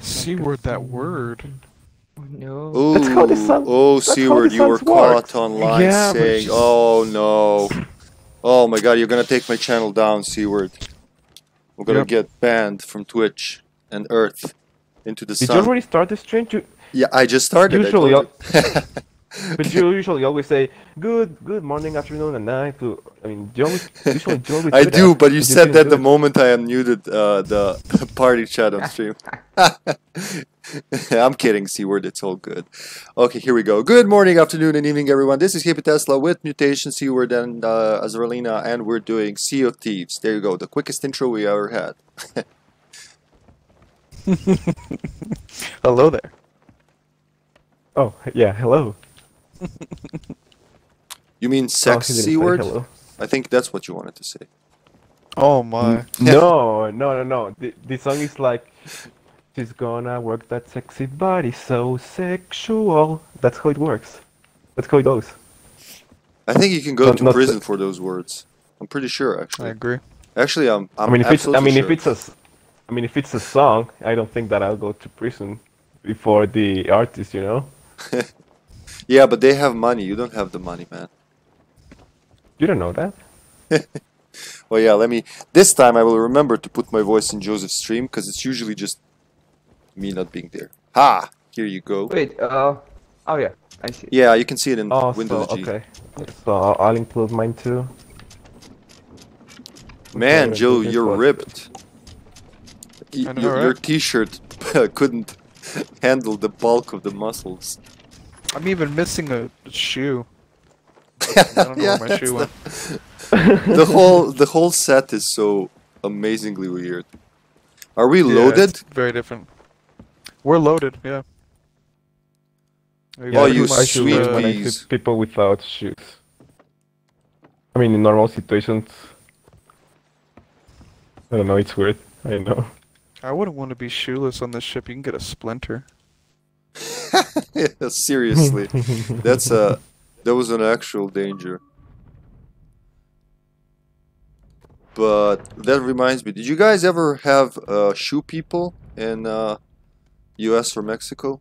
Seaward, that word. Oh, no. Ooh, That's how the sun- oh, that's how Seaward, you were suns caught online Yeah, saying, just- "Oh no, oh my God, you're gonna take my channel down, Seaward. We're gonna Yep. get banned from Twitch and Earth into the Did you sun." already start the stream? You, Yeah, I just started. I Usually, told uh, you. but you usually always say good, good morning, afternoon, and night. To, I mean, you always, usually, you always I that, do, but you said didn't that the it. moment I unmuted uh, the, the party chat on stream. I'm kidding, Seaward, it's all good. Okay, here we go. Good morning, afternoon, and evening, everyone. This is HippyTesla with Mutation, Seaward, and uh, Azraelina, and we're doing Sea of Thieves. There you go, the quickest intro we ever had. Hello there. Oh, yeah, hello. You mean Oh, sex, he didn't hello. I think that's what you wanted to say. Oh my. Mm. no, no, no, no. The, the song is like, she's gonna work that sexy body so sexual. That's how it works. That's how it goes. I think you can go Not- to not prison the- for those words. I'm pretty sure, actually. I agree. Actually, I'm, I'm I mean, if it's, I mean, sure. if it's a, s- I mean, if it's a song, I don't think that I'll go to prison before the artist. You know, Yeah, but they have money. You don't have the money, man. you don't know that. Well, yeah, let me. This time I will remember to put my voice in Joseph's stream because it's usually just me not being there. Ha! Here you go. Wait, uh, oh yeah, I see. Yeah, you can see it in Oh, Windows so, G. okay. So I'll, I'll include mine too. Man, Okay, Joe, you're was- ripped. Y- I know, your, your t-shirt couldn't handle the bulk of the muscles. I'm even missing a shoe. I yeah, where my that's shoe the, the whole the whole set is so amazingly weird. Are we Yeah, loaded? it's very different. We're loaded, yeah. Oh, you I should sweet wear when I see people without shoes. I mean, in normal situations. I don't know. It's weird. I know. I wouldn't want to be shoeless on this ship. You can get a splinter. Yeah, seriously, that's a that was an actual danger. But that reminds me, did you guys ever have uh, shoe people in uh, U.S. or Mexico?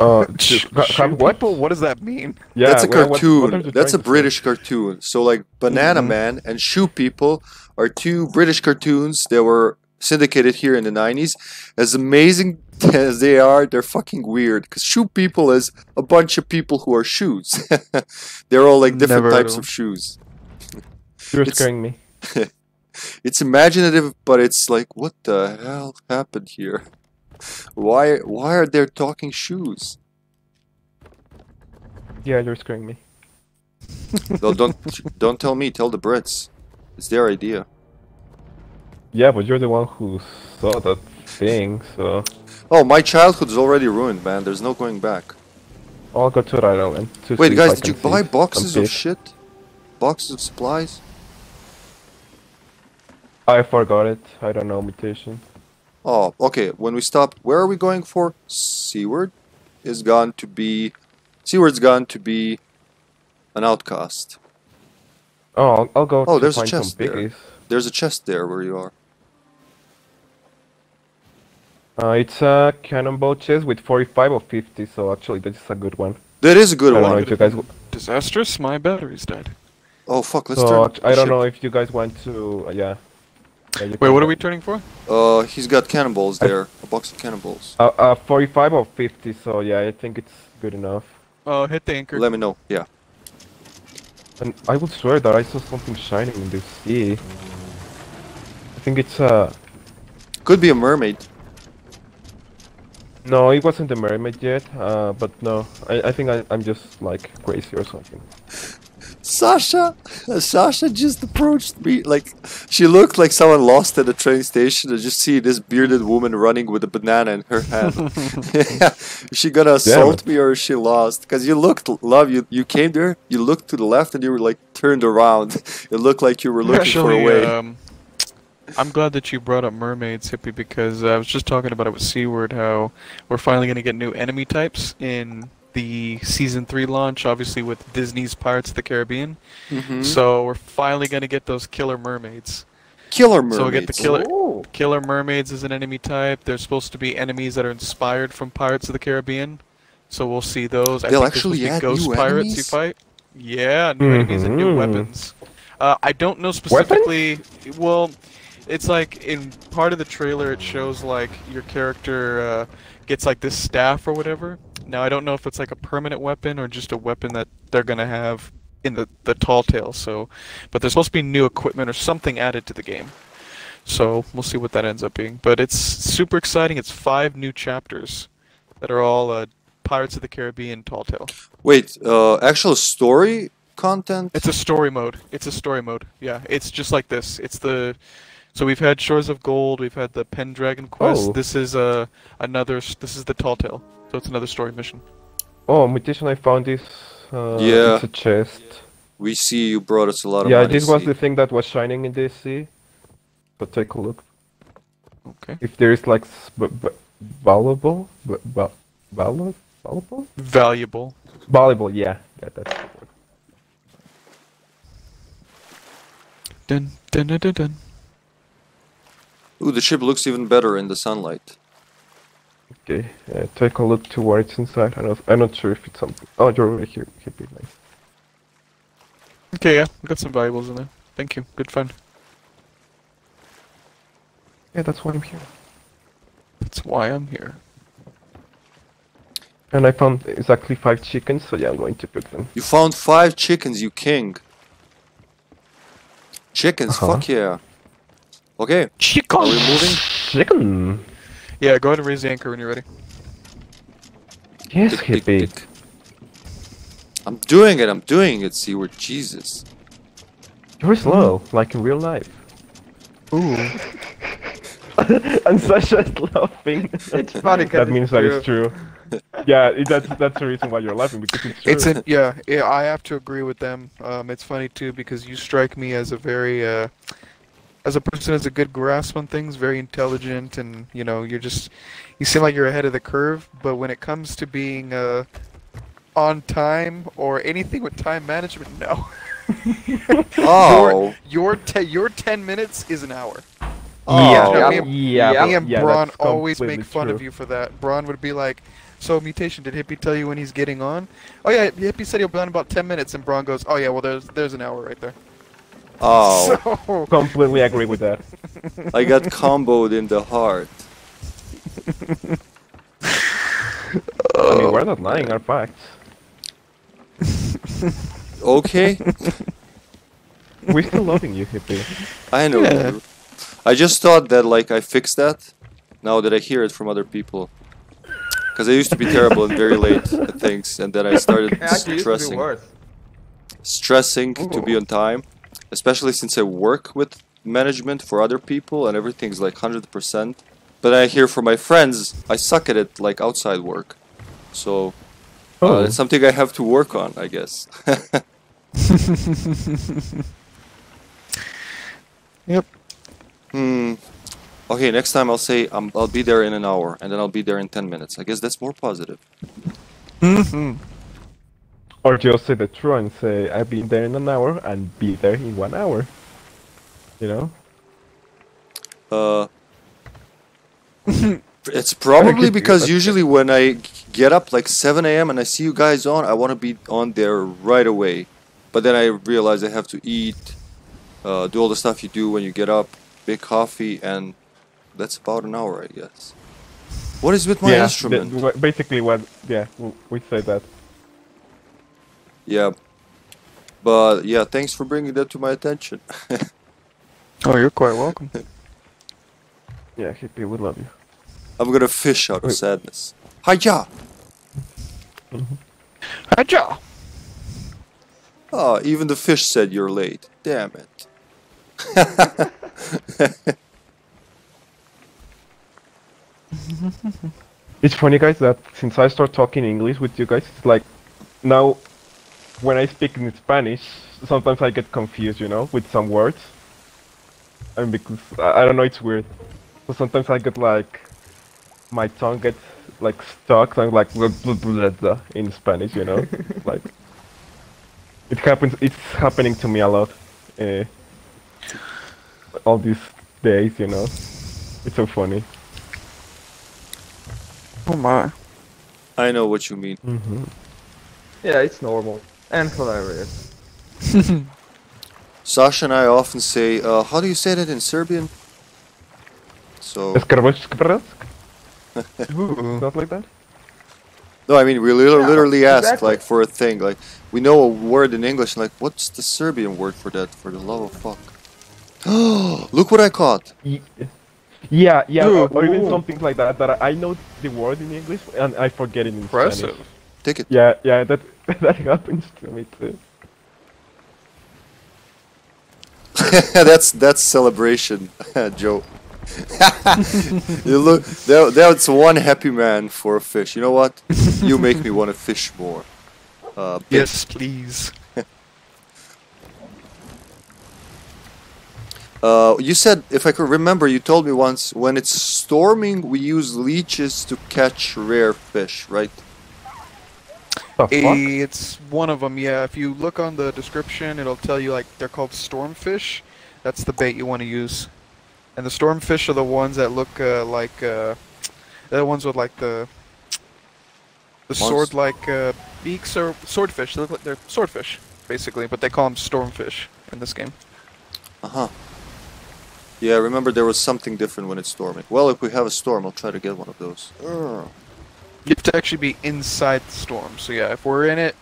Uh, Sh- ha- shoe what? people? What does that mean? Yeah, That's a well, what- what cartoon. That's a trying to say? British cartoon. So like Banana Mhm. Man and Shoe People are two British cartoons that were syndicated here in the 90s. As amazing as they are, they're fucking weird. Because Shoe People is a bunch of people who are shoes. they're all like different Never types of shoes. You're It's- scaring me. It's imaginative, but it's like, what the hell happened here? Why why are they talking shoes? Yeah, you're scaring me. No, don't don't tell me, tell the Brits. It's their idea. Yeah, but you're the one who saw that thing, so Oh, my childhood's already ruined, man. There's no going back. Oh, I'll go to that island. To Wait, see if I guys, did you buy boxes of shit? Boxes of supplies? I forgot it. I don't know mutation. Oh, okay. When we stop, where are we going for? Seaward is gone to be. Seaward's gone to be an outcast. Oh, I'll, I'll go Oh, there's a chest there. There's a chest there where you are. Uh, it's a cannonball chest with 45 or 50, so actually this is a good one. That is a good I don't know one. if you guys. w- Disastrous? My battery's dead. Oh fuck, let's So turn. I the don't ship. know if you guys want to. Uh, yeah. Yeah, Wait, can what are we turning for? Uh, he's got cannonballs there. A box of cannonballs. Uh, uh, 45 or 50, so yeah, I think it's good enough. Oh, hit the anchor. Let me know. Yeah. And I would swear that I saw something shining in the sea. I think it's uh Could be a mermaid. No, it wasn't the mermaid yet. Uh, but no, I, I think I, I'm just like crazy or something. Sasha, Sasha just approached me like she looked like someone lost at a train station. and just see this bearded woman running with a banana in her hand. is she gonna assault me or is she lost? Because you looked, love you. You came there, you looked to the left, and you were like turned around. It looked like you were looking for a way. um, I'm glad that you brought up mermaids, Hippie, because I was just talking about it with Seaward, how we're finally going to get new enemy types in the season three launch, obviously with Disney's Pirates of the Caribbean. Mhm. So we're finally going to get those killer mermaids. Killer mermaids. So we'll get the killer. Ooh. Oh. Killer mermaids is an enemy type. They're supposed to be enemies that are inspired from Pirates of the Caribbean, so we'll see those. I They'll think there's supposed actually to be add ghost new pirates you fight. Yeah, new enemies and new Mhm. weapons. Uh, I don't know specifically. Well, it's like in part of the trailer, it shows like your character uh, gets like this staff or whatever. Now I don't know if it's like a permanent weapon or just a weapon that they're gonna have in the the tall tale. So, but there's supposed to be new equipment or something added to the game. So we'll see what that ends up being. But it's super exciting. It's five new chapters that are all uh, Pirates of the Caribbean tall tale. Wait, uh, actual story content? It's a story mode. It's a story mode. Yeah, it's just like this. It's the so we've had Shores of Gold, we've had the Pendragon quest. Oh. This is uh, another. This is the Tall Tale. So it's another story mission. Oh, mutation! I found this. Uh, Yeah. It's a chest. We see you brought us a lot of Yeah, money. this was the thing that was shining in this sea. So take a look. Okay. If there is like s- b- b- valuable, b- va- valu- valuable, Valuable. valuable. Yeah, yeah, that's the word. Dun dun dun dun. dun. Ooh, the ship looks even better in the sunlight. Okay, uh, take a look to where it's inside. I'm not, I'm not sure if it's something. Oh, you're right here. Hippie, nice. Okay, yeah, we got some valuables in there. Thank you. Good fun. Yeah, that's why I'm here. That's why I'm here. And I found exactly five chickens, so yeah, I'm going to cook them. You found five chickens, you king. Chickens, Uh-huh. fuck yeah. Okay, Chicken. are we moving? Chicken. Yeah, go ahead and raise the anchor when you're ready. Yes, Tick, tick, hippie. tick. I'm doing it, I'm doing it, Seaward. Jesus. You're slow, like in real life. Ooh. and Sasha's laughing. It's funny 'cause that means it's that it's true. yeah, it, that's that's the reason why you're laughing because it's true. It's an yeah, yeah. I have to agree with them. Um, it's funny too because you strike me as a very, uh, as a person has a good grasp on things, very intelligent, and you know you're just, you seem like you're ahead of the curve. But when it comes to being uh, on time or anything with time management, no. Oh, Your te- your ten minutes is an hour. oh. yeah, me yeah, and- yeah, me and yeah, Braun always make fun of you for that. Braun would be like, "So mutation, did Hippie tell you when he's getting on?" Oh yeah, Hippie said he'll be on about ten minutes, and Braun goes, "Oh yeah, well there's there's an hour right there." Oh, So Completely agree with that. I got comboed in the heart. I mean, we're not lying, our facts. Okay, We're still loving you, hippie. I know. Yeah. I just thought that like I fixed that. Now that I hear it from other people, because I used to be terrible and very late at things, and then I started It actually used to be stressing, worse. stressing to be on time, especially since I work with management for other people and everything's like hundred percent. But I hear from my friends I suck at it like outside work, so uh, Oh, it's something I have to work on, I guess. Yep. Hmm. Okay, next time I'll say um, I'll be there in an hour, and then I'll be there in ten minutes. I guess that's more positive. hmm or just say the truth and say, I've been there in an hour and be there in one hour. You know? Uh, it's probably because usually when I get up like 7 a.m. and I see you guys on, I want to be on there right away. But then I realize I have to eat, uh, do all the stuff you do when you get up, make coffee, and that's about an hour, I guess. What is with my yeah, instrument? the- basically what, yeah, we say that. Yeah. But yeah, thanks for bringing that to my attention. Oh, you're quite welcome. Yeah, hippie, we love you. I'm gonna fish out of sadness. Hiya! Mm-hmm. Hiya! Oh, even the fish said you're late. Damn it. It's funny, guys, that since I start talking English with you guys, it's like now when I speak in Spanish, sometimes I get confused, you know, with some words. And because I, I don't know, it's weird. So sometimes I get like my tongue gets like stuck. So I'm like blah, blah, blah, blah, in Spanish, you know, like it happens. It's happening to me a lot. Uh, all these days, you know. It's so funny. Oh my. I know what you mean. Mm-hmm. Yeah, it's normal and hilarious. Sasha and I often say, uh, how do you say that in Serbian? So, Ooh. Not like that? no, I mean, we literally, Yeah, literally ask, like, for a thing. Like, we know a word in English, like, what's the Serbian word for that? For the love of fuck. Look what I caught. Ye- Yeah, yeah, Ooh, or, or even something like that. That I know the word in English and I forget it in Impressive. Spanish. Take it. Yeah, yeah, that that happens to me too. that's that's celebration, Joe. you look that, that's one happy man for a fish. You know what? You make me want to fish more. Uh. Yes, please. Uh, you said, if I could remember, you told me once when it's storming, we use leeches to catch rare fish, right? It's one of them, yeah. If you look on the description, it'll tell you like they're called stormfish. That's the bait you want to use. And the stormfish are the ones that look uh, like uh, they're the ones with like the the sword-like uh, beaks or swordfish. They look like they're swordfish, basically, but they call them stormfish in this game. Uh huh. Yeah, I remember there was something different when it's storming. Well, if we have a storm, I'll try to get one of those. Ugh. You have to actually be inside the storm. So yeah, if we're in it,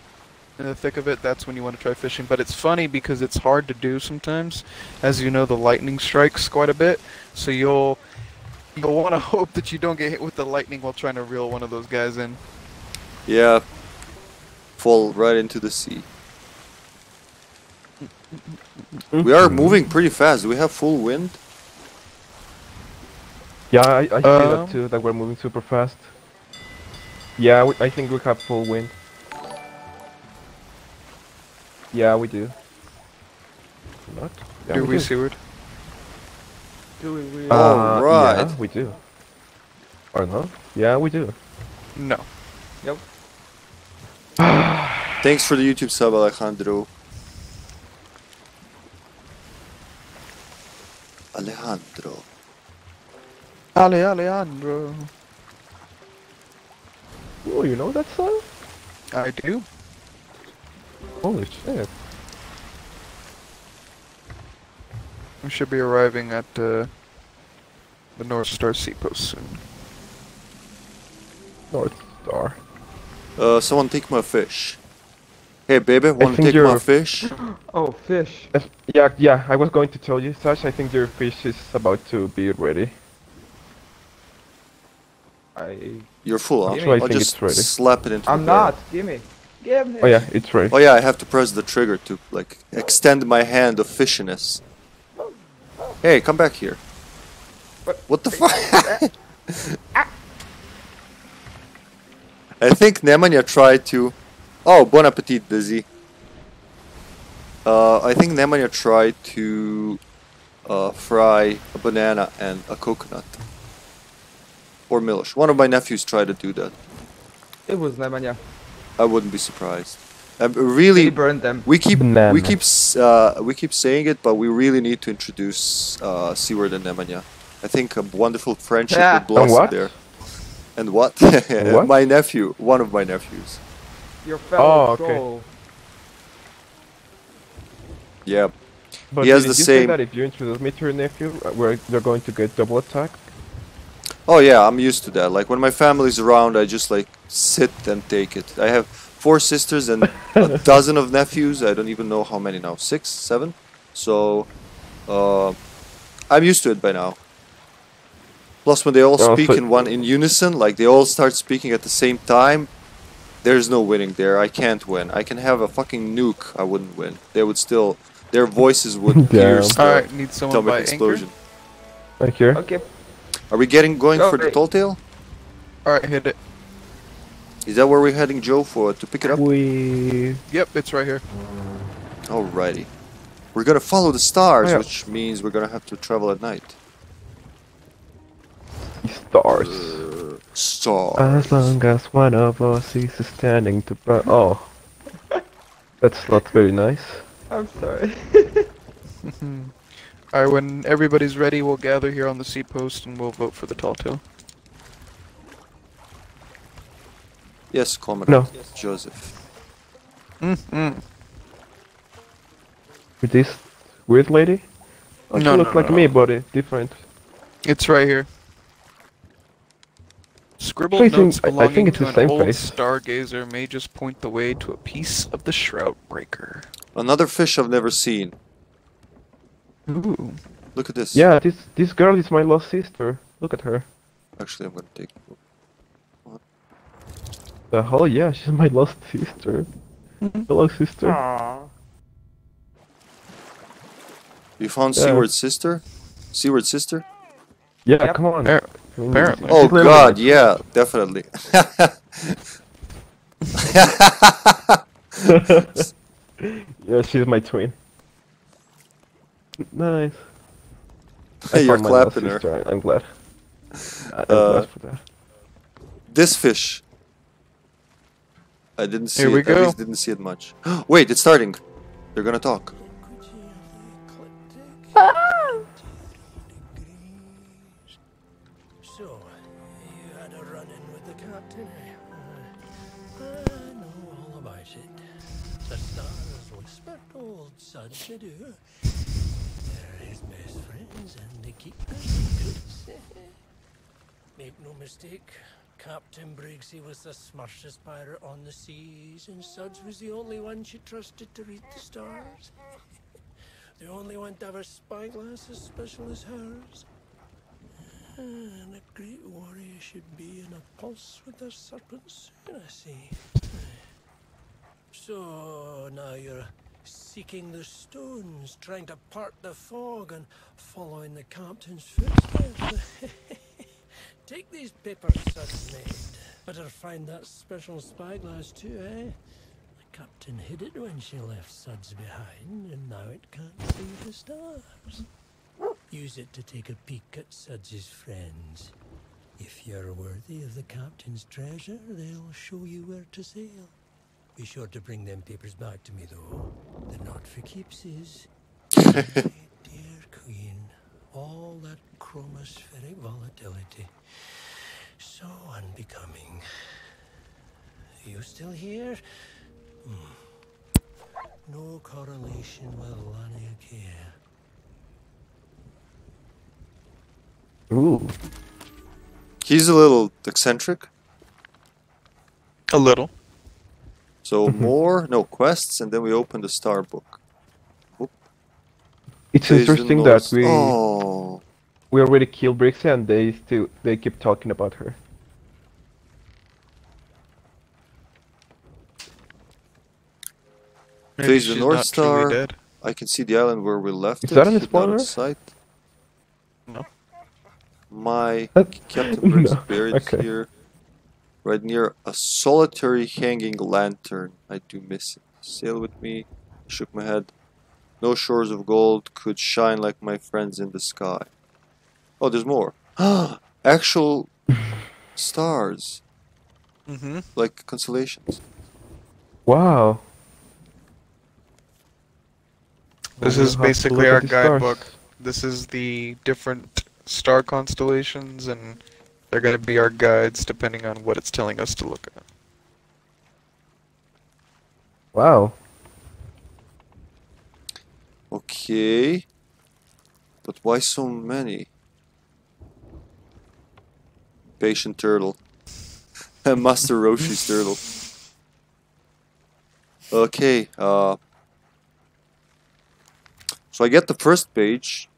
in the thick of it, that's when you want to try fishing. But it's funny because it's hard to do sometimes. As you know, the lightning strikes quite a bit, so you'll you'll want to hope that you don't get hit with the lightning while trying to reel one of those guys in. Yeah. Fall right into the sea. We are moving pretty fast. Do we have full wind? Yeah, I, I see Um, that too. That we're moving super fast. Yeah, we, I think we have full wind. Yeah, we do. Not? Yeah, do we, do. Seward? Do we really? Uh, Alright. Yeah, we do. Or not? Yeah, we do. No. Yep. Thanks for the YouTube sub, Alejandro. Alejandro. Ale Alejandro. Oh, you know that song? I do. Holy shit. We should be arriving at uh, the North Star Sea Post soon. North Star. Uh, someone take my fish. Hey, baby, wanna take my you're- fish? Oh, fish. Yeah, yeah, I was going to tell you, Sash, I think your fish is about to be ready. I. You're full, huh? Actually, I I'll think just it's ready. slap it into I'm the not. Give me. Give me. Oh yeah, it's ready. Oh yeah, I have to press the trigger to like extend my hand of fishiness. Hey, come back here. What? What the fuck? I think Nemanja tried to. Oh, bon appetit, Dizzy. Uh, I think Nemanja tried to uh, fry a banana and a coconut. Or Milosh. One of my nephews tried to do that. It was Nemanja. I wouldn't be surprised. I'm He really burned them. we keep we keep uh, we keep saying it, but we really need to introduce uh, Seward and Nemanja. I think a wonderful friendship Yeah. would blossom what? there. And what? what? my nephew, one of my nephews. Your fellow Oh, okay. troll. Yeah, But He has did the you same- say that if you introduce me to your nephew, we're, you're going to get double attack? Oh yeah, I'm used to that. Like when my family's around, I just like sit and take it. I have four sisters and a dozen of nephews. I don't even know how many now. Six, seven. So, uh, I'm used to it by now. Plus, when they all Oh, speak so- in one in unison, like they all start speaking at the same time, there's no winning there. I can't win. I can have a fucking nuke. I wouldn't win. They would still. Their voices would Damn. pierce the Alright, need someone atomic by explosion. Right here? Okay. Are we getting going Oh, for the wait. tall tale? Alright, hit it. Is that where we're heading, Joe, for to pick it up? We... Yep, it's right here. Alrighty. We're gonna follow the stars, Oh, yeah. which means we're gonna have to travel at night. Stars. Uh, Star. As long as one of us is standing to burn. Oh. That's not very nice. I'm sorry. Alright, when everybody's ready, we'll gather here on the sea post and we'll vote for the tall tale. Yes, Comrade No. Joseph. Mm-mm. With this weird lady? Oh, she No, looks no, like no. me, but different. It's right here. Scribbled Facing- notes I- I belonging think it's to the an same old face. stargazer may just point the way to a piece of the shroud breaker. Another fish I've never seen. Ooh. Look at this. Yeah, this this girl is my lost sister. Look at her. Actually, I'm gonna take. The hell yeah, she's my lost sister. Hello, sister. You found Yeah. Seward's sister? Seward's sister? Yeah, Yep. come on. Appar- apparently. Oh she's god, yeah, definitely. yeah, she's my twin. Nice. I You're found my lost clapping her. sister, I- I'm glad. I- I'm Uh, glad for that. This fish. I didn't see Here we it. At least didn't see it much. Wait, it's starting. They're gonna talk. Keep. Make no mistake, Captain Briggsy was the smartest pirate on the seas, and Suds was the only one she trusted to read the stars. the only one to have a spyglass as special as hers. And a great warrior should be in a pulse with the serpents, soon, I see. So now you're seeking the stones, trying to part the fog and following the captain's footsteps. Take these papers Suds made. Better find that special spyglass too, eh? The captain hid it when she left Suds behind, and now it can't see the stars. Use it to take a peek at Suds's friends. If you're worthy of the captain's treasure, they'll show you where to sail. Be sure to bring them papers back to me, though. They're not for keepsies. My dear queen, all that chromospheric volatility. So unbecoming. You still here? Hmm. No correlation with Laniakea. Ooh. He's a little eccentric. A little. So Mm-hmm. more, no quests, and then we open the star book. It's Please interesting that we Oh, we already killed Briggsy and they still they keep talking about her. Maybe Please, the North Star. I can see the island where we left Is it. that an hidden out explorer? sight. No. My Captain Briggs no, buried okay. here, right near a solitary hanging lantern. I do miss it. Sail with me. Shook my head. No shores of gold could shine like my friends in the sky. Oh, there's more. Actual stars, Mm-hmm. like constellations. Wow. This is basically our the stars. guidebook. This is the different star constellations, and they're going to be our guides depending on what it's telling us to look at. Wow. Okay. But why so many? Patient turtle. Master Roshi's turtle. Okay, uh So I get the first page.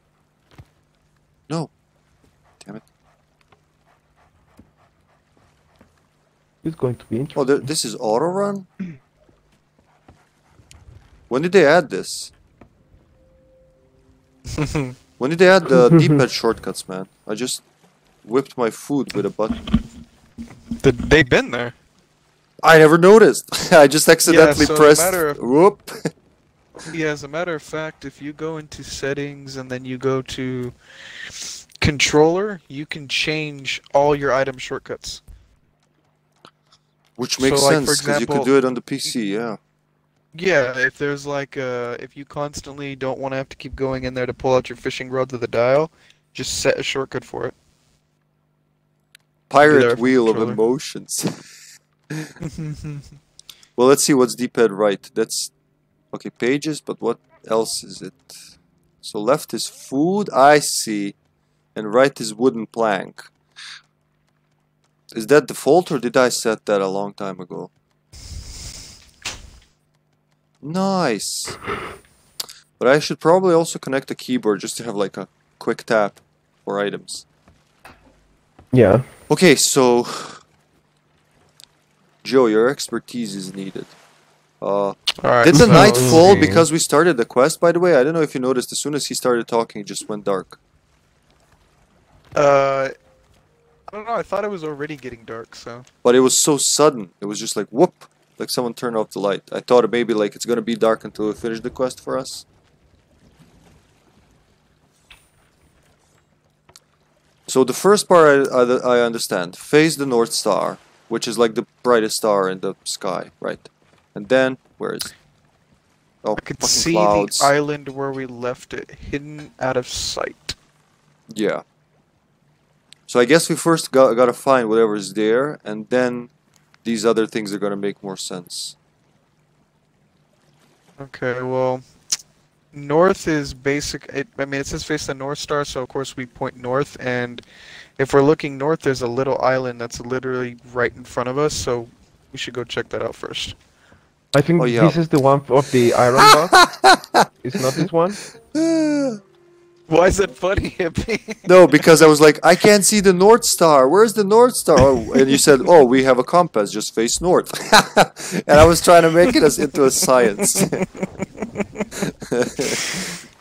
No. Damn it. It's going to be Oh, interesting. th- this is auto run? When did they add this? When did they add the D-pad shortcuts, man? I just whipped my food with a button. Th- They've been there. I never noticed. I just accidentally yeah, so pressed. matter of- Whoop. Yeah, as a matter of fact, if you go into settings and then you go to controller, you can change all your item shortcuts. Which makes So, sense because you could do it on the PC. Yeah. Yeah, if there's like uh if you constantly don't want to have to keep going in there to pull out your fishing rod to the dial, just set a shortcut for it. Pirate wheel of emotions. well, let's see what's D-pad right. That's okay. Pages, but what else is it? So left is food. I see, and right is wooden plank. Is that default or did I set that a long time ago? Nice. But I should probably also connect a keyboard just to have like a quick tap for items. Yeah. Okay, so Joe, your expertise is needed. Uh, Alright. did the so- night fall Okay. because we started the quest? By the way, I don't know if you noticed. As soon as he started talking, it just went dark. Uh I don't know, I thought it was already getting dark, so But it was so sudden. It was just like whoop, like someone turned off the light. I thought maybe like it's gonna be dark until we finish the quest for us. So the first part I, I, I understand. Face the North Star, which is like the brightest star in the sky, right? And then where is? Oh, I could see clouds. the island where we left it, hidden out of sight. Yeah. So I guess we first got gotta find whatever's there, and then these other things are gonna make more sense. Okay, well, north is basic. It, I mean, it says face the North Star, so of course we point north. And if we're looking north, there's a little island that's literally right in front of us. So we should go check that out first. I think Oh, yeah. this is the one of the iron box. it's not this one. Why is that funny, hippie? No, because I was like, I can't see the North Star. Where's the North Star? Oh, and you said, Oh, we have a compass, just face north. and I was trying to make it as into a science.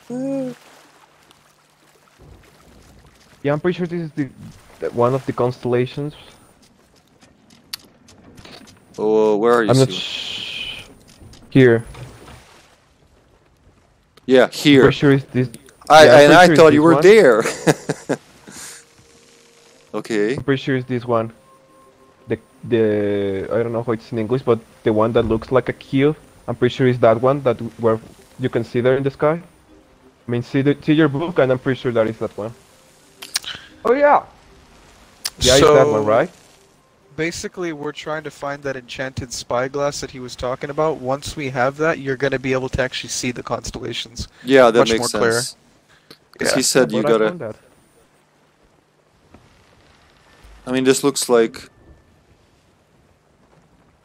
Yeah, I'm pretty sure this is the, the one of the constellations. oh, where are you? I'm not Sue? sh- here. yeah, here. Pretty sure it's this. I, yeah, and I sure thought you were one. there. okay. I'm pretty sure it's this one. The the I don't know how it's in English, but the one that looks like a cube. I'm pretty sure it's that one that where you can see there in the sky. I mean, see the, see your book, and I'm pretty sure that is that one. Oh yeah. Yeah, it's that one, right? Basically, we're trying to find that enchanted spyglass that he was talking about. Once we have that, you're going to be able to actually see the constellations. Yeah, that Much makes more clear. sense. Because Yeah. he said you gotta. found. I mean, this looks like.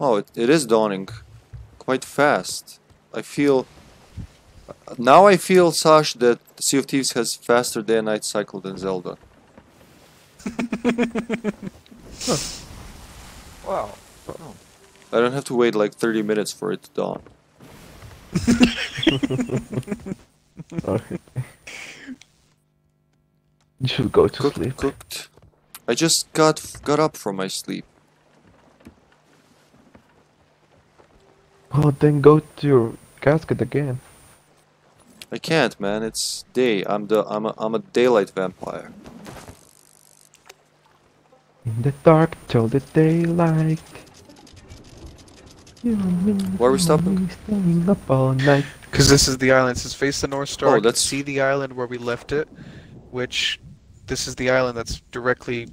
Oh, it, it is dawning quite fast. I feel. Now I feel, Sash, that Sea of Thieves has faster day and night cycle than Zelda. Wow. I don't have to wait like 30 minutes for it to dawn. Okay. You should go to Cooked, sleep. cooked. I just got got up from my sleep. Oh, then go to your casket again. I can't, man. It's day. I'm the I'm a I'm a daylight vampire. In the dark till the daylight. You and Why are we stopping? Staying up all night. Because this is the island. It says face the North Star. Oh, I can that's- see the island where we left it, which this is the island that's directly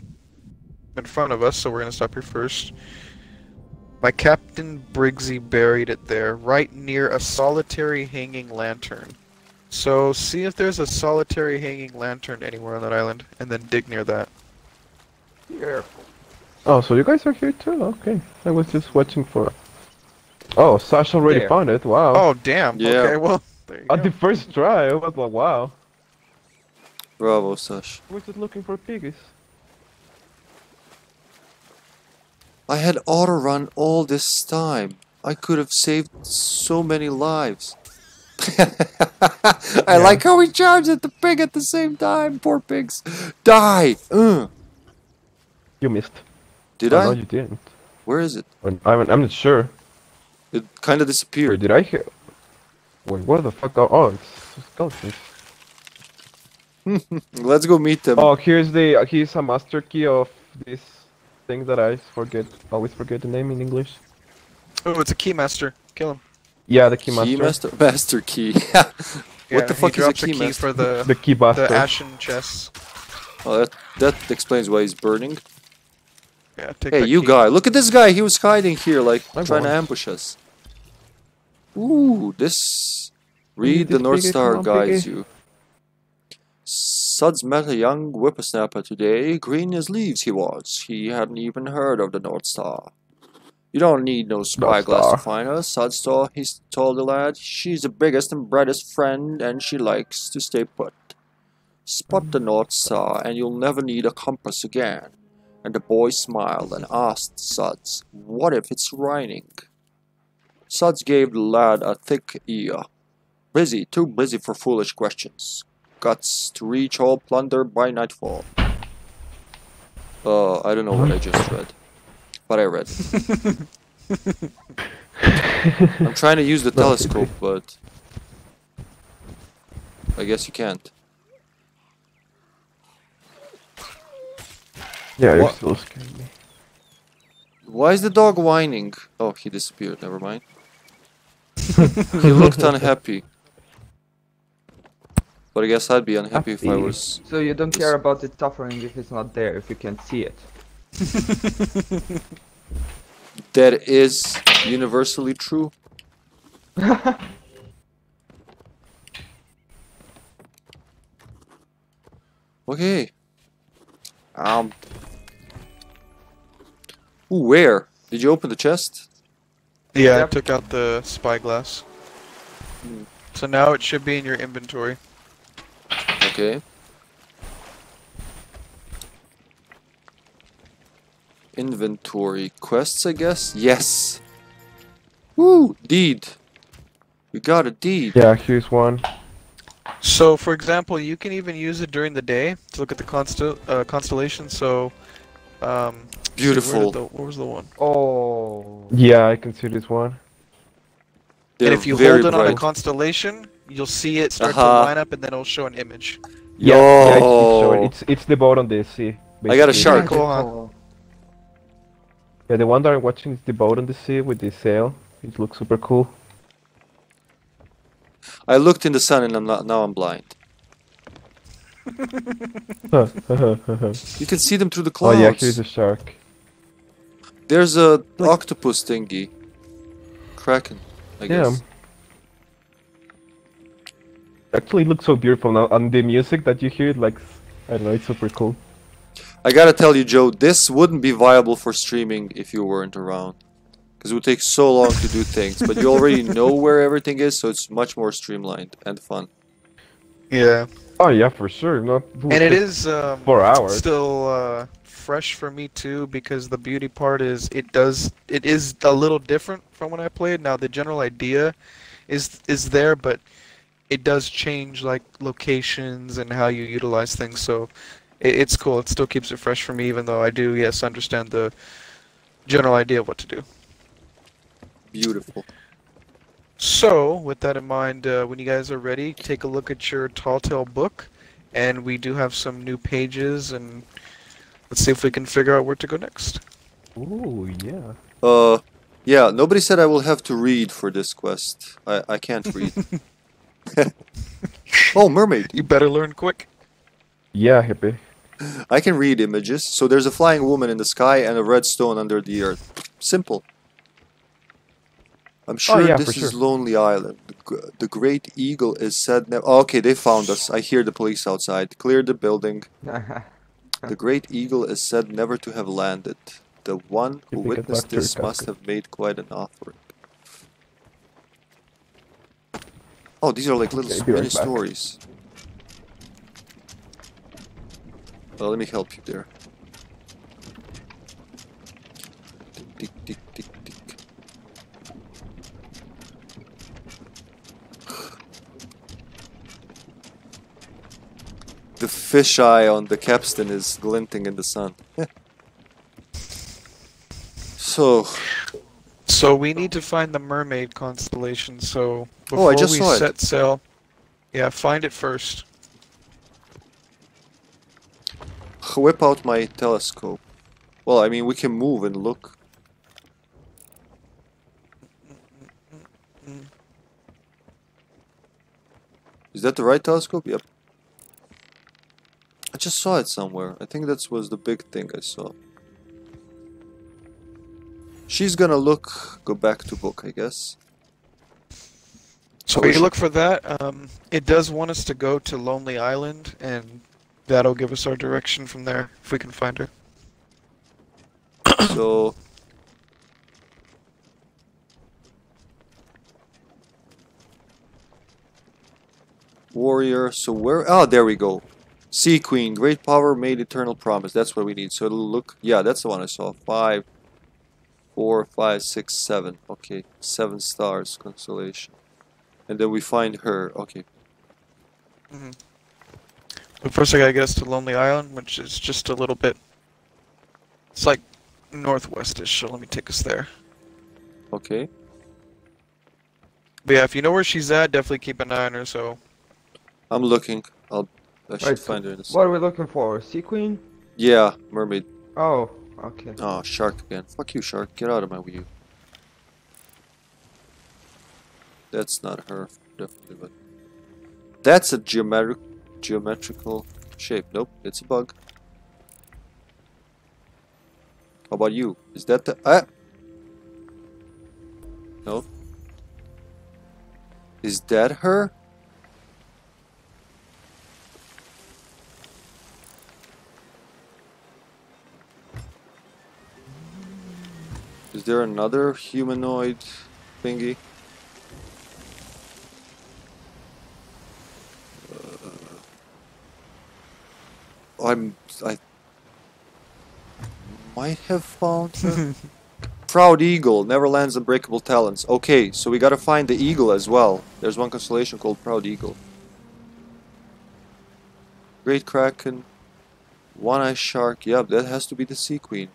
in front of us. So we're gonna stop here first. My Captain Briggsy buried it there, right near a solitary hanging lantern. So see if there's a solitary hanging lantern anywhere on that island, and then dig near that. Careful. Oh, so you guys are here too? Okay. I was just watching for. Oh, Sasha already There. found it. Wow. Oh damn! Yeah. Okay, well there you At go. the first try, I was like, wow. Bravo, Sash. We're just looking for piggies. I had auto run all this time. I could have saved so many lives. I like how we charged at the pig at the same time. Poor pigs. Die! Ugh. You missed. Did oh, I? No, you didn't. Where is it? I'm, I'm not sure. It kind of Wait, disappeared. did I hear? Wait, where the fuck? Are... Oh, it's skeletons. Let's go meet them. Oh, here's the uh, here's a master key of this thing that I forget always forget the name in English. Oh, it's a keymaster. Kill him. Yeah, the key master. Keymaster? Master key. Yeah, what the fuck is a drops a key key master? for the The key master. the ashen chests. Oh, that, that explains why he's burning. Yeah, take Hey, you key. guy, look at this guy. He was hiding here, like, I trying to ambush us. Ooh, this... Read the North Star come guides you. Suds met a young whippersnapper today. Green as leaves he was. He hadn't even heard of the North Star. You don't need no spyglass to find her, Suds told, he told the lad. She's the biggest and brightest friend, and she likes to stay put. Spot the North Star, and you'll never need a compass again. And the boy smiled and asked Suds, What if it's raining? Suds gave the lad a thick ear. Busy, too busy for foolish questions. Guts to reach all plunder by nightfall. Uh, I don't know what I just read. But I read. I'm trying to use the telescope, but... I guess you can't. Yeah, you're What? still scaring me. Why is the dog whining? Oh, he disappeared, never mind. he looked unhappy. But I guess I'd be unhappy if I was... so you don't care about the suffering if it's not there, if you can't see it. That is universally true. okay. Um. Ooh, where? Did you open the chest? Yeah, I took out the spyglass. Hmm. So now it should be in your inventory. Okay. Inventory quests, I guess. Yes. Woo! Deed. We got a deed. Yeah, here's one. So, for example, you can even use it during the day to look at the constel uh, constellation. So, um, let's see, where Beautiful. the- Where was the one? Oh. Yeah, I can see this one. They're and if you hold it on a constellation, you'll see it start Uh-huh. to line up, and then it'll show an image. Yeah, yeah it's, it's, it's it's the boat on the sea. I got a basically. shark. Cool, huh? Oh. Yeah, the one that I'm watching is the boat on the sea with the sail. It looks super cool. I looked in the sun and I'm not, now I'm blind. You can see them through the clouds. Oh yeah, here's a shark. There's a Like- octopus thingy. Kraken, I Yeah. guess. Actually, it looks so beautiful now, and the music that you hear, like, I don't know, it's super cool. I gotta tell you, Joe, this wouldn't be viable for streaming if you weren't around. Because it would take so long to do things, but you already know where everything is, so it's much more streamlined and fun. Yeah, Oh yeah, for sure. Not and it is um, four hours. still uh, fresh for me too because the beauty part is it does it is a little different from when I played. Now the general idea is is there, but it does change like locations and how you utilize things. So it, it's cool. It still keeps it fresh for me, even though I do yes understand the general idea of what to do. Beautiful. So, with that in mind, uh, when you guys are ready, take a look at your Tall Tale book, and we do have some new pages, and let's see if we can figure out where to go next. Ooh, yeah. Uh, yeah, nobody said I will have to read for this quest. I, I can't read. oh, mermaid. You better learn quick. Yeah, hippie. I can read images. So there's a flying woman in the sky and a red stone under the earth. Simple. I'm sure Oh, yeah, this is sure. Lonely Island. The, the Great Eagle is said never. Oh, okay, they found us. I hear the police outside. Clear the building. The Great Eagle is said never to have landed. The one who You pick a witnessed this must have made quite an offering. Oh, these are like little Okay, be right mini stories. Well, let me help you there. Tick, tick, tick, tick, tick. The fisheye on the capstan is glinting in the sun. so, So we need to find the mermaid constellation. So before Oh, I just we saw it. set sail, yeah, find it first. whip out my telescope. Well, I mean, we can move and look. Is that the right telescope? Yep. I just saw it somewhere. I think that was the big thing I saw. She's gonna look, go back to book, I guess. So you look for that, um, it does want us to go to Lonely Island, and that'll give us our direction from there if we can find her. so warrior so where oh there we go. Sea queen great power made eternal promise that's what we need. So it'll look yeah that's the one i saw. Five four five six seven. Okay seven stars constellation and then we find her okay mm-hmm. But first, I gotta get us to Lonely Island, which is just a little bit. It's like northwestish, so let me take us there. okay But yeah, if you know where she's at, definitely keep an eye on her. So i'm looking i'll i should Right, so find her in a What are we looking for? Sea queen? yeah mermaid Oh, okay. Oh, shark again. Fuck you, shark. Get out of my view. That's not her, definitely, but... That's a geometric, geometrical shape. Nope, it's a bug. How about you? Is that the... Ah! No. Is that her? Is there another humanoid thingy? I'm I might have found her. Proud Eagle never lands unbreakable talents. Okay, so we gotta find the eagle as well. There's one constellation called Proud Eagle. Great Kraken, One Eye Shark. Yep, that has to be the Sea Queen.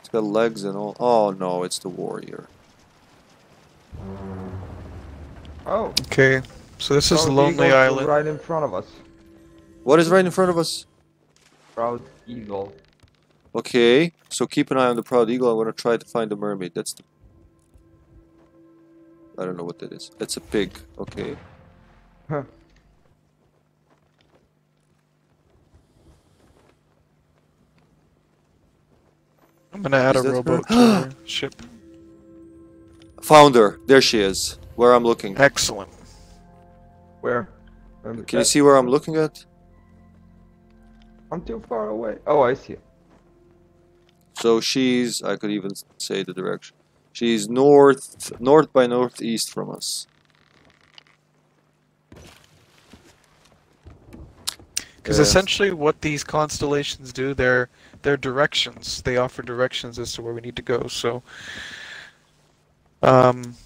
It's got legs and all. Oh no, it's the warrior. Oh, okay, so this is Proud Lonely Eagle Island. Right in front of us. What is right in front of us? Proud eagle. Okay, so keep an eye on the Proud Eagle. I'm gonna try to find the mermaid. That's the. I don't know what that is. It's a pig. Okay. Huh. I'm gonna add Is a that her? rowboat to our ship. Found her. There she is. Where I'm looking. Excellent. Where? Um, Can you see where I'm looking at? I'm too far away. Oh, I see. So she's. I could even say the direction. She's north, north by northeast from us. Because Yes. essentially, what these constellations do, they're they're directions. They offer directions as to where we need to go. So, um,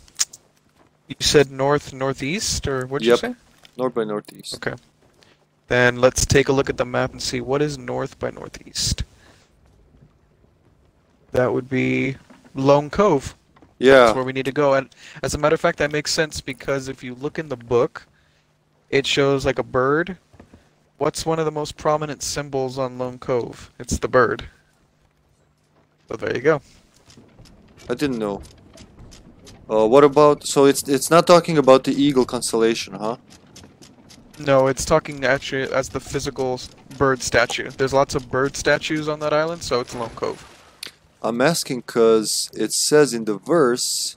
you said north northeast, or what'd Yep. you say? North by northeast. Okay. Then let's take a look at the map and see what is north by northeast. That would be Lone Cove. Yeah. That's where we need to go. And as a matter of fact, that makes sense because if you look in the book, it shows like a bird. What's one of the most prominent symbols on Lone Cove? It's the bird. So there you go. I didn't know. Uh, what about? So it's it's not talking about the eagle constellation, huh? No, it's talking actually as the physical bird statue. There's lots of bird statues on that island, so it's Lone Cove. I'm asking because it says in the verse,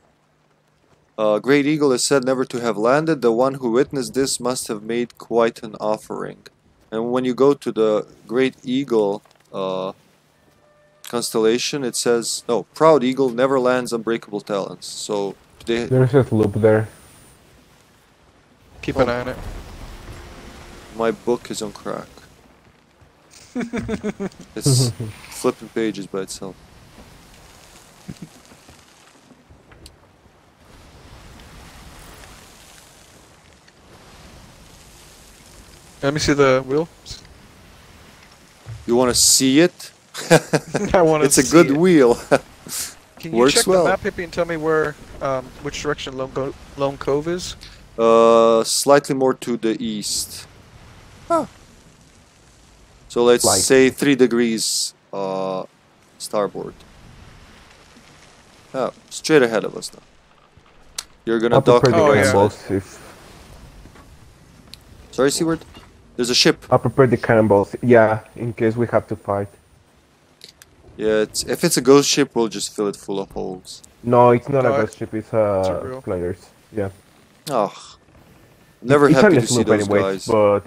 uh, Great Eagle is said never to have landed. The one who witnessed this must have made quite an offering. And when you go to the Great Eagle uh, constellation, it says, no, Proud Eagle never lands unbreakable talents. So they, There's a loop there. Keep an eye on it. My book is on crack. it's flipping pages by itself. Let me see the wheel. You want to see it? I want to. it's a good wheel. Can you works check well. the map, Hippy, and tell me where, um, which direction Lone, Go- Lone Cove is? Uh, slightly more to the east. So let's Like- say three degrees uh, starboard. Oh, straight ahead of us now. You're gonna Not a dock pretty Oh, the yeah. vessel. if Sorry, Seaward? There's a ship. I prepared the cannonballs. Yeah, in case we have to fight. Yeah, it's, if it's a ghost ship, we'll just fill it full of holes. No, it's not No, a ghost ship. It's uh, it's a real- Yeah. Oh, never it's happy a to see sloop those anyways, guys. but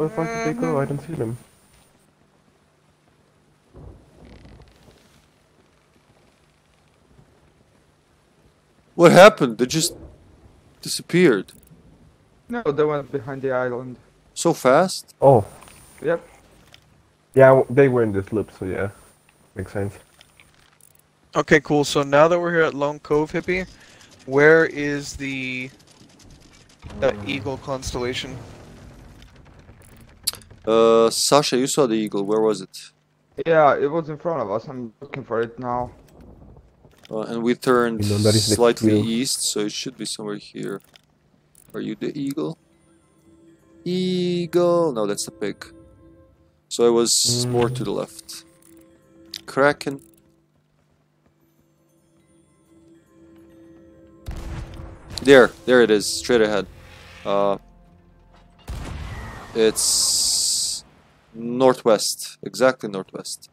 Where the fuck did they go? I don't see them. What happened? They just disappeared No, they went behind the island. so fast. Oh, Yep. yeah, they were in the loop, so yeah, makes sense. Okay, cool. So now that we're here at Lone Cove, Hippy, where is the the Eagle constellation? Uh, Sasha, you saw the eagle. Where was it? Yeah, it was in front of us. I'm looking for it now. Uh, and we turned You know, that is slightly east, so it should be somewhere here. Are you the eagle? Eagle! No, that's the pig. So it was more to the left. Kraken. There, there it is, straight ahead. Uh, it's northwest, exactly northwest.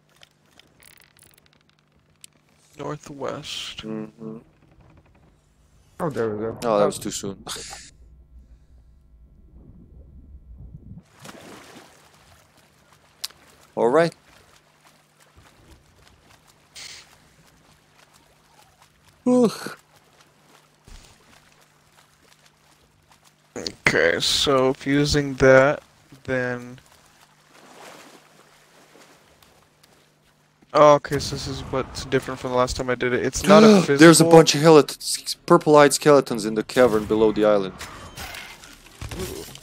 Northwest. hmm Oh, there we go. Oh, that was too soon. All right. Ugh. Okay, so if using that, then. Oh, okay, so this is what's different from the last time I did it. It's not a physical. There's a bunch of purple-eyed skeletons in the cavern below the island.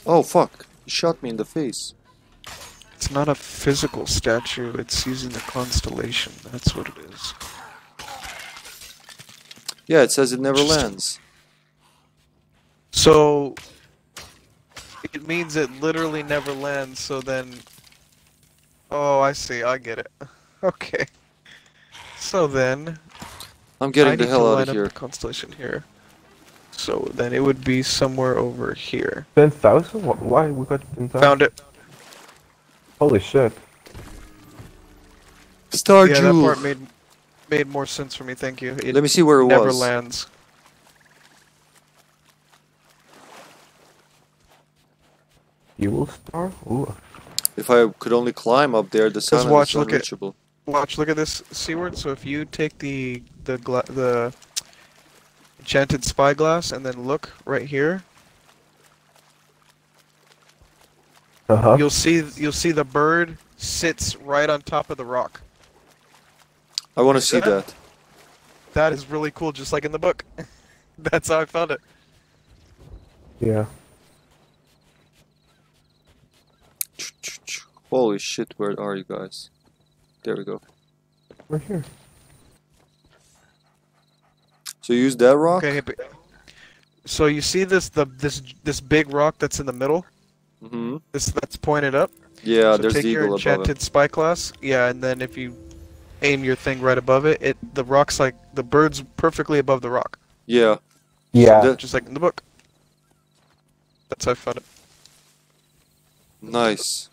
Oh fuck! He shot me in the face. It's not a physical statue. It's using the constellation. That's what it is. Yeah, it says it never lands. So it means it literally never lands. So then, oh, I see. I get it. Okay. So then, I'm getting I the need hell to out line of up here. constellation here. So then it would be somewhere over here. Ten thousand? Why we got ten thousand? Found it. Holy shit! Star yeah, that Jewel. part made made more sense for me. Thank you. It Let me see where it never was. lands. Evil star? Ooh. If I could only climb up there, the sun watch, is look at- unreachable. Watch, look at this seaward. So if you take the the gla- the enchanted spyglass and then look right here, Uh huh. you'll see you'll see the bird sits right on top of the rock. I want to see that? that. That is really cool, just like in the book. That's how I found it. Yeah. Holy shit, where are you guys? There we go. We're here. So you use that rock? Okay, Hippy. So you see this the this this big rock that's in the middle? Mm hmm This that's pointed up. Yeah, so there's take the your eagle above enchanted it. spyglass. Yeah, and then if you aim your thing right above it, it the rock's like the bird's perfectly above the rock, Yeah. Yeah. The- just like in the book. That's how I found it. Nice.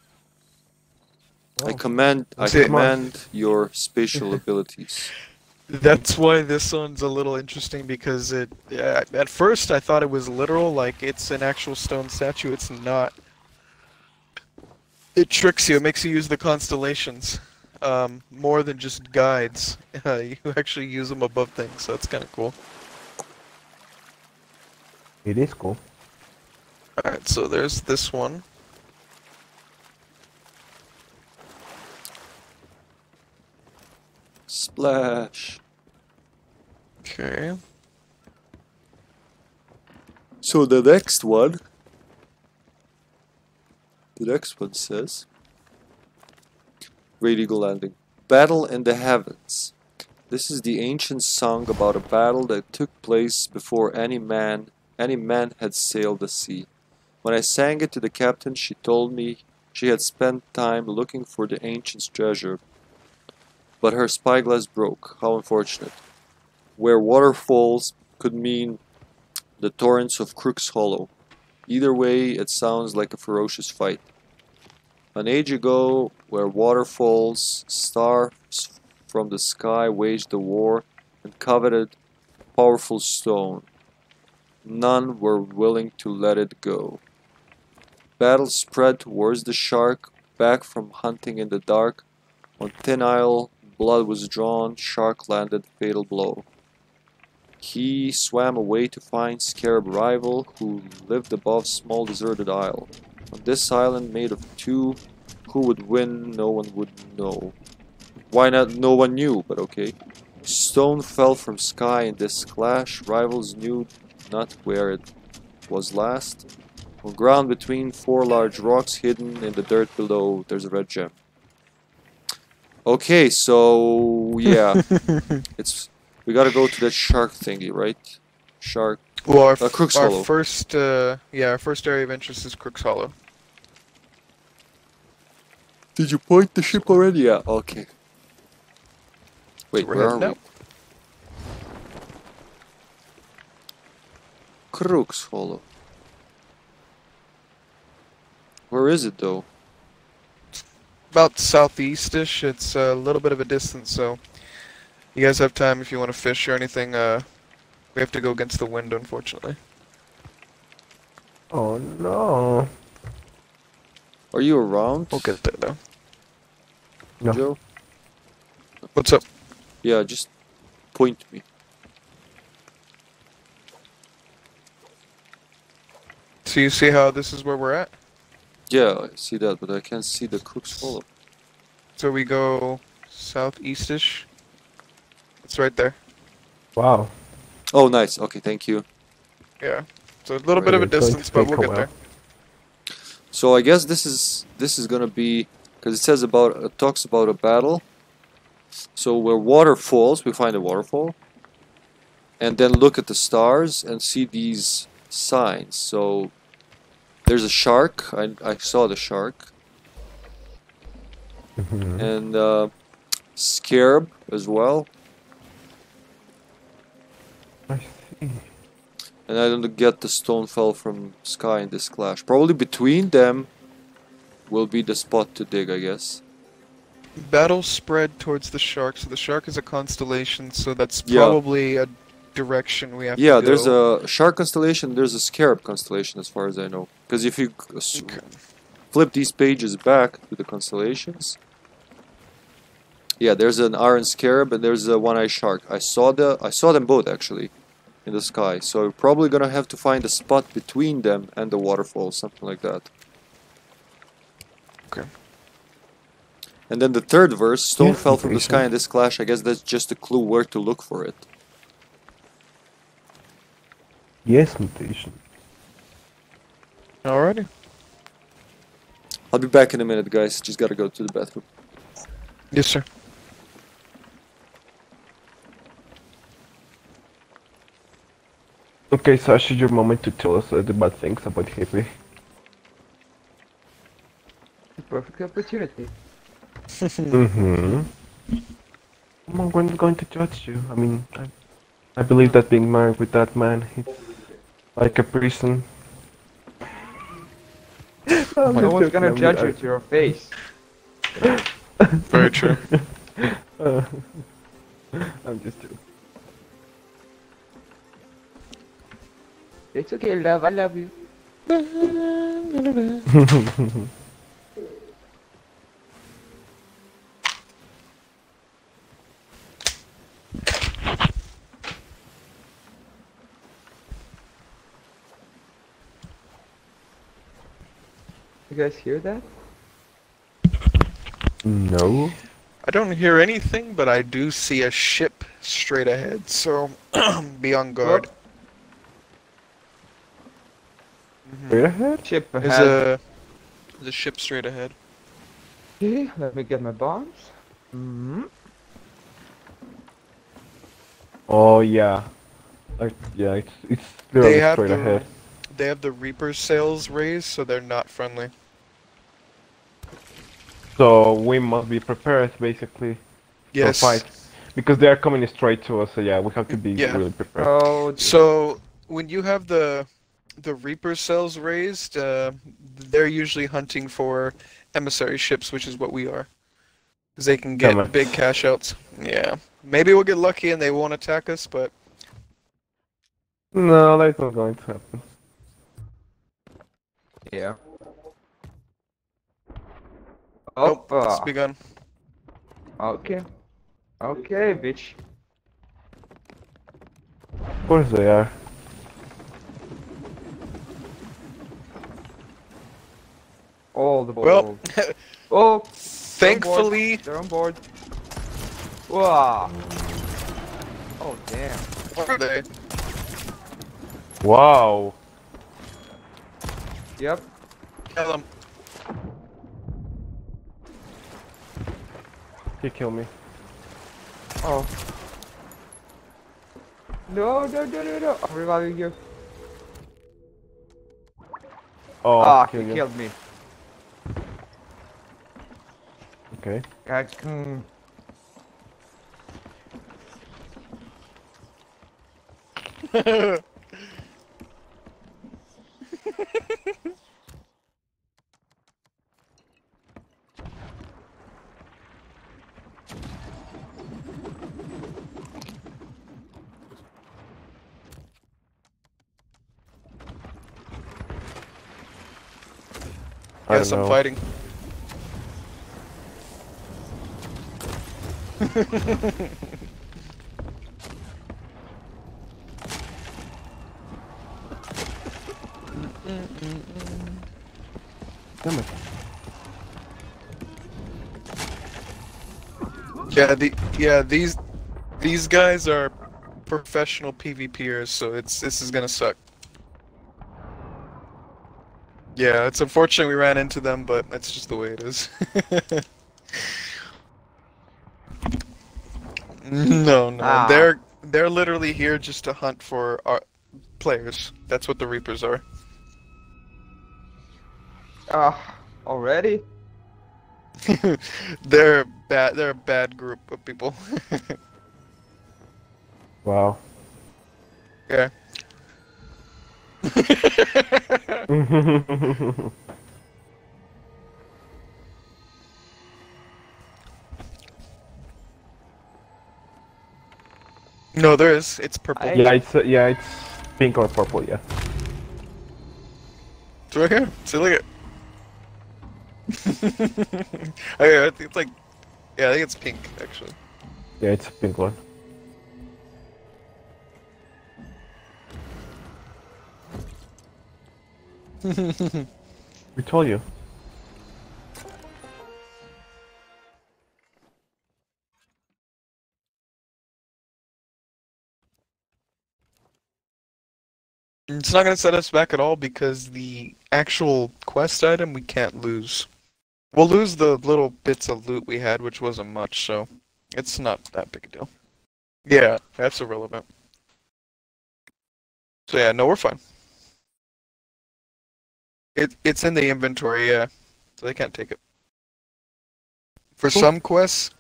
I Wow. command I See, command your spatial abilities. That's why this one's a little interesting because it. Yeah, at first, I thought it was literal, like it's an actual stone statue. It's not. It tricks you. It makes you use the constellations um, more than just guides. Uh, you actually use them above things, so it's kind of cool. It is cool. All right, so there's this one. Splash. Okay. So the next one. The next one says Great Eagle Landing. Battle in the Heavens. This is the ancient song about a battle that took place before any man any man had sailed the sea. When I sang it to the captain, she told me she had spent time looking for the ancient's treasure. But her spyglass broke. How unfortunate. Where water falls could mean the torrents of Crook's Hollow. Either way, it sounds like a ferocious fight. An age ago, where water falls, stars from the sky waged a war and coveted powerful stone. None were willing to let it go. Battle spread towards the shark, back from hunting in the dark. On Thin Isle, blood was drawn, shark landed fatal blow. He swam away to find Scarab rival, who lived above small deserted isle. On this island made of two, who would win, no one would know. Why not? No one knew, but okay. Stone fell from sky in this clash. Rivals knew not where it was last. On ground between four large rocks hidden in the dirt below, there's a red gem. Okay, so yeah, it's we gotta go to that shark thingy, right? Shark. Well, our, Uh, Crook's our Hollow. first, uh, yeah, our first area of interest is Crook's Hollow. Did you point the ship already? Yeah. Okay. Wait, We're where are heading we? Crook's Hollow. Where is it though? About southeast-ish. It's a little bit of a distance, so you guys have time if you want to fish or anything. Uh, we have to go against the wind, unfortunately. Oh no. Are you around, We'll get there though. No. Joe? What's up? Yeah, just point me. So you see how this is where we're at? Yeah, I see that, but I can't see the Crook's Hollow. So we go southeast-ish. It's right there. Wow. Oh, nice. Okay, thank you. Yeah. So a little bit of a It's going distance, but we'll get while. there. So I guess this is this is gonna be because it says about it talks about a battle. So where water falls, we find a waterfall, and then look at the stars and see these signs. So there's a shark. I I saw the shark Mhm. and uh, scarab as well. I see. And I don't get the stone fell from sky in this clash. Probably between them will be the spot to dig, I guess. Battle spread towards the shark. So the shark is a constellation, so that's Yeah. probably a direction we have Yeah, there's a shark constellation. There's a scarab constellation, as far as I know. Because if you Okay. flip these pages back to the constellations, yeah, there's an iron scarab and there's a one-eyed shark. I saw the I saw them both actually in the sky. So we're probably gonna have to find a spot between them and the waterfall, something like that. Okay. And then the third verse, stone Yeah, fell from the sky in this clash. I guess that's just a clue where to look for it. Yes, mutation. Alrighty. I'll be back in a minute, guys. Just gotta go to the bathroom. Yes, sir. Okay, Sasha, your moment to tell us uh, the bad things about Hippy. Perfect opportunity. Mm-hmm. No one's going to judge you. I mean, I, I believe that being married with that man, it's like a prison. I'm No one's gonna judge you to your face. Very true. Uh, I'm just joking. It's okay, love. I love you. You guys hear that? no. I don't hear anything, but I do see a ship straight ahead, so be on guard. Straight ahead? Ship There's ahead. a there's a ship straight ahead. Okay, let me get my bombs. Mm-hmm. Oh yeah. Like, yeah, it's it's They have straight to ahead. they have the Reaper sails raised, so they're not friendly. So we must be prepared, basically, Yes. for fight. Because they are coming straight to us, so yeah, we have to be Yeah. really prepared. Oh. So when you have the the Reaper cells raised, uh, they're usually hunting for emissary ships, which is what we are, because they can get Damn it. big cash outs. Yeah, maybe we'll get lucky and they won't attack us, but No, that's not going to happen. yeah. Oh, Opa. it's begun. Okay. Okay, bitch. Of course they are. All the boys. Well, balls. oh, Thankfully, they're on board. Wow. Oh damn. what are they? Wow. Yep. Kill 'em. He killed me. Oh. No, no, no, no, no. I'm reviving you. Oh, ah, he you. killed me. Okay. Guys, mm. Yes, don't I'm know. fighting. Damn it. Yeah, the yeah these these guys are professional PvPers, so it's this is gonna suck. Yeah, it's unfortunate we ran into them, but that's just the way it is. no, no, Ah. they're they're literally here just to hunt for our players. That's what the Reapers are. Ah, already? they're bad. They're a bad group of people. Wow. yeah. no, there is. It's purple. I- yeah, it's uh, yeah, it's pink or purple. Yeah. It's right here. See, look at. okay, I think it's like, yeah, I think it's pink actually. Yeah, it's a pink one. we told you. It's not gonna set us back at all because the actual quest item we can't lose. We'll lose the little bits of loot we had, which wasn't much, so it's not that big a deal. Yeah, that's irrelevant. So yeah, no, we're fine. It it's in the inventory, yeah. So they can't take it. For Cool. some quests,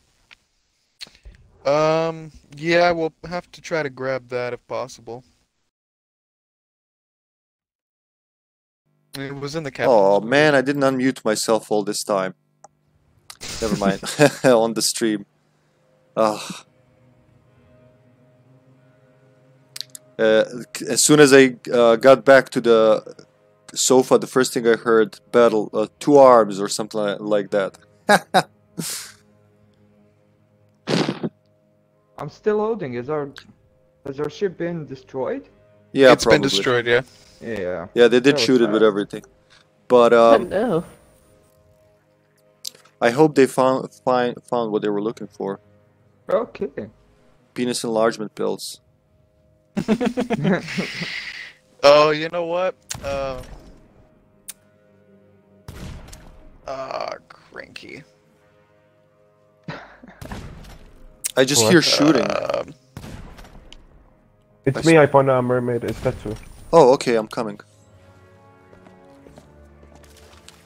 um, yeah, we'll have to try to grab that if possible. It was in the captain's. Oh man, I didn't unmute myself all this time. Never mind. On the stream. Ugh. Uh, as soon as I uh, got back to the sofa, the first thing I heard battle uh, two arms or something li- like that. I'm still loading. Is our has our ship been destroyed? Yeah, It's probably. been destroyed, yeah. Yeah. Yeah, they did That was shoot it with everything. But um, no. I hope they found find found what they were looking for. Okay. Penis enlargement pills. Oh, you know what? Uh, ah, cranky. I just What? hear shooting. Um, It's me. I found a mermaid statue. Oh, okay, I'm coming.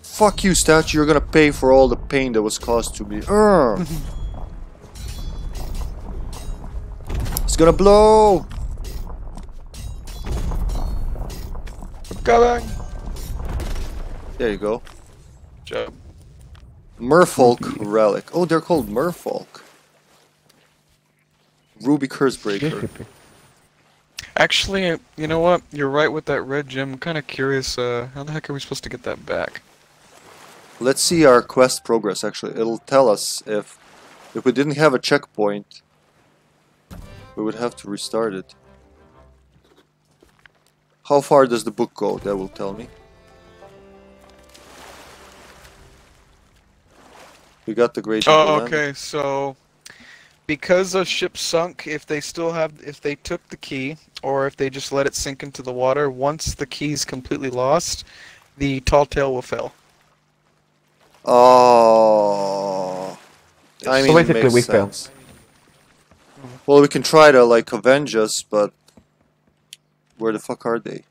Fuck you, statue. You're gonna pay for all the pain that was caused to me. Urgh. it's gonna blow. Coming. There you go. Job. Merfolk relic. Oh, they're called Merfolk. Ruby Curse Breaker. Actually, you know what? You're right with that red gem. I'm kind of curious. Uh, how the heck are we supposed to get that back? Let's see our quest progress. Actually, it'll tell us if if we didn't have a checkpoint, we would have to restart it. How far does the book go? That will tell me. We got the great. Oh, Jungle Land. okay. So, because a ship sunk, if they still have, if they took the key, or if they just let it sink into the water, once the key's completely lost, the tall tale will fail. Oh. I So mean, it basically makes we fail. sense. Well, we can try to like avenge us, but where the fuck are they?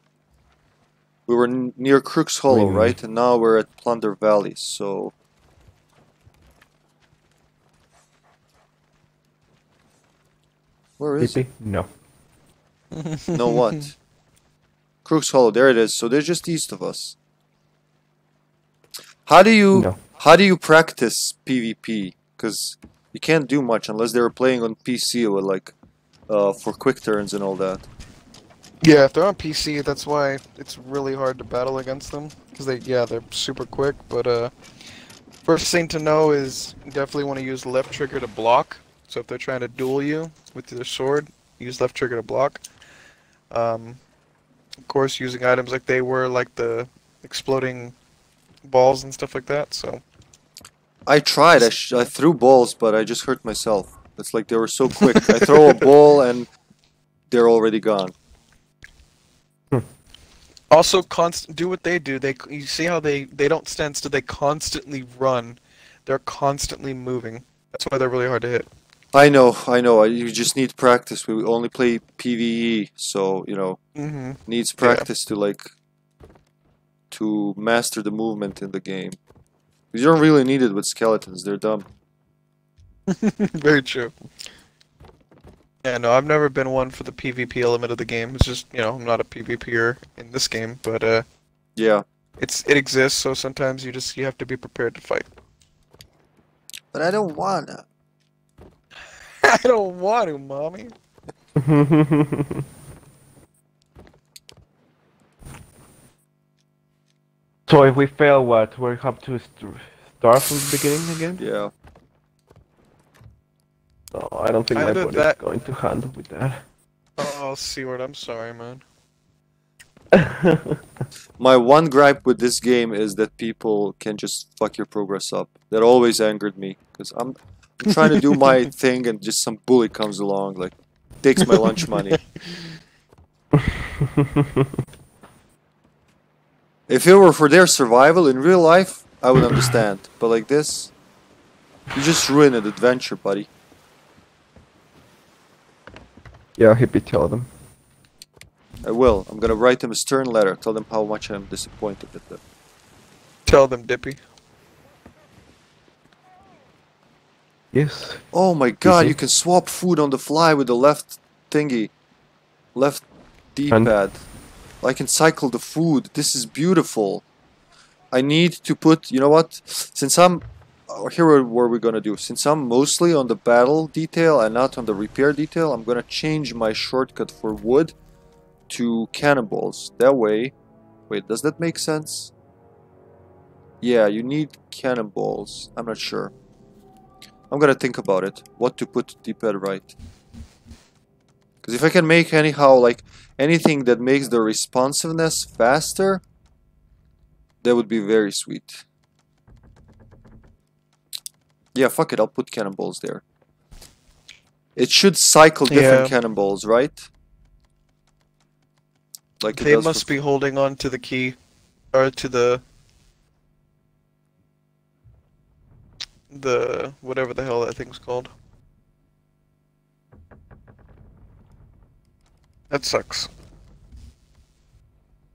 We were n- near Crook's Hollow, Really? right? And now we're at Plunder Valley, so. Where is it? No. No, what? Crook's Hollow, there it is. So they're just east of us. How do you No. how do you practice PvP? Because you can't do much unless they were playing on PC with like uh, for quick turns and all that. Yeah, if they're on PC, that's why it's really hard to battle against them. Because they, yeah, they're super quick. But uh, first thing to know is definitely want to use left trigger to block. So if they're trying to duel you with their sword, use left trigger to block. Um, of course, using items like they were, like the exploding balls and stuff like that. So I tried. I, I threw balls, but I just hurt myself. It's like they were so quick. I throw a ball and they're already gone. also, const- do what they do. They you see how they they don't stand still. They constantly run. They're constantly moving. That's why they're really hard to hit. I know, I know. You just need practice. We only play PVE, so you know Mm-hmm. needs practice to like to master the movement in the game. You don't really need it with skeletons. They're dumb. Very true. Yeah, no, I've never been one for the PvP element of the game. It's just, you know, I'm not a PvPer in this game, but uh, Yeah, it's it exists. So sometimes you just you have to be prepared to fight. but I don't wanna. I don't want to, mommy. so if we fail, what? We have to st- start from the beginning again? Yeah. No, I don't think my Either body that- is going to handle with that. Oh, Seaward, I'm sorry, man. My one gripe with this game is that people can just fuck your progress up. That always angered me because I'm, I'm trying to do my thing and just some bully comes along like takes my lunch money. If it were for their survival in real life, I would understand. But like this, you just ruin an adventure, buddy. yeah, Hippy, tell them. I will. I'm gonna write them a stern letter. Tell them how much I'm disappointed at them. Tell them, Dippy. Yes. Oh my god, you can swap food on the fly with the left thingy. Left D-pad. I can cycle the food. This is beautiful. I need to put, you know what? Since I'm oh, here what what we're gonna do. Since I'm mostly on the battle detail and not on the repair detail, I'm gonna change my shortcut for wood to cannonballs. That way, wait, does that make sense? Yeah, you need cannonballs. I'm not sure. I'm gonna think about it. What to put D-pad right. Because if I can make anyhow like anything that makes the responsiveness faster, that would be very sweet. Yeah, fuck it. I'll put cannonballs there. It should cycle different Yeah. cannonballs, right? Like They must be holding on to the key, or to the the whatever the hell that thing's called. That sucks.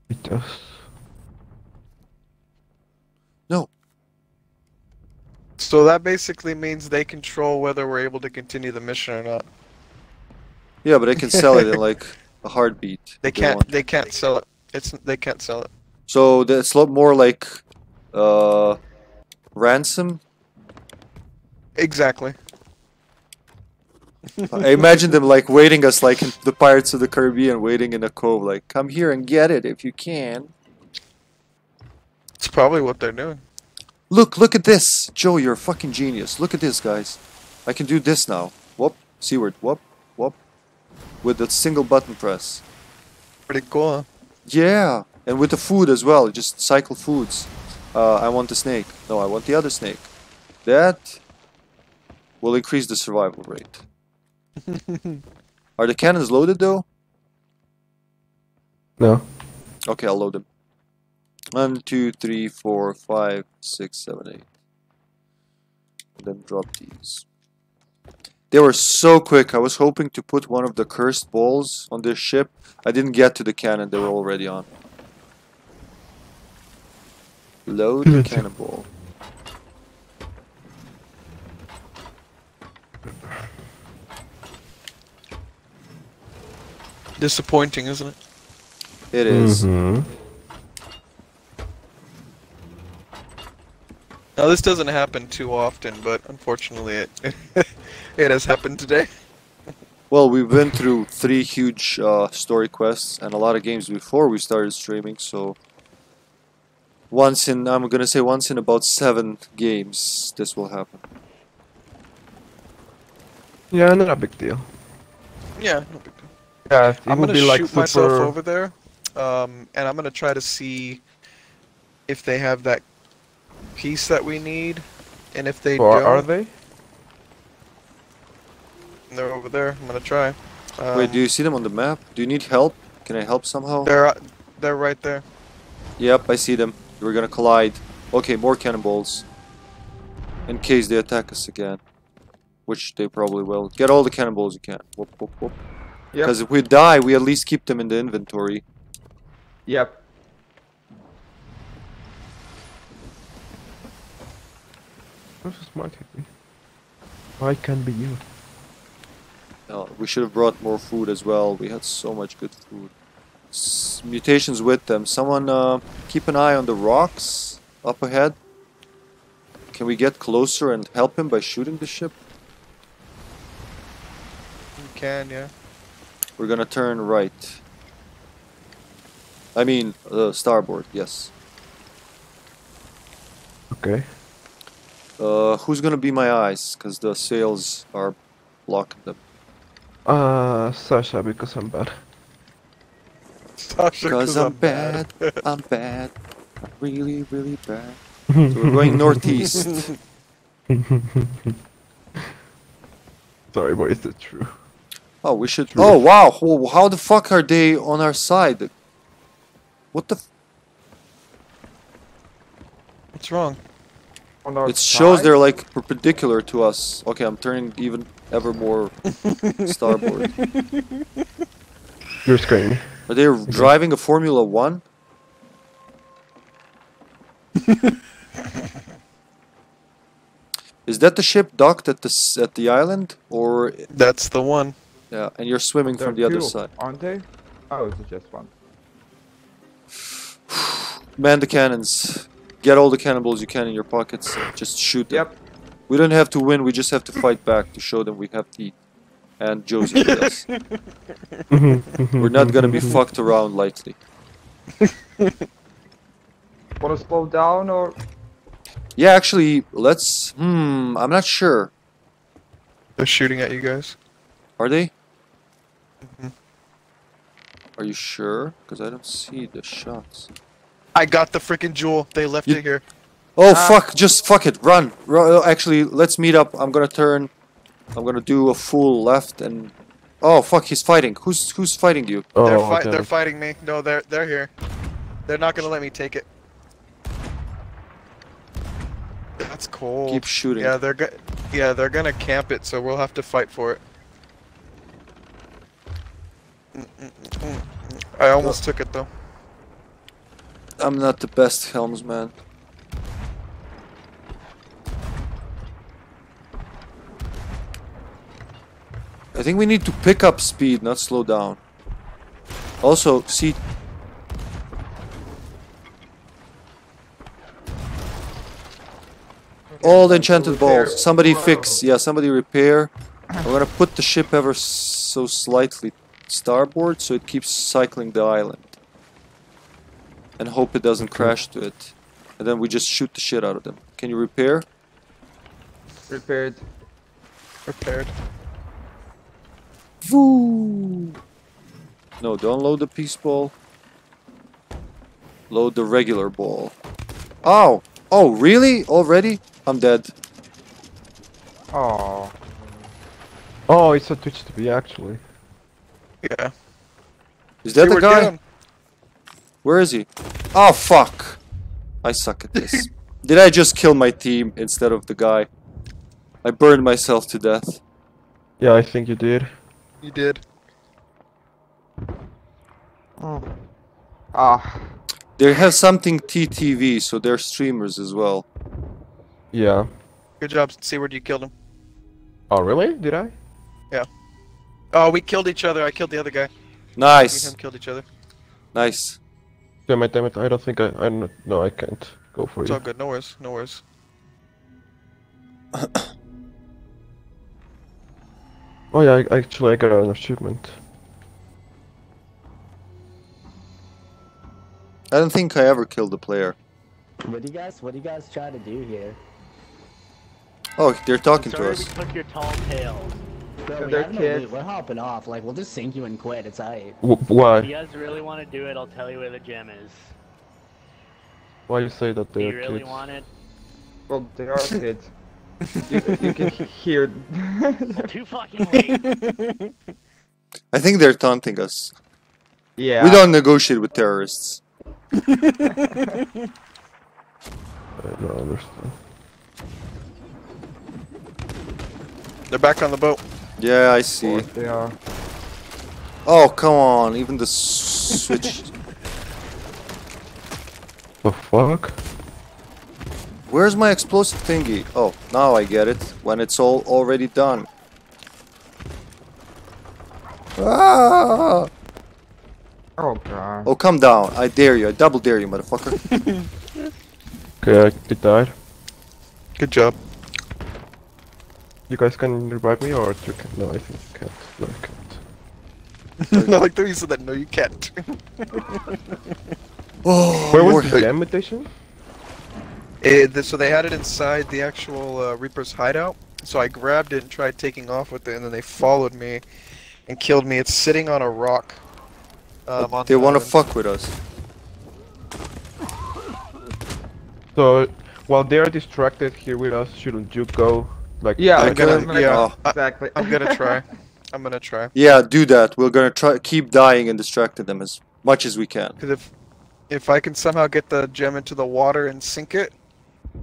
It does. No, So that basically means they control whether we're able to continue the mission or not. Yeah, but I can sell it in like a heartbeat. They can't. want. They can't sell it. It's they can't sell it. So it's a lot more like uh, ransom. Exactly. I imagine them like waiting us like in the Pirates of the Caribbean, waiting in a cove, like come here and get it if you can. It's probably what they're doing. Look, look at this, Joe. You're a fucking genius. Look at this, guys. I can do this now. Whoop, seaward. Whoop, whoop, with a single button press. Pretty cool. Huh? Yeah, and with the food as well. Just cycle foods. Uh, I want the snake. No, I want the other snake. That will increase the survival rate. Are the cannons loaded though? No. Okay, I'll load them. One, two, three, four, five, six, seven, eight. And then drop these. They were so quick. I was hoping to put one of the cursed balls on this ship. I didn't get to the cannon. They were already on. Load the cannonball. Disappointing, isn't it? It is. Mhm. Now this doesn't happen too often, but unfortunately it it has happened today. Well, we've been through three huge uh, story quests and a lot of games before we started streaming, so once in I'm gonna say once in about seven games this will happen. Yeah, not a big deal. Yeah, no big deal. Yeah, I'm gonna be like shoot super. myself over there, um, and I'm gonna try to see if they have that piece that we need, and if they Or don't, are they? they're over there. I'm gonna try. Um, Wait, do you see them on the map? Do you need help? Can I help somehow? They're uh, they're right there. Yep, I see them. We're gonna collide. Okay, more cannonballs. In case they attack us again. Which they probably will. Get all the cannonballs you can. Whoop, whoop, whoop. Yep. Because if we die, we at least keep them in the inventory. Yep. Who's so smart hit me? Why can't be you? Uh, we should have brought more food as well. We had so much good food. S mutations with them. Someone uh, keep an eye on the rocks up ahead. Can we get closer and help him by shooting the ship? You can, yeah. We're gonna turn right. I mean, uh, starboard, yes. Okay. Uh, who's gonna be my eyes? Because the sails are blocking them. Uh, Sasha, because I'm bad. Sasha, Because I'm bad, I'm bad. I'm really, really bad. So we're going northeast. Sorry, but is it true? Oh, we should. Oh, wow. Wh- How the fuck are they on our side? What the? F- What's wrong? On our it shows they're like perpendicular to us. Okay, I'm turning even ever more starboard. You're scaring. Are they driving a Formula One? Is that the ship docked at the s- at the island, or That's the one. Yeah? And you're swimming There from are the other side. Aren't they? Oh, it's just one. Man the cannons. Get all the cannonballs you can in your pockets. Just shoot them. Yep. We don't have to win. We just have to fight back to show them we have teeth. And Josie with us. We're not gonna be fucked around lightly. Wanna slow down or? Yeah, actually, let's. Hmm. I'm not sure. They're shooting at you guys. Are they? Mhm. Are you sure? Because I don't see the shots. I got the freaking jewel. They left You- it here. Oh Ah. fuck! Just fuck it. Run. Ru- Actually, let's meet up. I'm gonna turn. I'm gonna do a full left and. Oh fuck! He's fighting. Who's who's fighting you? Oh, they're, fi- okay. they're fighting me. No, they're they're here. They're not gonna let me take it. That's cold. Keep shooting. Yeah, they're go- yeah they're gonna camp it, so we'll have to fight for it. I almost no. took it though. I'm not the best helmsman. I think we need to pick up speed, not slow down. Also, see... Okay, All the enchanted balls. Somebody fix, yeah, somebody repair. I'm gonna put the ship ever so slightly starboard so it keeps cycling the island. And hope it doesn't crash to it. And then we just shoot the shit out of them. Can you repair? Repaired. Prepared. Voo! No, don't load the peace ball. Load the regular ball. Oh! Oh, really? Already? I'm dead. Oh. Oh, it's a Twitch TV actually. Yeah. Is that the guy? him. Where is he? Oh, fuck! I suck at this. Did I just kill my team instead of the guy? I burned myself to death. Yeah, I think you did. You did. Oh. Ah. They have something TTV, so they're streamers as well. Yeah. Good job, Seaward. You killed him. Oh, really? Did I? Oh, we killed each other. I killed the other guy. Me and Nice, him killed each other. nice. Damn it, damn it. I don't think I. I don't. No, I can't go for It's you. all good. No worries. No worries. Oh yeah, I, actually I got an achievement. I don't think I ever killed a player. What do you guys what do you guys try to do here? Oh, they're talking to us. we took your tall tales. Bro, we They're have no kids. loot. We're hopping off. Like we'll just sink you and quit. It's aight. W- If you guys really want to do it, I'll tell you where the gem is. Why you say that Do they're you really kids? want it? Well, they are kids. you, you can hear. Well, too fucking late. I think they're taunting us. yeah. We don't negotiate with terrorists. I don't understand. They're back on the boat. Yeah, I see. They are. Oh, come on. Even the switch. The fuck? Where's my explosive thingy? Oh, now I get it. When it's all already done. Ah! Oh god. Oh, come down. I dare you. I double dare you, motherfucker. Okay, I, died. Good job. You guys can revive me or you can? No, I think you can't. No, I can't. I like the way you said that. No, you can't. Oh, Where was the gem mutation? Eh, th- so they had it inside the actual uh, Reaper's hideout. So I grabbed it and tried taking off with it, and then they followed me and killed me. It's sitting on a rock. Um, on They the want to island. fuck with us. So while they are distracted here with us, shouldn't you go? Like Yeah, I I'm gonna- gonna. yeah. Oh. Exactly. I'm gonna try. I'm gonna try. Yeah, do that. We're gonna try keep dying and distracting them as much as we can. Because if if I can somehow get the gem into the water and sink it,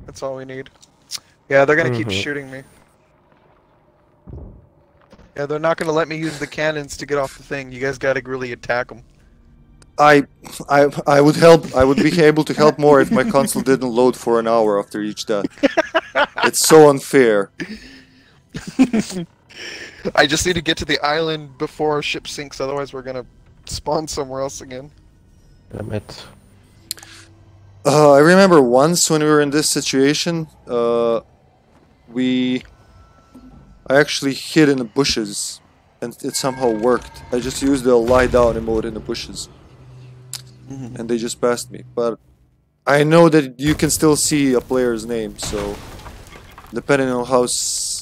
that's all we need. Yeah, they're gonna keep Mhm. shooting me. Yeah, they're not gonna let me use the cannons to get off the thing. You guys gotta really attack them. I, I, I would help. I would be able to help more if my console didn't load for an hour after each death. It's so unfair. I just need to get to the island before our ship sinks, otherwise we're gonna spawn somewhere else again. Damn it. Uh, I remember once when we were in this situation, uh, we, I actually hid in the bushes, and it somehow worked. I just used the lie down emote in the bushes, Mm-hmm. and they just passed me. But I know that you can still see a player's name, so depending on how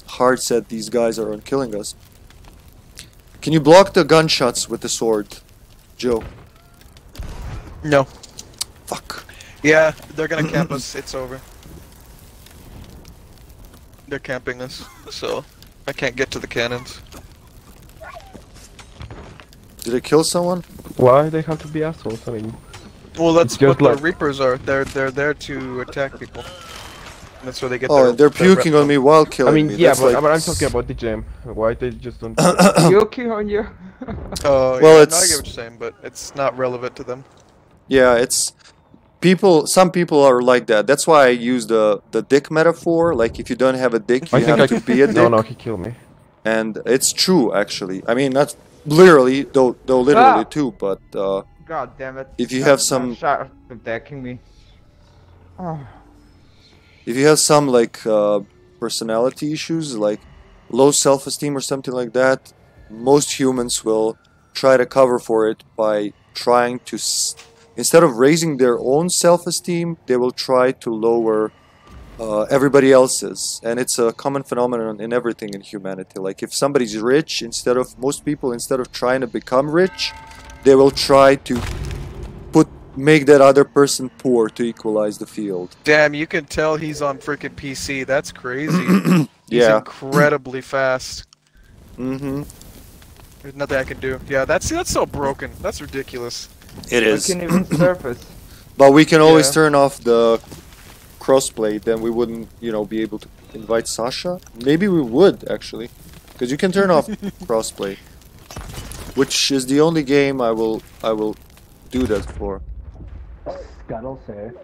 hard set these guys are on killing us. Can you block the gunshots with the sword, Joe? No. Fuck. Yeah, they're gonna camp us. It's over. They're camping us, so I can't get to the cannons. Did I kill someone? Why they have to be assholes? I mean, Well, that's It's just what like- the Reapers are. They're they're there to attack people. That's where they get. Oh, their, and they're their puking on me while killing me. I mean, me. yeah, That's but, like but I'm talking about the gem. Why they just don't? Yuki on you. Oh, Well, yeah, no, I it's- get what you're saying, but it's not relevant to them. Yeah, it's people. Some people are like that. That's why I use the the dick metaphor. Like if you don't have a dick, you I think have I to be a dick. no, no, he killed me. and it's true actually. I mean, not literally, though, though literally Ah! too. But uh, God damn it. If you That- have some- Shot attacking me. Oh. if you have some like uh, personality issues, like low self-esteem or something like that, most humans will try to cover for it by trying to, s- instead of raising their own self-esteem, they will try to lower uh, everybody else's, and it's a common phenomenon in everything in humanity. Like if somebody's rich, instead of most people, instead of trying to become rich, they will try to put make that other person poor to equalize the field. Damn, you can tell he's on freaking PC. That's crazy. he's Yeah. incredibly fast. Mm-hmm. There's nothing I can do. Yeah, that's that's so broken. That's ridiculous. it is We is. can even surface. But we can always Yeah. turn off the crossplay, then we wouldn't, you know, be able to invite Sasha. Maybe we would actually, because you can turn off crossplay, which is the only game I will I will do that for. Scuttle, sir.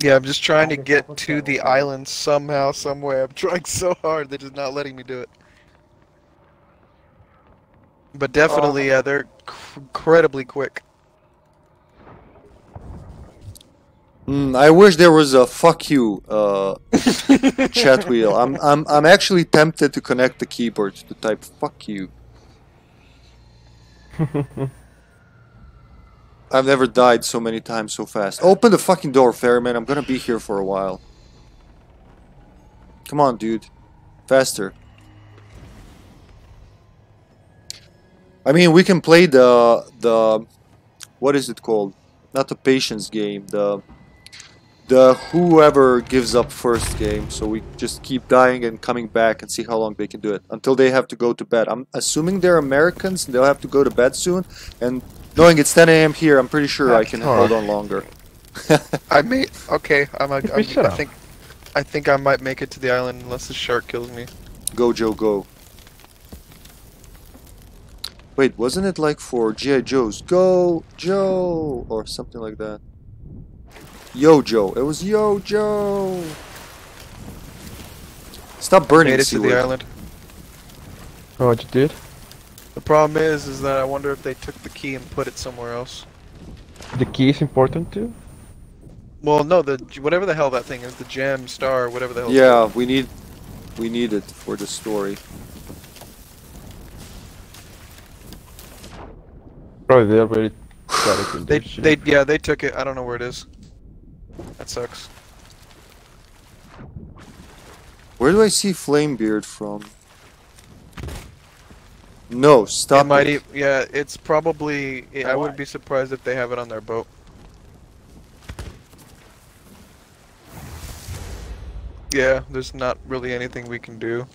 Yeah, I'm just trying to get to the island somehow, some way. I'm trying so hard. They're just not letting me do it. But definitely, uh, yeah, they're cr- incredibly quick. Mm, I wish there was a fuck you uh, chat wheel. I'm I'm I'm actually tempted to connect the keyboard to type fuck you. I've never died so many times so fast. Open the fucking door, Ferryman. I'm gonna be here for a while. Come on, dude. Faster. I mean, we can play the the what is it called? Not the patience game. The the whoever gives up first game. So we just keep dying and coming back and see how long they can do it until they have to go to bed. I'm assuming they're Americans and they'll have to go to bed soon. And knowing it's 10 a.m. here, I'm pretty sure I can That's hold on longer. I may. Okay, I'm. A, I'm shut I up. think. I think I might make it to the island unless the shark kills me. Go Joe, go. Wait, wasn't it like for G.I. Joe's Go Joe or something like that? Yo Joe. It was Yo Joe. Stop burning Made it to the island. Oh, you did? The problem is, is that I wonder if they took the key and put it somewhere else. The key is important too? Well, no, the whatever the hell that thing is, the gem star, whatever the hell. it's Yeah, we need we need it for the story. Probably they already got it in They, they, yeah, they took it. I don't know where it is. That sucks. Where do I see Flamebeard from? No, stop it might it. e- yeah, it's probably. I wouldn't be surprised if they have it on their boat. Yeah, there's not really anything we can do.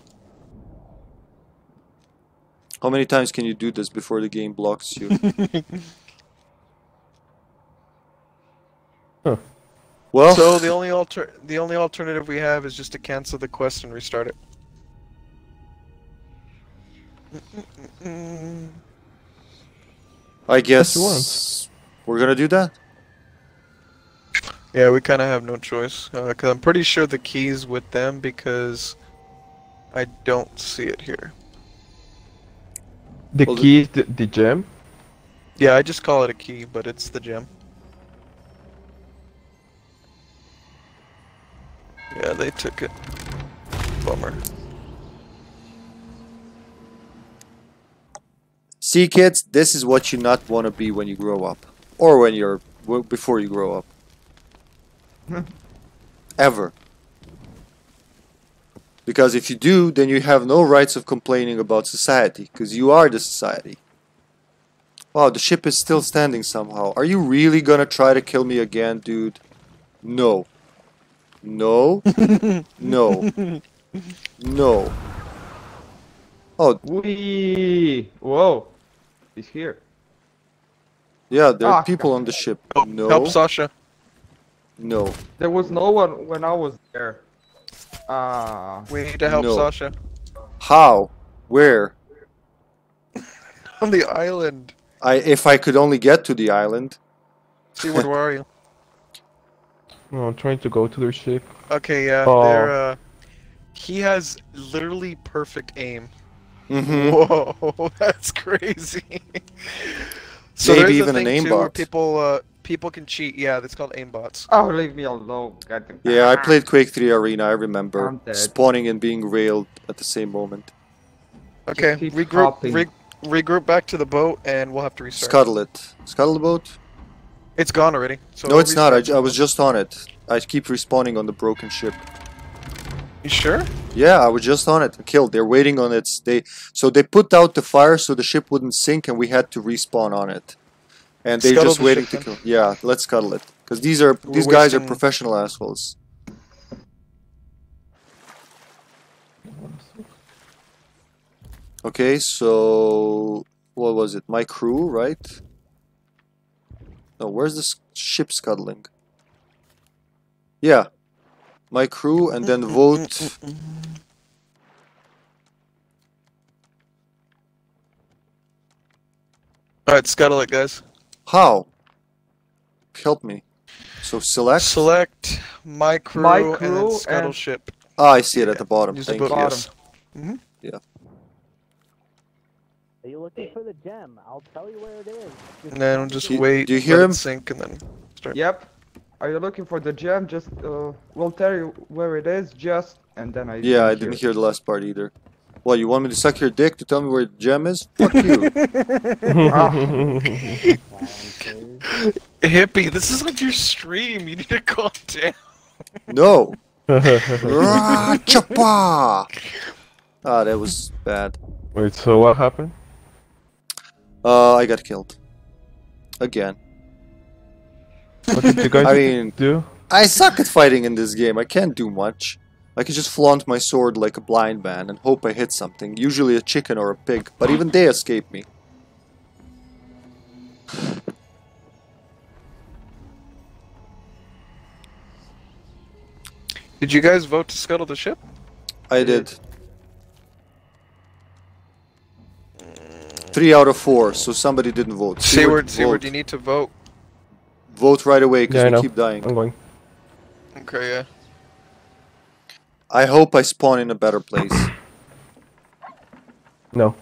How many times can you do this before the game blocks you? Huh. Well, So the only alter the only alternative we have is just to cancel the quest and restart it. I guess once. we're gonna do that. Yeah, we kind of have no choice. Uh, Cause I'm pretty sure the key's with them because I don't see it here. The Well, key the, the gem? Yeah, I just call it a key, but it's the gem. Yeah, they took it. Bummer. See, kids, this is what you not want to be when you grow up, or when you're before you grow up. Ever. Because if you do, then you have no rights of complaining about society, because you are the society. Wow, the ship is still standing somehow. Are you really gonna try to kill me again, dude? No. No. no. No. Oh, Wee! Whoa! He's here. yeah, there are Ah, people on the ship. Help, No. help Sasha. No. There was no one when I was there. Ah. We need to help No. Sasha. How? Where? On the island. I if I could only get to the island. Seaward, where are you? No, I'm trying to go to their ship. Okay, yeah, Oh. they're uh He has literally perfect aim. Mm-hmm. Whoa, that's crazy. so Maybe there's a even an thing too aimbot. people uh, people can cheat. Yeah, that's called aimbots. Oh, leave me alone. Goddamn. Yeah, I played Quake 3 Arena. I remember spawning and being railed at the same moment. Okay, regroup, re- regroup back to the boat, and we'll have to restart. Scuttle it. Scuttle the boat? It's gone already. So No, it's not. I, I was just on it. I keep respawning on the broken ship. You sure? Yeah, I was just on it and killed. They're waiting on its. They so they put out the fire so the ship wouldn't sink, and we had to respawn on it. And they're Scuttle just the waiting to then. kill. Yeah, let's scuttle it because these are We're these guys are professional assholes. Okay, so what was it? My crew, right? No, where's this ship scuttling? Yeah, my crew, and then vote. All right, scuttle it, guys. How? Help me. So select. Select my crew, My and crew then scuttle and- ship. Ah, I see it at the bottom. Use the Thank boat. you. Bottom. Yes. Are you looking for the gem? I'll tell you where it is. Just And then tell me just Do wait. do you hear him? Sink and then start. Yep. Are you looking for the gem? Just uh, we'll tell you where it is. Just and then I. Yeah, I didn't hear the last part either. Well, you want me to suck your dick to tell me where the gem is? Fuck you. Hippy, this is like your stream. You need to calm down. no. Rah, chapa! Ah, that was bad. Wait, so what happened? Uh, I got killed. Again. What did you guys I mean, do? I suck at fighting in this game. I can't do much. I can just flaunt my sword like a blind man and hope I hit something, usually a chicken or a pig, but even they escape me. Did you guys vote to scuttle the ship? I did. Three out of four, so somebody didn't vote. Seaward, Seaward, vote. you need to vote. Vote right away because Yeah, I we know. keep dying. I'm going. Okay, yeah. I hope I spawn in a better place. No.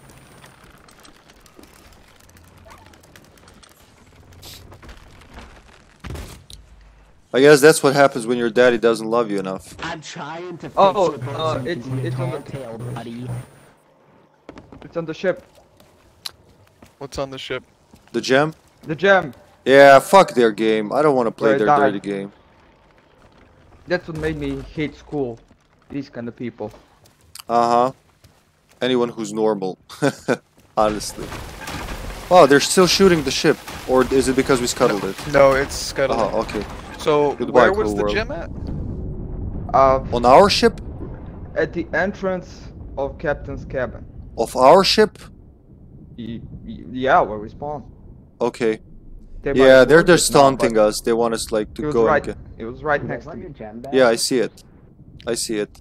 I guess that's what happens when your daddy doesn't love you enough. I'm trying to fix Oh, it, but uh, it's it's- on the- tall-tailed, buddy. It's on the ship. What's on the ship? The gem? The gem. Yeah, fuck their game. I don't want to play their it dirty game. That's what made me hate school. These kind of people. Uh huh. Anyone who's normal. Honestly. Oh, they're still shooting the ship. Or is it because we scuttled it? No, it's scuttled. Oh, okay. So Goodbye, where was cool the world. gem at? Uh, On our ship? at the entrance of captain's cabin. Of our ship? Y- y- yeah, where we spawn. Okay. They Yeah, they're moved just it now, taunting us. They want us like to go right. and get. It was right next to me. your? Yeah, I see it. I see it.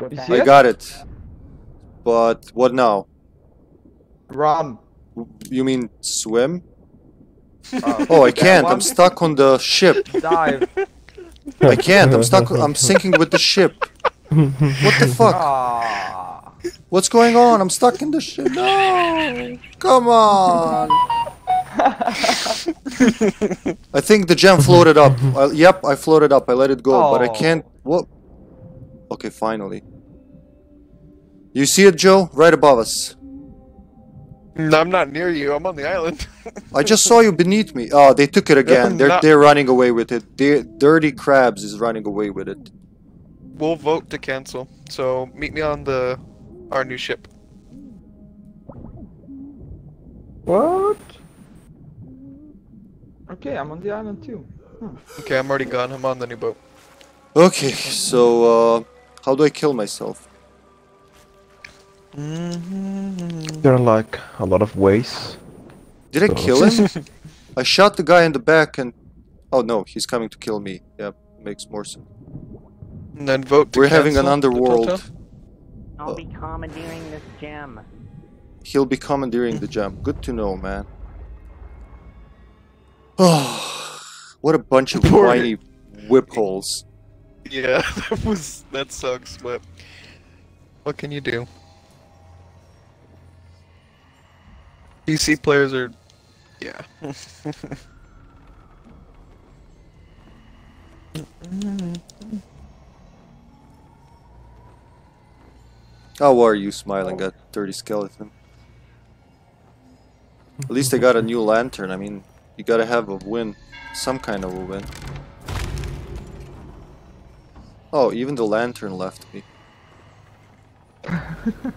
You see I it? got it. But what now? Run. You mean swim? Uh, Oh, I can't. I'm stuck on the ship. Dive. I can't. I'm stuck. I'm sinking with the ship. What the fuck? Ah. What's going on? I'm stuck in the shit. No! Come on! I think the gem floated up. I, yep, I floated up. I let it go, but I Oh. can't. What? Okay, finally. You see it, Joe? Right above us. No, I'm not near you. I'm on the island. I just saw you beneath me. Oh, they took it again. They're Not- they're running away with it. they Dirty Crabs is running away with it. we'll vote to cancel. So meet me on the our new ship. What? Okay, I'm on the island too. Okay, I'm already gone. I'm on the new boat. Okay, so uh, how do I kill myself? There are like a lot of ways. Did I So- kill him? I shot the guy in the back and. Oh no, he's coming to kill me. Yeah, makes more sense. And then vote. To We're having an cancel the underworld. Telltale? I'll be commandeering this gem. He'll be commandeering the gem. Good to know, man. Oh, what a bunch of Poor- whiny whip holes. Yeah, that was that sucks, but what can you do? PC players are, yeah. Oh, How are you smiling at 30 skeleton? At least I got a new lantern. I mean, you gotta have a win. Some kind of a win. Oh, even the lantern left me.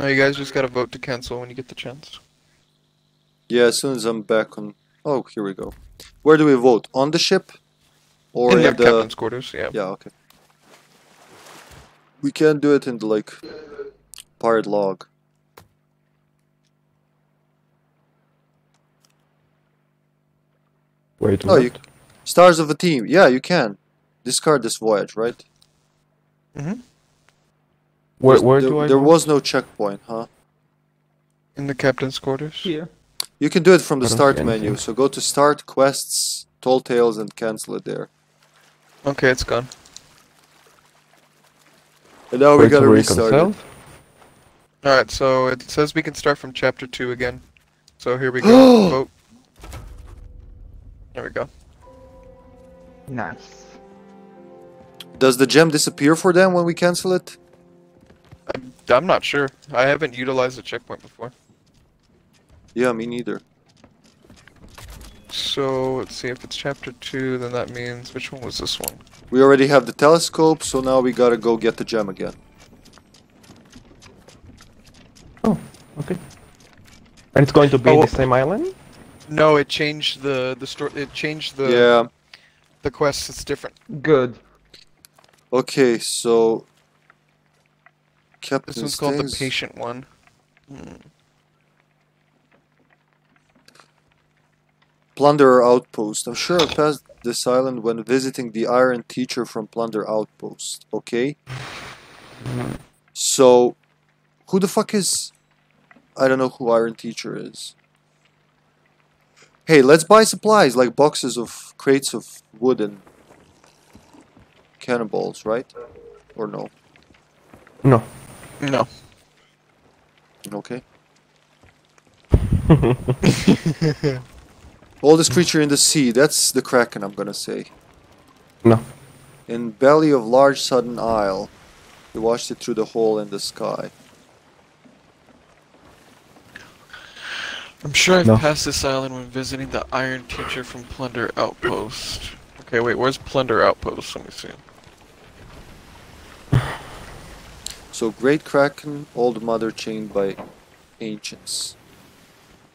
Oh, you guys just gotta vote to cancel when you get the chance. Yeah, as soon as I'm back on... Oh, here we go. Where do we vote? On the ship? Or In in the the... captain's quarters, yeah. Yeah, okay. We can do it in the, like, pirate log. Wait, Oh, what? you... Stars of a team. Yeah, you can. Discard this voyage, right? Mm-hmm. where, where there, do I There go? was no checkpoint, huh? In the captain's quarters. Here. You can do it from the start menu. So go to start, quests, tall tales, and cancel it there. Okay, it's gone. And now we gotta restart it. Alright, so it says we can start from chapter 2 again. So here we go. Vote. There we go. Nice. Does the gem disappear for them when we cancel it? I'm, I'm not sure. I haven't utilized the checkpoint before. Yeah, me neither. So let's see if it's chapter 2, then that means which one was this one? We already have the telescope, so now we gotta go get the gem again. Oh, okay. And it's going to be Oh, the same island? No, it changed the the story. It changed the yeah. the quest, It's different. Good. Okay, so. This Captain one's called the patient one. Hmm. Plunderer Outpost. I'm sure I passed this island when visiting the Iron Teacher from Plunder Outpost. Okay. So, who the fuck is. I don't know who Iron Teacher is. Hey, let's buy supplies like boxes of crates of wood and cannonballs, right? Or no? No. No. Okay. Oldest creature in the sea. That's the Kraken, I'm gonna say. No. In belly of large sudden isle. He watched it through the hole in the sky. I'm sure I've No. passed this island when visiting the Iron Teacher from Plunder Outpost. Okay, wait, where's Plunder Outpost? Let me see. So Great Kraken, Old Mother chained by ancients.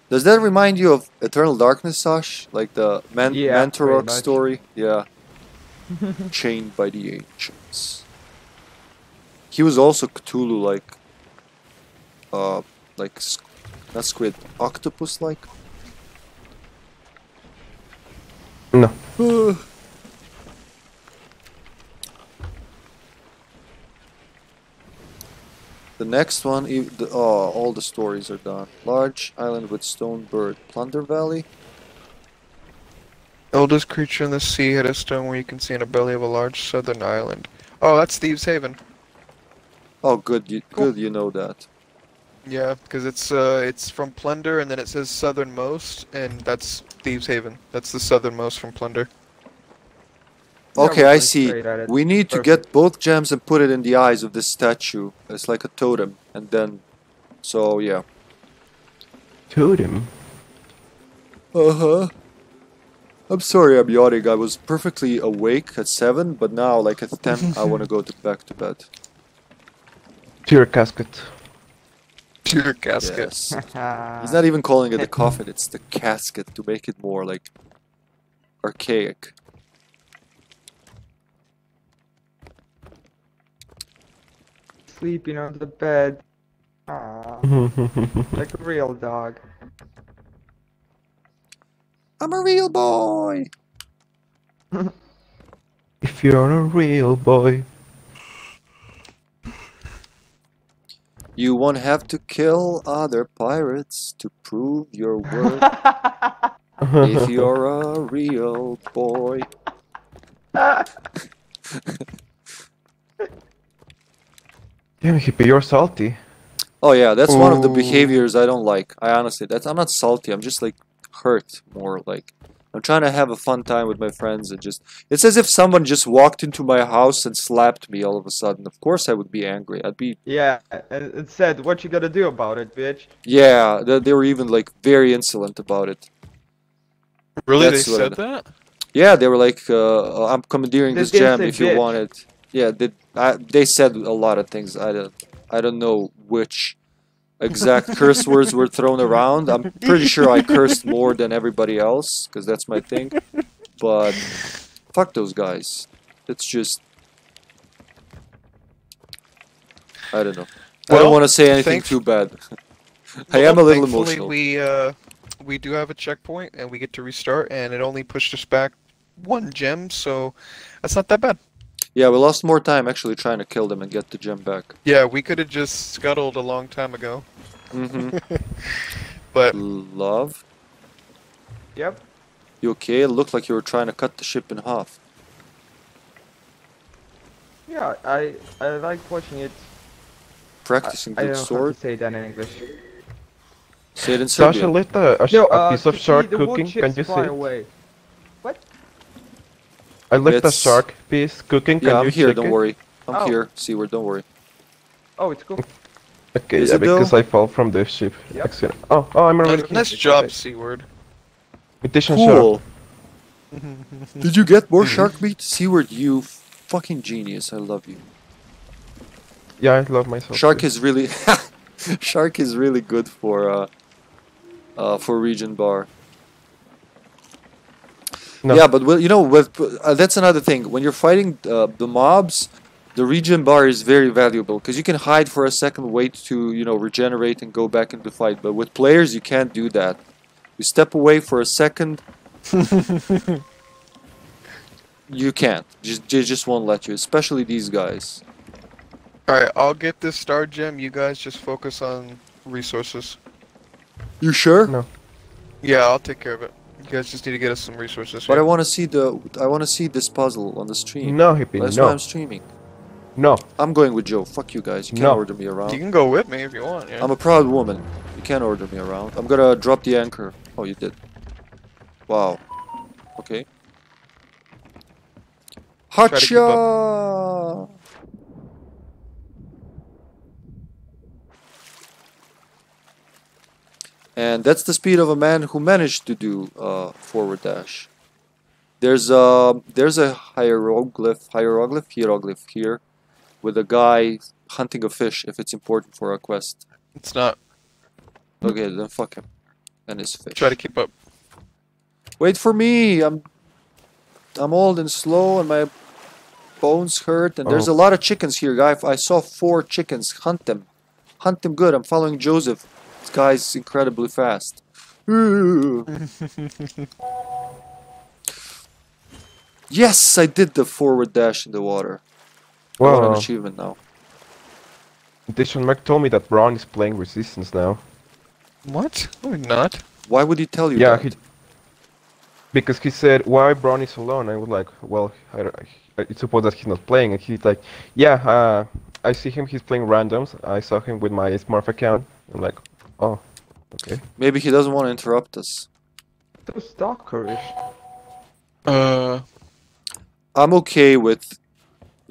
Does that remind you of Eternal Darkness, Sash? Like the Man- Yeah, Mantorok story? Yeah. chained by the ancients. He was also Cthulhu like uh like not squid, octopus like? No. The next one, oh, all the stories are done. Large island with stone bird. Plunder Valley? Oldest creature in the sea had a stone where you can see in a belly of a large southern island. Oh, that's Thieves Haven. Oh, good, you, Cool. good, you know that. Yeah, because it's uh, it's from Plunder, and then it says southernmost, and that's Thieves Haven. That's the southernmost from Plunder. Yeah, Okay, I see. straight at it. We need to Perfect. get both gems and put it in the eyes of this statue. It's like a totem, and then, so yeah. Totem. Uh huh. I'm sorry, I'm yawning. I was perfectly awake at seven, but now, like at ten, I want to go to back to bed. To your casket. To your casket. Yes. He's not even calling it the coffin; it's the casket to make it more like archaic. Sleeping on the bed. Aww, like a real dog. I'm a real boy. if you're a real boy. You won't have to kill other pirates to prove your worth if you're a real boy. Damn, Hippy, you're salty. Oh yeah, that's one of the behaviors I don't like. I honestly, that's I'm not salty. I'm just like hurt more. Like I'm trying to have a fun time with my friends and just. It's as if someone just walked into my house and slapped me all of a sudden. Of course, I would be angry. I'd be Yeah, and it said, what you gotta do about it, bitch? yeah. They, they were even like very insolent about it. Really, That's they said I- that? Yeah, they were like, uh, "I'm commandeering They this didn't gem say if you want it." Yeah, they, I, they said a lot of things. I don't, I don't know which exact curse words were thrown around. I'm pretty sure I cursed more than everybody else because that's my thing. But fuck those guys. It's just, I don't know. I don't want to say anything thank- too bad. I am a Well, little thankfully emotional. We uh, we do have a checkpoint, and we get to restart, and it only pushed us back one gem, so that's not that bad. Yeah, we lost more time actually trying to kill them and get the gem back. Yeah, we could have just scuttled a long time ago, hmm but Love. Yep. You okay? It looked like you were trying to cut the ship in half. Yeah, I I like watching it. Practicing I good don't know how to say that in English. Say it in Sasha, let a, a, No, a uh, piece of shark the wood cooking. chips Can you fly see? away. I left a It's- shark piece cooking. Can Yeah, you I'm here. check Don't worry. I'm Oh. here. Seaward. Don't worry. Oh, it's cool. Okay, Is yeah, it though? because I fall from the ship. Yep. Accident. Oh, oh, I'm already. here. nice job, C word. Mutation shut. Cool. Did you get more shark meat? Seaward, you fucking genius. I love you. Yeah, I love myself. Shark too. is really, shark is really good for uh, uh, for regen bar. No. Yeah, but well, you know, with uh, that's another thing. When you're fighting uh, the mobs, the regen bar is very valuable because you can hide for a second, wait to you know regenerate and go back into fight. But with players, you can't do that. You step away for a second. you can't. Just they just won't let you. Especially these guys. All right, I'll get this star gem. You guys just focus on resources. You sure? No. Yeah, I'll take care of it. You guys just need to get us some resources. But I want to see the. I want to see this puzzle on the stream. No, Hippy. That's why. I'm streaming. No. I'm going with Joe. Fuck you guys. You can't No. order me around. You can go with me if you want. Yeah. I'm a proud woman. You can't order me around. I'm gonna drop the anchor. Oh, you did. Wow. Okay. to keep up. Hacha! And that's the speed of a man who managed to do uh, forward dash. There's a there's a hieroglyph hieroglyph hieroglyph here, with a guy hunting a fish if it's important for a quest. It's not. Okay, then fuck him. And his fish. Try to keep up. Wait for me. I'm I'm old and slow and my bones hurt and there's a Oh. lot of chickens here, guy. I saw four chickens. Hunt them. Hunt them good. I'm following Joseph. This guy's incredibly fast. Yes, I did the forward dash in the water. I want an Well, achievement now. Mutation Mark told me that Brown is playing Resistance now. What? No, not. Why would he tell you Yeah, that? he. Because he said, "Why Brown is alone?" I was like, "Well, I, I, I suppose that he's not playing." And he's like, "Yeah, uh, I see him. He's playing randoms. I saw him with my Smurf account." I'm like, "Oh, okay." Maybe he doesn't want to interrupt us. So stalkerish. Uh, I'm okay with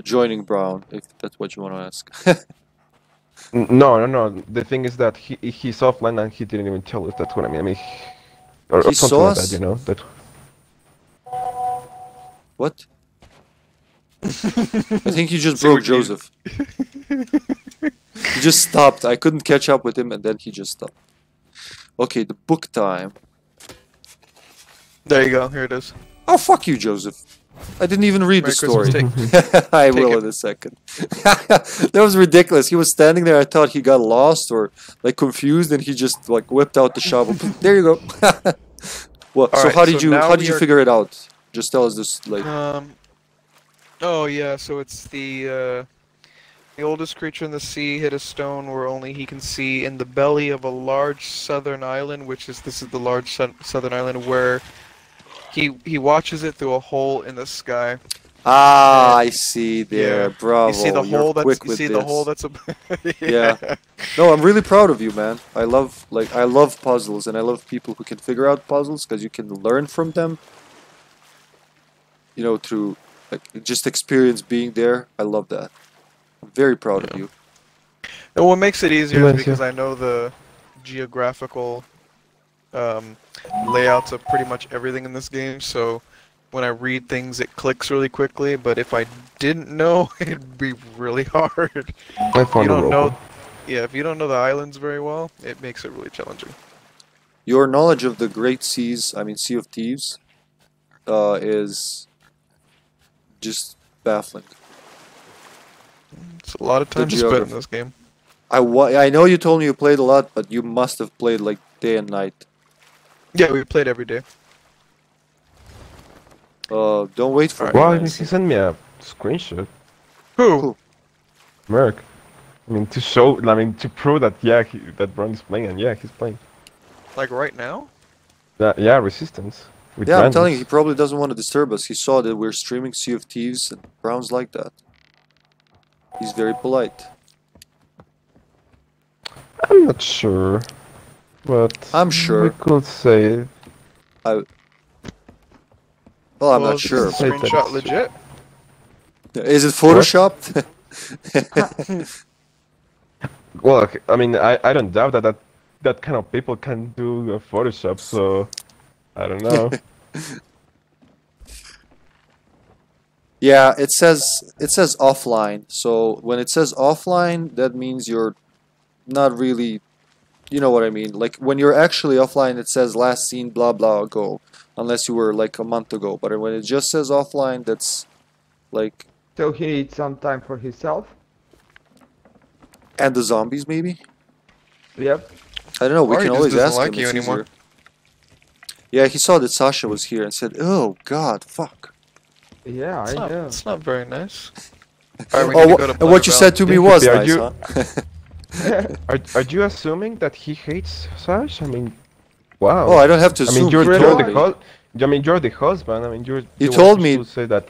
joining Brown, if that's what you want to ask. No, no, no. The thing is that he he's offline and he didn't even tell us. That's what I mean. I mean, or, He or something saw like us? that. You know that. What? I think you just broke Joseph. he just stopped. I couldn't catch up with him, and then he just stopped. Okay, the book time. there you go. Here it is. Oh, fuck you, Joseph. I didn't even read Merry the story. I Take will it. in a second. that was ridiculous. He was standing there. I thought he got lost or like confused, and he just like whipped out the shovel. there you go. well, so Alright, how did so you how did you are- figure it out? Just tell us this like um. Oh yeah, so it's the uh, The oldest creature in the sea hit a stone where only he can see in the belly of a large southern island, which is this is the large sou- southern island where he he watches it through a hole in the sky. Ah, I see there. Yeah. Bravo. you see the you're hole that's you see the this. hole that's a Yeah. No, I'm really proud of you, man. I love like I love puzzles and I love people who can figure out puzzles because you can learn from them. You know, through like just experience being there. I love that. I'm very proud of you. And what makes it easier is because I know the geographical um, layouts of pretty much everything in this game. So when I read things, it clicks really quickly. But if I didn't know, it'd be really hard. I found you a don't know, yeah. If you don't know the islands very well, it makes it really challenging. Your knowledge of the Great Seas, I mean Sea of Thieves, uh, is just baffling. It's a lot of The time to spend in geography. this game. I wa- I know you told me you played a lot, but you must have played like day and night. Yeah, we played every day. Uh, don't wait for Alright. me. Well, he sent me a screenshot. Who? Who? Merc. I mean, to show, I mean, to prove that, yeah, he, that Ron's playing, and yeah, he's playing. Like right now? Yeah, yeah Resistance. With Yeah, I'm telling you, he probably doesn't want to disturb us. He saw that we're streaming Sea of Thieves, and Brown's like that. He's very polite. I'm not sure. But. I'm sure. We could say. I. Well, I'm Well, not sure. this Say Screenshot legit? Is it photoshopped? Well, okay, I mean, I, I don't doubt that, that that kind of people can do uh, Photoshop, so. I don't know. yeah, it says it says offline. So when it says offline, that means you're not really, you know what I mean. Like when you're actually offline, it says last seen blah blah ago, unless you were like a month ago. But when it just says offline, that's like So he needs some time for himself. and the zombies maybe. Yep. I don't know. We Or can always ask like him. you anymore. easier. Yeah, he saw that Sasha was here and said, "Oh God, fuck." Yeah, It's I not, know. it's not very nice. Alright, we Oh, need to wha- go to and what you said to me was are nice, you- huh? are, are you assuming that he hates Sash? I mean, wow. oh, I don't have to assume. I mean, you're, he you're the me. I mean, you're the husband. I mean, you're. He the told me- should say that.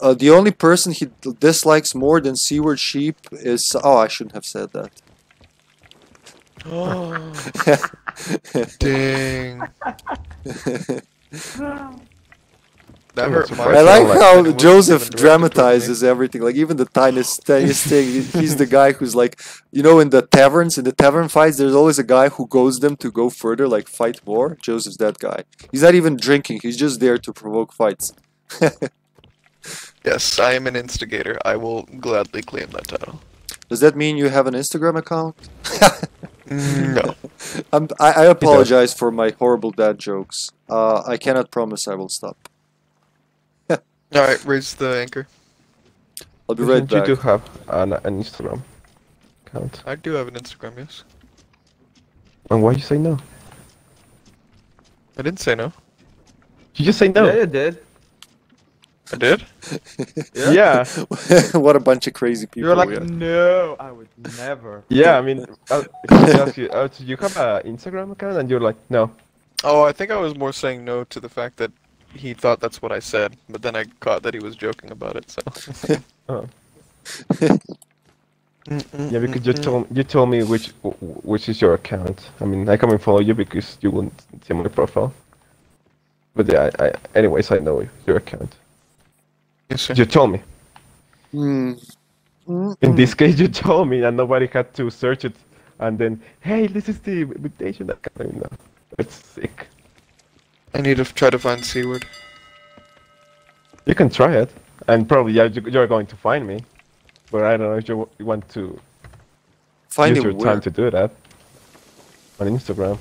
Uh, the only person he dislikes more than Seaward Sheep is. Oh, I shouldn't have said that. Oh. Dang. That I'm hurt my I like like- how It wasn't Joseph even directed towards me. dramatizes everything. Like even the tiniest, tiniest thing. he- He's the guy who's like, you know, in the taverns, in the tavern fights, there's always a guy who goes them to go further, like fight more. Joseph's that guy. He's not even drinking. He's just there to provoke fights. Yes, I am an instigator. I will gladly claim that title. Does that mean you have an Instagram account? No. I'm, I, I apologize for my horrible dad jokes. Uh, I cannot promise I will stop. Alright, raise the anchor. I'll be right you back. do have an, an Instagram account. I do have an Instagram, yes. And why you say no? I didn't say no. You just say no. Yeah, you did. I did? Yeah. what a bunch of crazy people. You're like, we are. no, I would never. Yeah, I mean, uh, can I ask you, uh, you have an Instagram account, and you're like, no. Oh, I think I was more saying no to the fact that he thought that's what I said, but then I caught that he was joking about it, so. Oh. Yeah, because you told you told me which which is your account. I mean, I come and follow you because you wouldn't see my profile. But yeah, I, I anyways I know your account. Yes, sir. You told me. Hmm. In this case, you told me, and nobody had to search it. And then, hey, this is the invitation. That kind of, you know, it's sick. I need to try to find Seaward. You can try it, and probably you're going to find me. But I don't know if you want to Find use your where? time to do that on Instagram.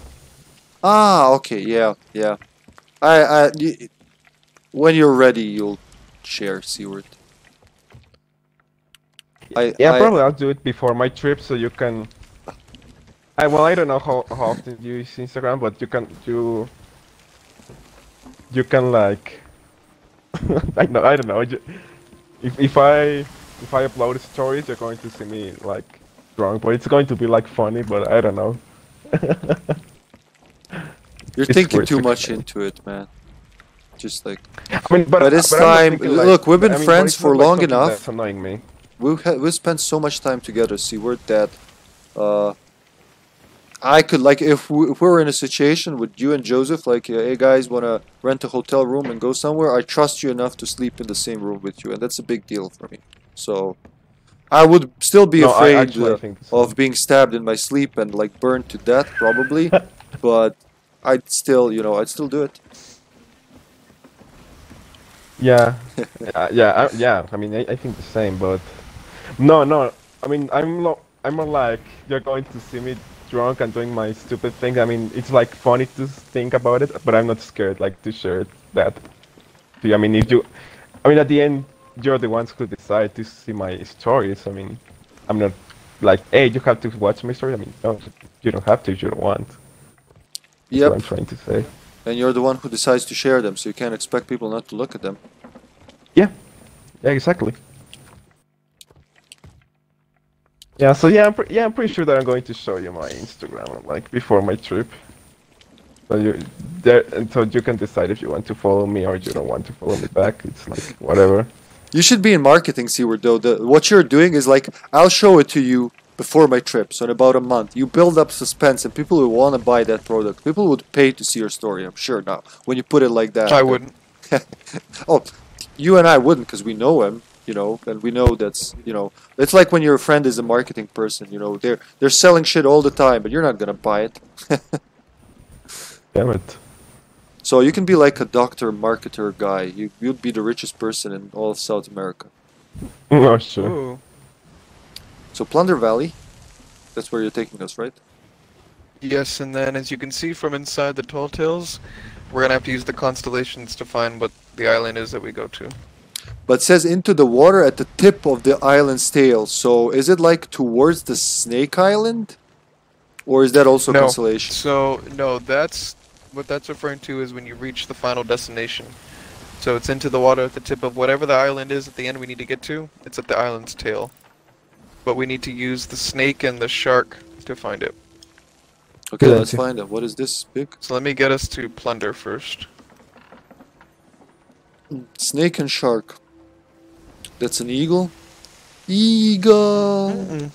Ah, okay, yeah, yeah. I, I, y- when you're ready, you'll share Seaward. I, Yeah, I, probably I'll do it before my trip, so you can. I well, I don't know how, how often you use Instagram, but you can you. You can like. I know I don't know. If if I if I upload stories, you're going to see me like drunk, but it's going to be like funny, but I don't know. You're It's thinking too much into it, man. Just like I mean, but, But it's but time- thinking, like- look, we've been I mean, friends for like long enough. That's annoying me. we've we spent so much time together. See, we're that. Uh, I could like if we, if we were in a situation with you and Joseph, like, hey guys, want to rent a hotel room and go somewhere. I trust you enough to sleep in the same room with you, and that's a big deal for me. So, I would still be No, afraid uh, think the same. of being stabbed in my sleep and like burned to death, probably. but I'd still, you know, I'd still do it. Yeah, uh, yeah, I, yeah. I mean, I, I think the same, but no, no. I mean, I'm lo- I'm more like you're going to see me drunk and doing my stupid thing. I mean, it's like funny to think about it, but I'm not scared like to share that. I mean, if you, I mean, at the end, you're the ones who decide to see my stories. I mean, I'm not like, hey, you have to watch my story. I mean, no, you don't have to if you don't want. That's Yep. what I'm trying to say. And you're the one who decides to share them, so you can't expect people not to look at them. Yeah, yeah, exactly. Yeah, so yeah, I'm pre- yeah, I'm pretty sure that I'm going to show you my Instagram like before my trip. So you there, and so you can decide if you want to follow me or you don't want to follow me back. It's like whatever. You should be in marketing, Seward, though. The, what you're doing is like, I'll show it to you before my trip, so in about a month. You build up suspense, and people will want to buy that product. People would pay to see your story, I'm sure now, when you put it like that. I wouldn't. oh, you and I wouldn't, because we know him, you know, and we know that's, you know, it's like when your friend is a marketing person, you know, they're they're selling shit all the time, but you're not gonna buy it. Damn it. So you can be like a doctor, marketer guy. You you'd be the richest person in all of South America. oh sure. Ooh. So Plunder Valley, that's where you're taking us, right? Yes, and then as you can see from inside the tall tales, we're gonna have to use the constellations to find what the island is that we go to. But says into the water at the tip of the island's tail. So is it like towards the Snake Island? Or is that also No. Constellation? So no, that's what that's referring to is when you reach the final destination. So it's into the water at the tip of whatever the island is at the end we need to get to. It's at the island's tail. But we need to use the snake and the shark to find it. Okay, Good let's idea. find it. What is this big? So let me get us to plunder first. Snake and shark. That's an eagle. Eagle.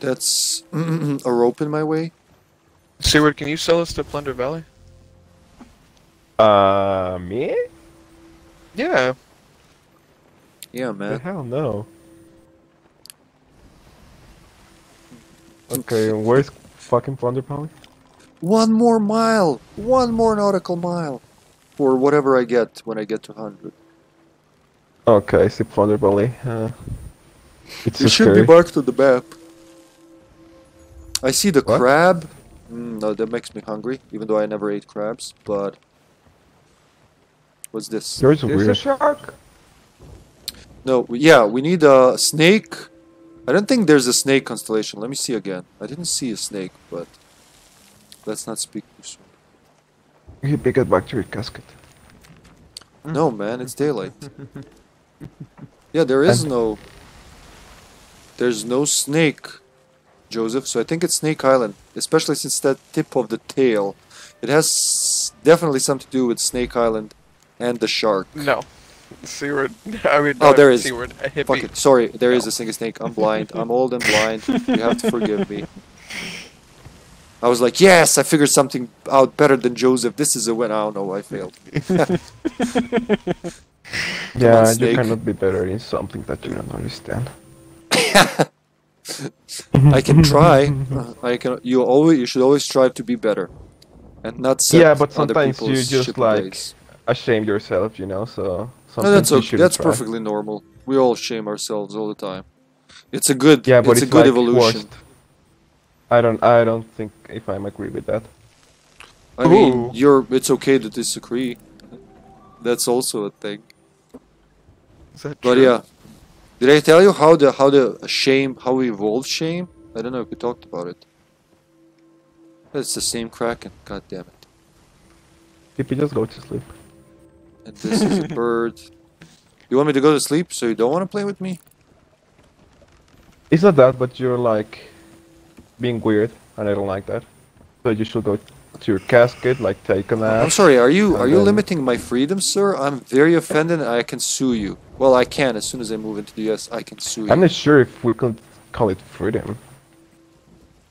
That's a rope in my way. Seward, can you sell us to Plunder Valley? Uh, me? Yeah. Yeah, man. The man. hell no. Okay, where's fucking Plunder Valley? One more mile. One more nautical mile. For whatever I get when I get to 100. Okay, I see Plunder Valley. Uh, it's so It should scary. be marked on the map. I see the What? crab. Mm, no, that makes me hungry, even though I never ate crabs. But what's this? Yours is There's a shark. No, yeah, we need a snake. I don't think there's a snake constellation. Let me see again. I didn't see a snake, but let's not speak too soon. You pick it back to your casket. Mm. No, man, it's daylight. yeah, there is And- no. There's no snake, Joseph. So I think it's Snake Island, especially since that tip of the tail. It has definitely something to do with Snake Island and the shark. No. Seward. I mean, Oh, there is. Seward. A hippie. Fuck it. Sorry, there is No. a single snake. I'm blind. I'm old and blind. You have to forgive me. I was like, yes, I figured something out better than Joseph. This is a win. i don't no, I failed. Yeah, you cannot be better in something that you don't understand. I can try. I can. You always. You should always strive to be better, and not Yeah, but sometimes you just, like, ways. Ashamed yourself, you know. So No, sometimes that's you okay. That's try. perfectly normal. We all shame ourselves all the time. It's a good. Yeah, but it's, it's, a good like evolution. worst. I don't. I don't think if I'm agree with that. I mean, you're. It's okay to disagree. That's also a thing. Is that But true? yeah, did I tell you how the how the shame how we evolved shame? I don't know if we talked about it. It's the same kraken. God damn it! If you just go to sleep. And this is a bird. You want me to go to sleep so you don't want to play with me? It's not that, but you're like being weird, and I don't like that. So you should go to your casket, like take a nap. I'm sorry, are you are you then- limiting my freedom, sir? I'm very offended and I can sue you. Well, I can as soon as I move into the US, I can sue you. I'm not sure if we can call it freedom.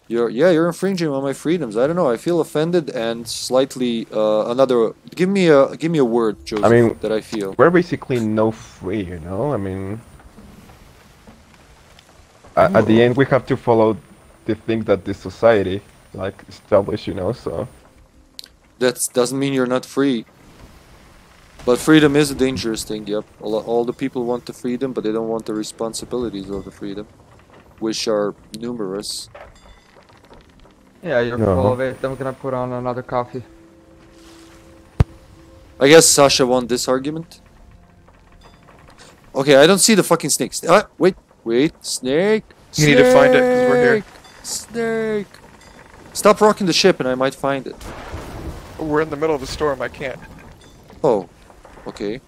You're yeah, you're infringing on my freedoms. I don't know. I feel offended and slightly uh, another. Give me a give me a word, Joseph. mean- that I feel. We're basically no free, you know. I mean, at the end, we have to follow the things that the society like establish, you know. So That doesn't mean you're not free. But freedom is a dangerous thing. Yep, all, all the people want the freedom, but they don't want the responsibilities of the freedom, which are numerous. Yeah, you're No. full of it. I'm gonna put on another coffee. I guess Sasha won this argument. Okay, I don't see the fucking snakes. Ah, wait, wait, snake. You need to find it, 'cause we're here. Snake. Stop rocking the ship, and I might find it. We're in the middle of a storm. I can't. Oh, okay.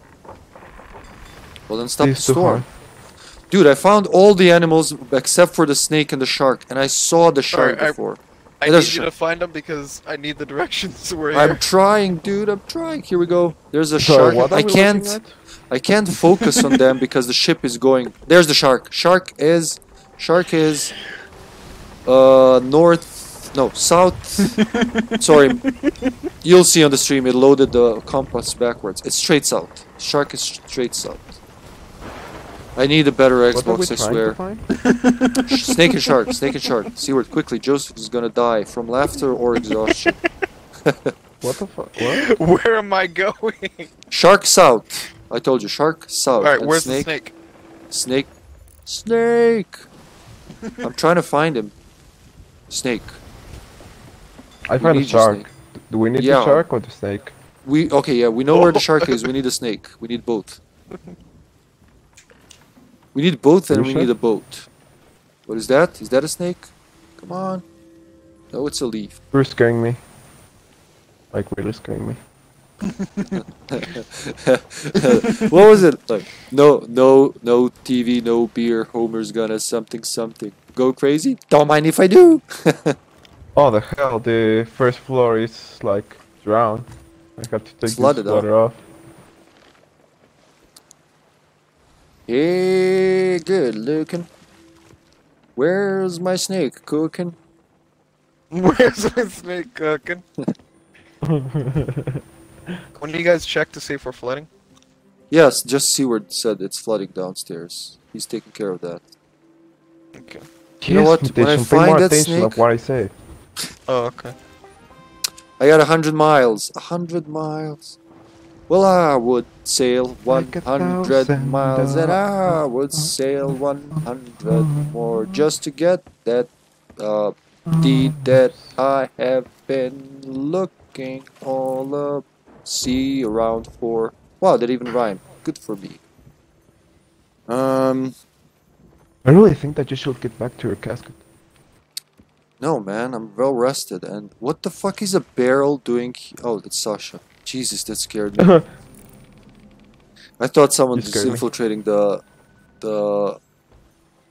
Well then, stop the storm. Dude, I found all the animals except for the snake and the shark, and I saw the shark Alright, I- before. I It is need you to find them because I need the directions. We're I'm here. trying, dude. I'm trying. Here we go. There's a So shark. I can't. I can't focus on them because the ship is going. There's the shark. Shark is. Shark is. Uh, north. No, south. Sorry. You'll see on the stream. It loaded the compass backwards. It's straight south. Shark is straight south. I need a better What are we Xbox. I swear. to find? Sh- Snake and shark. Snake and shark. Seaward quickly. Joseph is gonna die from laughter or exhaustion. What the fuck? What? Where am I going? Shark south. I told you. Shark south. All right, where's snake? the snake? Snake. Snake. I'm trying to find him. Snake. I We found a shark. snake. Do we need Yeah. the shark or the snake? We okay, yeah, we know where the shark is. We need a snake. We need both. We need both and You we need a boat. What is that? Is that a snake? Come on. No, it's a leaf. You're scaring me. Like really scaring me. what was it? Like no no no TV, no beer, Homer's gonna something something. Go crazy? Don't mind if I do. Oh the hell! The first floor is like drowned. I have to take this water off. Hey, good looking. Where's my snake cooking? Where's my snake cooking? when do you guys check to see if we're flooding? Yes, just Seward said it's flooding downstairs. He's taking care of that. Okay. You know what? When I Attention, pay more find that attention snake- of what I say. Oh, okay. I got a hundred miles. A hundred miles. Well, I would sail one hundred Like a hundred thousand miles, and I would sail one hundred more just to get that uh, deed that I have been looking all the sea around for. Wow, that even rhymed. Good for me. Um, I really think that you should get back to your casket. no, man, I'm well rested. And what the fuck is a barrel doing? Oh, that's Sasha. Jesus, that scared me. I thought someone was scared me. infiltrating the the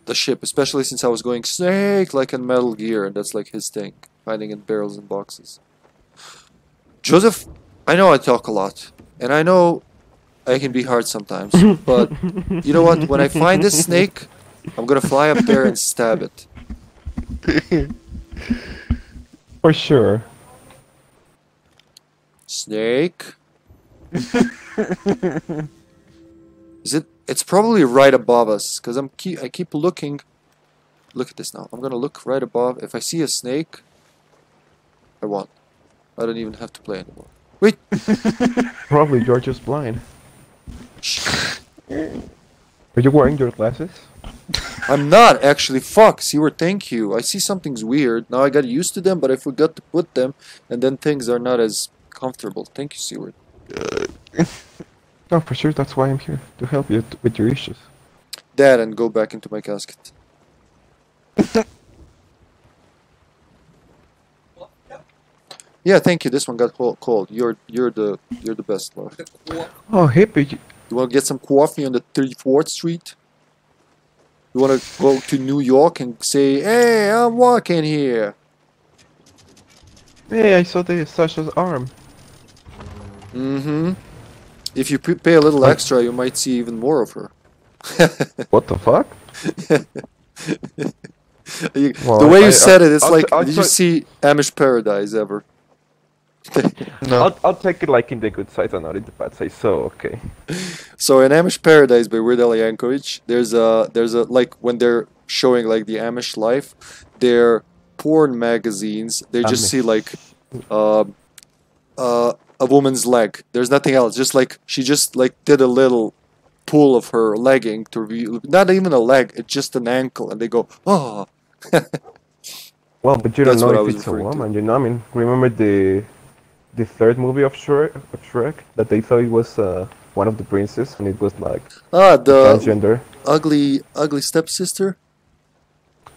the ship, especially since I was going snake like in Metal Gear, and that's like his thing, hiding in barrels and boxes. Joseph, I know I talk a lot, and I know I can be hard sometimes, but you know what? When I find this snake, I'm gonna fly up there and stab it. For sure. Snake. Is it? It's probably right above us, cause I'm keep I keep looking. Look at this now. I'm gonna look right above. If I see a snake, I won. I don't even have to play anymore. Wait. Probably you're just blind. Shh. Are you wearing your glasses? I'm not actually. Fuck. Seaward, thank you. I see something's weird. Now I got used to them, but I forgot to put them, and then things are not as comfortable. Thank you, Seaward. No, for sure. That's why I'm here to help you with your issues. That and go back into my casket. yeah, thank you. This one got cold. You're you're the you're the best, love. Oh, Hippy! You- You want to get some coffee on the 34th Street? You want to go to New York and say, "Hey, I'm walking here." Hey, I saw the Sasha's arm. Mm-hmm. If you pay a little extra, you might see even more of her. What the fuck? You- Well, the way you I- said it, it's I'll- like, I'll did you see Amish Paradise ever? No. I'll, I'll take it like in the good side and not in the bad side. So okay. So in Amish Paradise by Weird Al Yankovic, there's a there's a like when they're showing like the Amish life, their porn magazines, they just Amish. see like um uh, a woman's leg. There's nothing else. Just like she just like did a little pull of her legging to reveal not even a leg, it's just an ankle, and they go, oh. Well, but you don't That's know if it's a referring to. woman. You know, I mean, remember the the third movie of Shrek, of Shrek that they thought it was uh, one of the princes, and it was like Ah, the transgender. ugly ugly stepsister.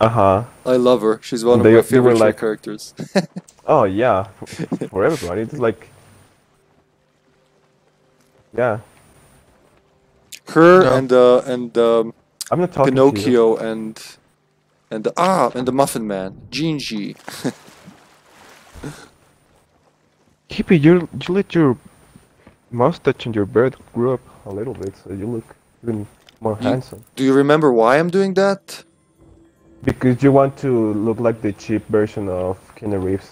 Uh huh. I love her. She's one of They- my favorite Shrek like- characters. Oh yeah, for, for everybody. It's like, yeah. Her No. and uh and um, I'm not talking to you. Pinocchio and and the, ah and the Muffin Man, Gingy. Hippy, you you let your mustache and your beard grow up a little bit, so you look even more You- handsome. Do you remember why I'm doing that? Because you want to look like the cheap version of Keanu Reeves.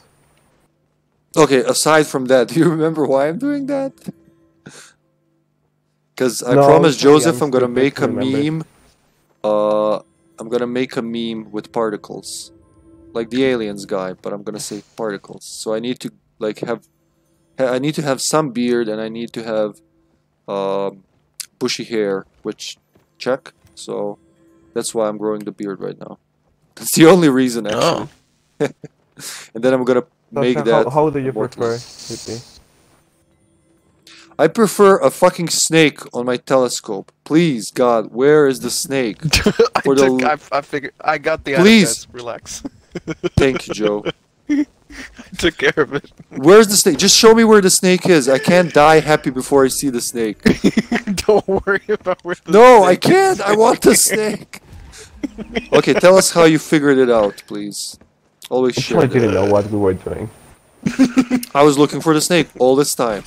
Okay, aside from that, do you remember why I'm doing that? Because I No, promised Joseph I'm I'm gonna make a remember. meme. Uh, I'm gonna make a meme with particles, like the aliens guy, but I'm gonna say particles. So I need to like have, ha- I need to have some beard and I need to have, um, bushy hair, which check. So that's why I'm growing the beard right now. That's the only reason actually. Oh. and then I'm gonna make Sasha, that. How, how do you more- prefer, Hippy? I prefer a fucking snake on my telescope. Please, God, where is the snake? I For the took. l- I, I figured. I got the. Please. Item, guys. Relax. Thank you, Joe. took care of it. Where's the snake? Just show me where the snake is. I can't die happy before I see the snake. Don't worry about where. The No, I snake is. can't. I want the snake. Okay, tell us how you figured it out, please. Always I didn't know what we were doing. I was looking for the snake all this time.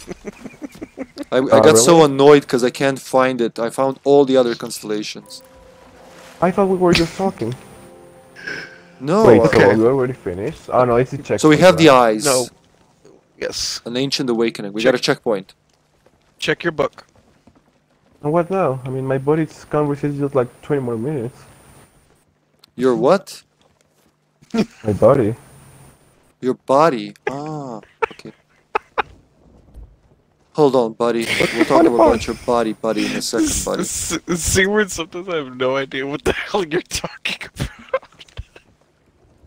I, I Oh, got so annoyed because I can't find it. I found all the other constellations. I thought we were just talking. No. Wait, okay. so we already finished? Oh no, it's a check. So we have the eyes. No. Yes. An ancient awakening. We Check. got a checkpoint. Check your book. And what now? I mean, my body's can resist just like 20 more minutes. Your what? My body. Your body. Ah, okay. Hold on, buddy. We'll talk about your body, buddy, in a second, buddy. Seaward, sometimes I have no idea what the hell you're talking about.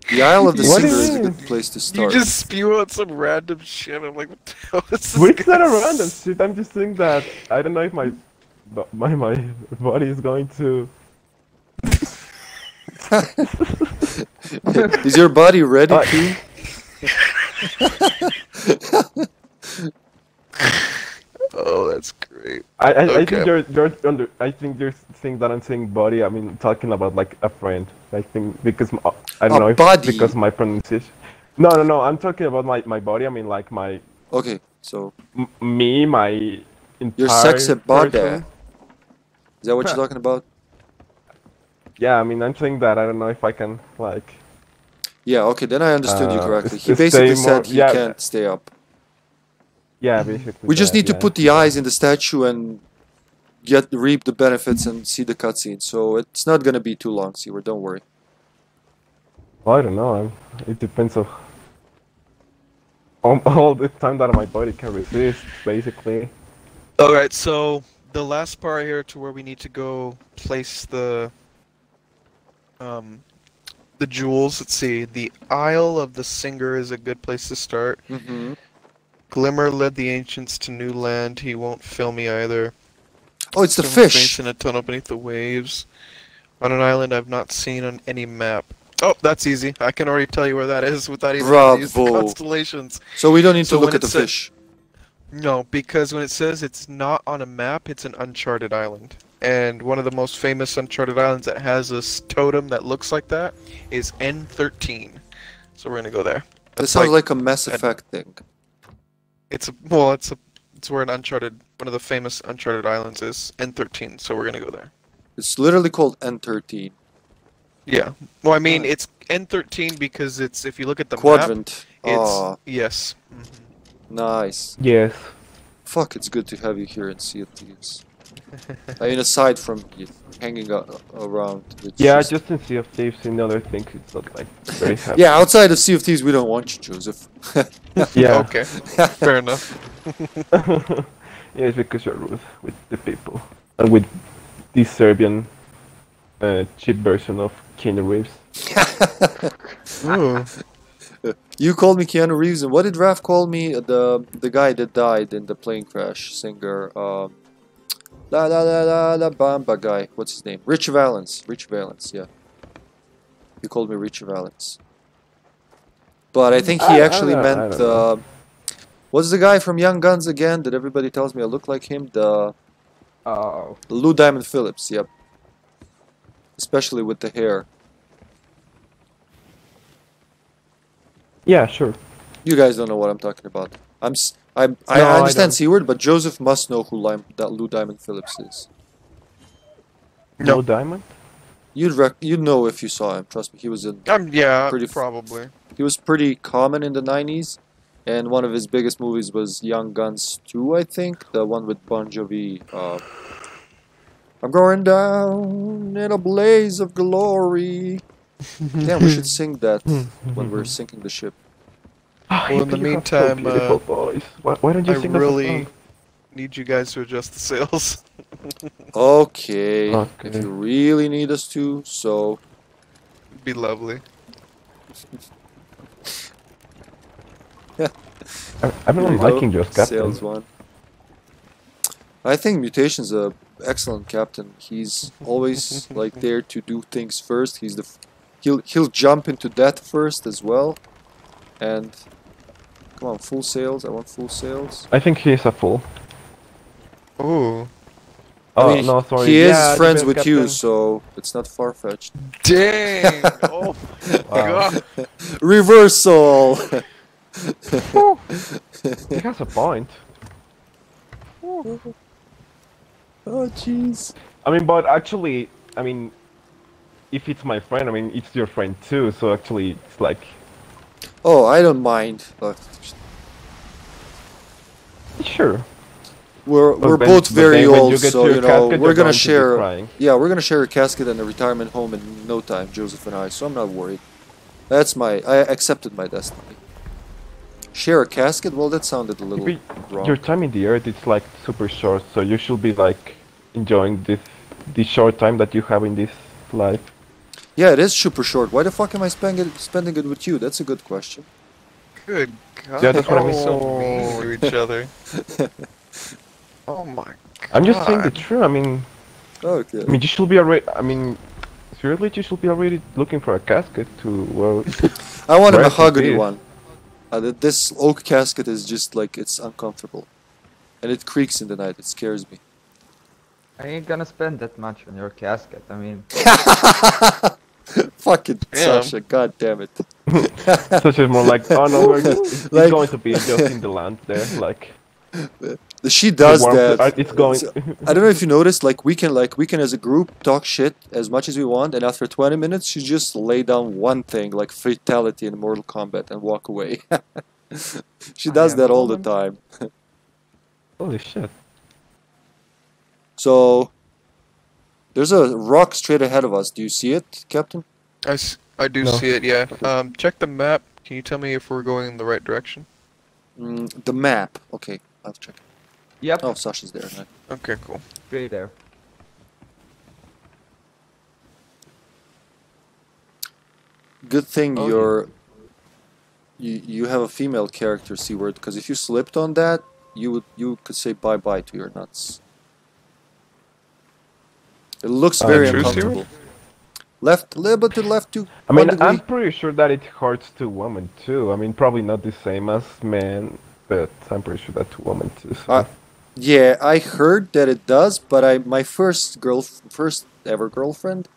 The Isle of the What Singer is is a good place to start. You just spew out some random shit. I'm like, what the hell is this? But it's not a random shit. I'm just saying that I don't know if my my my body is going to. is your body ready Uh, to? Oh, that's great. I I, I think you're you're under. I think you're saying that I'm saying body. I mean talking about like a friend. I think because I don't A know if body. because my pronunciation. No no no. I'm talking about my my body. I mean like my Okay, so m- me my entire. your sexy body. person. Is that what you're talking about? Yeah, I mean I'm saying that. I don't know if I can like. Yeah, okay, then I understood you Uh, correctly. He basically more- said he yeah. can't stay up. Yeah, basically. We just that, need to yeah. put the eyes in the statue and get reap the benefits and see the cutscene. So it's not gonna be too long, Seaward. Don't worry. Well, I don't know. I'm, it depends of on all the time that my body can resist, basically. All right, so the last part here to where we need to go place the um the jewels. Let's see. The Isle of the Singer is a good place to start. Mm-hmm. Glimmer led the ancients to new land. He won't fail me either. Oh, it's the fish. in a tunnel beneath the waves. On an island I've not seen on any map. Oh, that's easy. I can already tell you where that is without even to use the constellations. So we don't need So to look at the fish. No, because when it says it's not on a map, it's an uncharted island. And one of the most famous uncharted islands that has a s- totem that looks like that is N13. So we're gonna go there. This sounds like, a Mass Effect thing. It's a well, it's a it's where an uncharted one of the famous uncharted islands is N13. So we're gonna go there. It's literally called N13. Yeah. Well, I mean it's N13 because it's if you look at the map, Quadrant. it's Aw, yes. Mhm. nice. Yes. Fuck, it's good to have you here and see it these. I mean, aside from hanging out around. It's Yeah, just- just in Sea of Thieves and other things, it's not like very happy. Yeah, outside of Sea of Thieves, we don't want you, Joseph. Yeah. Okay. Fair enough. yeah, it's because you're rude with the people. And with this Serbian uh, cheap version of Keanu Reeves. You called me Keanu Reeves, and what did Raph call me? The the guy that died in the plane crash, singer. Um, la la la la la bamba guy. What's his name? Rich Valens. Rich Valens. Yeah. You called me Rich Valens. But I think he I- actually I meant uh, what's the guy from Young Guns again? That everybody tells me I look like him. The Oh. Lou Diamond Phillips. Yep. Especially with the hair. Yeah, sure. You guys don't know what I'm talking about. I'm s- I'm I No, I understand don't. But Joseph must know who Lime, that Lou Diamond Phillips is. No. No diamond? You'd rec- you'd know if you saw him. Trust me, he was in Um. Yeah. Pretty probably. he was pretty common in the '90s, and one of his biggest movies was Young Guns 2, I think, the one with Bon Jovi. Uh, I'm going down in a blaze of glory. Damn, we should sing that when we're sinking the ship. Ah, Well, in the you have so meantime, uh, voice. Why, why don't you I sing really need you guys to adjust the sails. Okay, Okay. if you really need us to, so Be lovely. I, I'm Here not liking just Captain. Sales one. I think Mutation's a excellent captain. He's always like there to do things first. He's the f- he'll he'll jump into death first as well. And come on, full sails. I want full sails. I think he is a fool. Ooh. Oh, I mean, no, sorry. He is Yeah, friends defense with you, so it's not far fetched. Dang! oh Wow. god! Reversal. He has a point. oh jeez. I mean, but actually, I mean, if it's my friend, I mean, it's your friend too. So actually, it's like, Oh, I don't mind. But sure. we're But we're both very old, you so you know we're gonna going to share. crying. Yeah, we're gonna share a casket and a retirement home in no time, Joseph and I. So I'm not worried. That's my. I accepted my destiny. Share a casket? Well, that sounded a little Maybe wrong. Your time in the earth is like super short, so you should be like enjoying this this short time that you have in this life. Yeah, it is super short. Why the fuck am I spending it, spending it with you? That's a good question. Good god! Yeah, that's what I mean. so mean to each other. oh my god! I'm just saying the truth. I mean, Okay. I mean, you should be already. I mean, seriously, you should be already looking for a casket to well. I want a mahogany one. Uh, this oak casket is just like it's uncomfortable, and it creaks in the night. It scares me. I ain't gonna spend that much on your casket. I mean, Fucking Yeah. Sasha, god damn it. Such as more like, oh no, we're just, Like- going to be just in the land there, like. She does warmth- that. uh, It's going. I don't know if you noticed, like we can, like we can as a group talk shit as much as we want, and after 20 minutes, she just lay down one thing, like fatality in Mortal Kombat, and walk away. she does that all the time. Holy shit! So there's a rock straight ahead of us. Do you see it, Captain? I, s- I do No. see it. Yeah. Um. Check the map. Can you tell me if we're going in the right direction? Mm, the map. Okay, I'll check. It. Yep, Oh, Sasha's there. Nice. Okay. Cool. straight there. Good thing Oh, you're you you have a female character, Seaward, because if you slipped on that, you would you could say bye bye to your nuts. It looks Uh, very true, uncomfortable. Left, a little bit to the left to. I mean, degree. I'm pretty sure that it hurts to women too. I mean, probably not the same as men. but I'm pretty sure that's woman too. So. Uh, Yeah, I heard that it does, but I my first girl first ever girlfriend,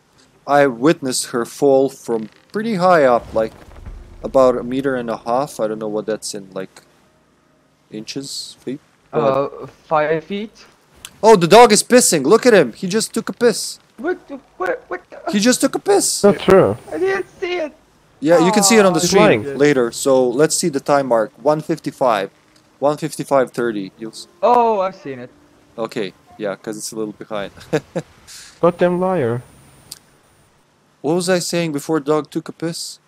I witnessed her fall from pretty high up, like about a meter and a half. I don't know what that's in like inches, feet. Uh, five feet. Oh, the dog is pissing. Look at him. He just took a piss. What? the- What? What? the- He just took a piss. not true. I didn't see it. Yeah, you can see it on the He's stream lying. later. So let's see the time mark. 155. 155.30. You'll s- Oh, I've seen it. Okay, yeah, because it's a little behind. Goddamn liar. what was I saying before dog took a piss?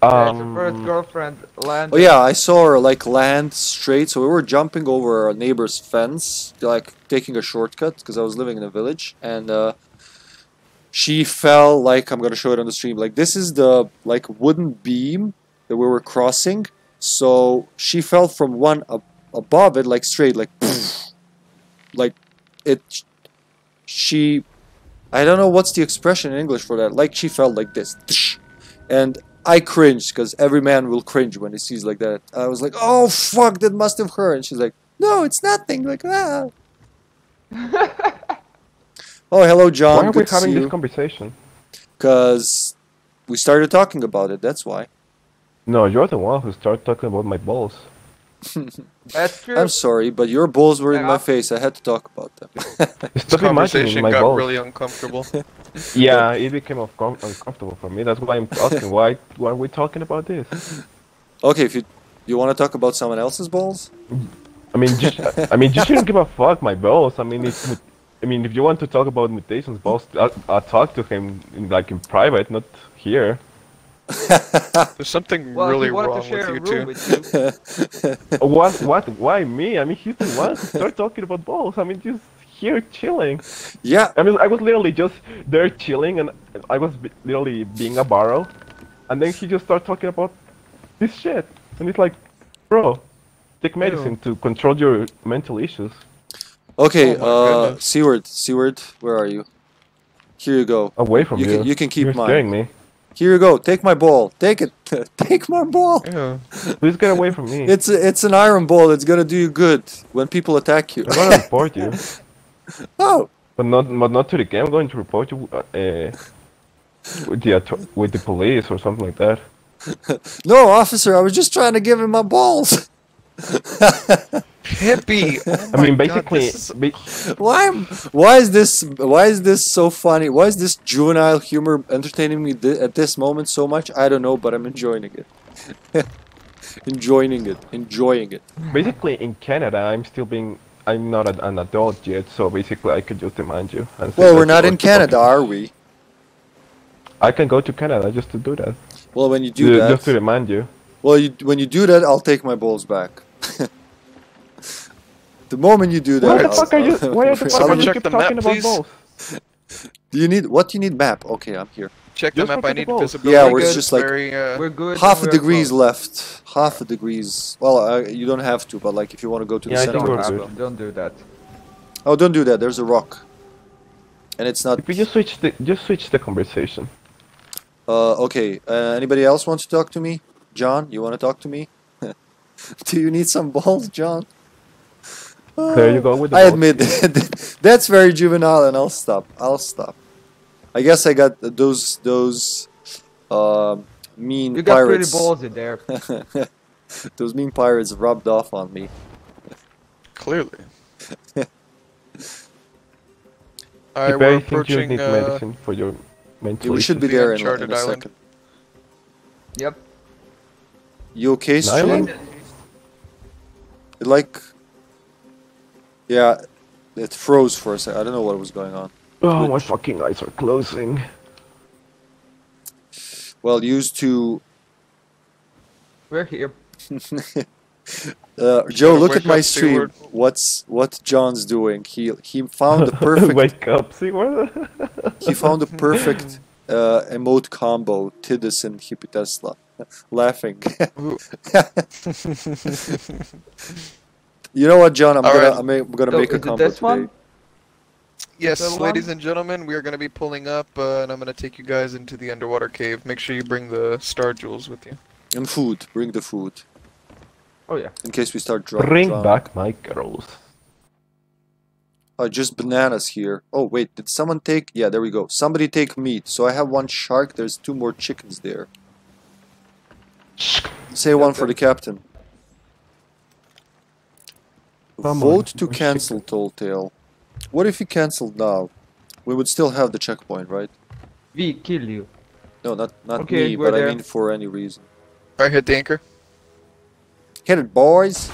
There's first Um, girlfriend landed. Oh yeah, I saw her like land straight. So we were jumping over a neighbor's fence, like taking a shortcut because I was living in a village, and uh, she fell. Like I'm gonna show it on the stream. Like this is the like wooden beam that we were crossing. So she fell from one ab- above it, like straight, like like it. She, I don't know what's the expression in English for that. Like she fell like this, and I cringed because every man will cringe when he sees like that. I was like, "Oh fuck, that must have hurt." And she's like, "No, it's nothing." Like, ah. oh, hello, John. why are we Good to having see this conversation? Because we started talking about it. That's why. No, you're the one who started talking about my balls. That's true. I'm sorry, but your balls were in my face. I had to talk about them. This Stop imagining conversation my got balls. really uncomfortable. Yeah, it became uncomfortable for me. That's why I'm asking why why are we talking about this? okay, if you you want to talk about someone else's balls, I mean, just, I mean, you shouldn't give a fuck my balls. I mean, if, I mean, if you want to talk about mutations balls, I'll, I'll talk to him in, like in private, not here. There's something well, really he wanted wrong to share with you room two. with you. What? What? Why me? I mean, he's the one who talking about balls. I mean, just here chilling. yeah, I mean, I was literally just there chilling, and I was literally being a barrel, and then he just started talking about this shit, and it's like, bro, take medicine to control your mental issues. okay. Oh my uh, goodness. Seward, Seward, where are you? Here you go. Away from You you. can- you can keep You're mine. scaring me. Here you go. Take my ball. Take it. Take my ball. Yeah. Please get away from me. It's a, it's an iron ball. It's gonna do you good when people attack you. I'm gonna report you, oh, but not but not to the game. I'm going to report you uh, uh, with the with the police or something like that. no, officer. I was just trying to give him my balls. Hippy. Oh I mean, my God, basically, is- ba- Why? Why is this? Why is this so funny? Why is this juvenile humor entertaining me thi- at this moment so much? I don't know, but I'm enjoying it. enjoying it. Enjoying it. basically in Canada, I'm still being. I'm not an, an adult yet, so basically I could just remind you. And Well, we're not in Canada, are we? I can go to Canada just to do that. Well, when you do that, Just to remind you. well, you, when you do that, I'll take my balls back. The moment you do that, Why the I'll- fuck are you? I'll- Why the fuck are you keep the map, talking about please. balls? Do you need what? Do You need map? Okay, I'm here. Check the Just map. I at the need balls. visibility. Yeah, we're It's just like- very, uh, We're good. Half a we're degrees close. left. Half a degrees. Well, uh, you don't have to, but like if you want to go to the I center think we're good. well. Don't do that. Oh, don't do that. There's a rock, and it's not. If we just switch the just switch the conversation. Uh, okay. Uh, anybody else wants to talk to me? John, you want to talk to me? Do you need some balls, John? There you go with the I balls. admit that that's very juvenile, and I'll stop. I'll stop. I guess I got those those um mean You got pirates. pretty balls in there. those mean pirates rubbed off on me. clearly. If Alright, we're I think you approaching. need Uh, medicine for your mental Yeah, we should be there in, in a second. Yep. You okay, stream? Island? It like, yeah, it froze for a second. I don't know what was going on. Oh, my fucking eyes are closing. Well, used to We're here. Uh, Joe, look at my stream. Stewart. What's what John's doing? He he found the perfect Wake up, see what? he found the perfect uh, emote combo. Tidus and HippyTesla, laughing. You know what, John? I'm All gonna right. I'm, ma- I'm gonna So make a is it combo this today. one? Yes, Little ladies one? and gentlemen, we are going to be pulling up, uh, and I'm going to take you guys into the underwater cave. Make sure you bring the star jewels with you. And food. Bring the food. Oh yeah. in case we start dro- Bring drowning. back my girls. Uh, just bananas here. Oh wait, did someone take? Yeah, there we go. Somebody take meat. So I have one shark. There's two more chickens there. Say one for the captain. Come Vote on, to cancel Tall Tale. What if he canceled now? We would still have the checkpoint, right? We kill you. No, not not Okay, me, we're but I mean for any reason. I hit the anchor. Hit it, boys!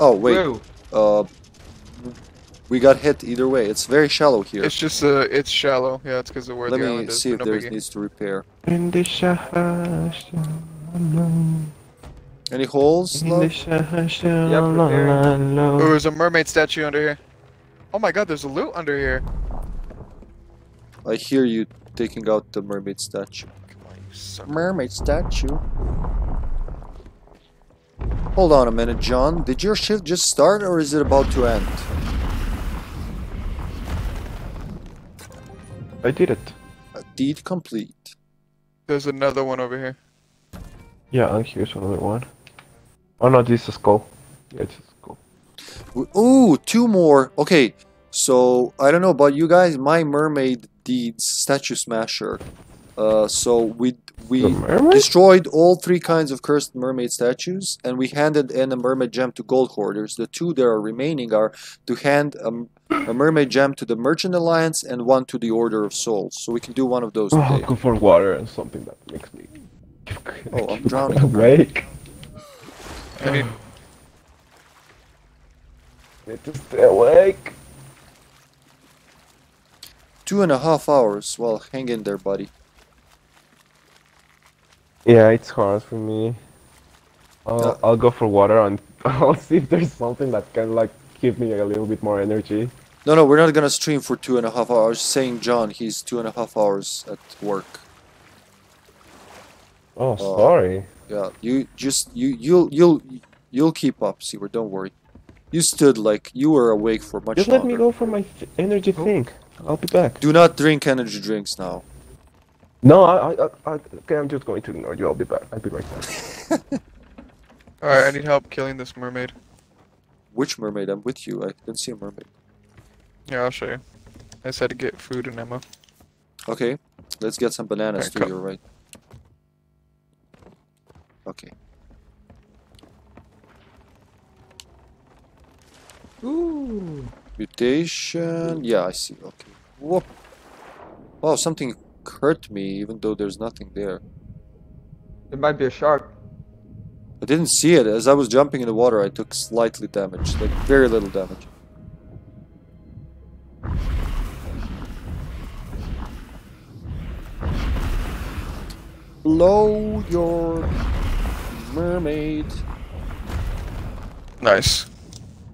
Oh wait, Whoa. uh, we got hit either way. It's very shallow here. It's just uh, it's shallow. Yeah, it's because of where Let the me island is. see if no there's biggie. needs to repair. In the Shah- Any holes? love? the Shah- Shah- Yep, la- preparing. Oh, there's a mermaid statue under here. Oh my god, there's a loot under here. I hear you taking out the mermaid statue. Come on, you. Mermaid statue. Hold on a minute, John. Did your shift just start or is it about to end? I did it. A deed complete. There's another one over here. Yeah, and here's another one. Oh no, this is a skull. Yeah, it's a skull. Ooh, two more. Okay, so I don't know about you guys. My mermaid deeds statue smasher. Uh, so we we destroyed all three kinds of cursed mermaid statues, and we handed in a mermaid gem to gold hoarders. The two that are remaining are to hand a mermaid gem to the Merchant Alliance and one to the Order of Souls. So we can do one of those Oh, today. go for water and something that makes me. Oh, I'm drowning. Awake. I need Need to stay awake. Two and a half hours. Well, hang in there, buddy. Yeah, it's hard for me. I'll, Yeah. I'll go for water and I'll see if there's something that can like give me a little bit more energy. No, no, we're not gonna stream for two and a half hours. Saying John, he's two and a half hours at work. Oh, uh, sorry. Yeah, you just you you'll you'll you'll keep up, Seaward. Don't worry. You stood like you were awake for much Just let longer. me go for my th- energy thing. I'll be back. Do not drink energy drinks now. No, I, I, I, I, okay, I'm just going to ignore you. I'll be back. I'll be right back. Alright, I need help killing this mermaid. Which mermaid? I'm with you. I didn't see a mermaid. Yeah, I'll show you. I just had to get food and ammo. Okay, let's get some bananas Alright, to your right. Okay. Ooh. Mutation. Yeah, I see. Okay. Whoop. Wow, something hurt me even though there's nothing there. It might be a shark. I didn't see it. As I was jumping in the water, I took slightly damage. Like, very little damage. Blow your mermaid. Nice.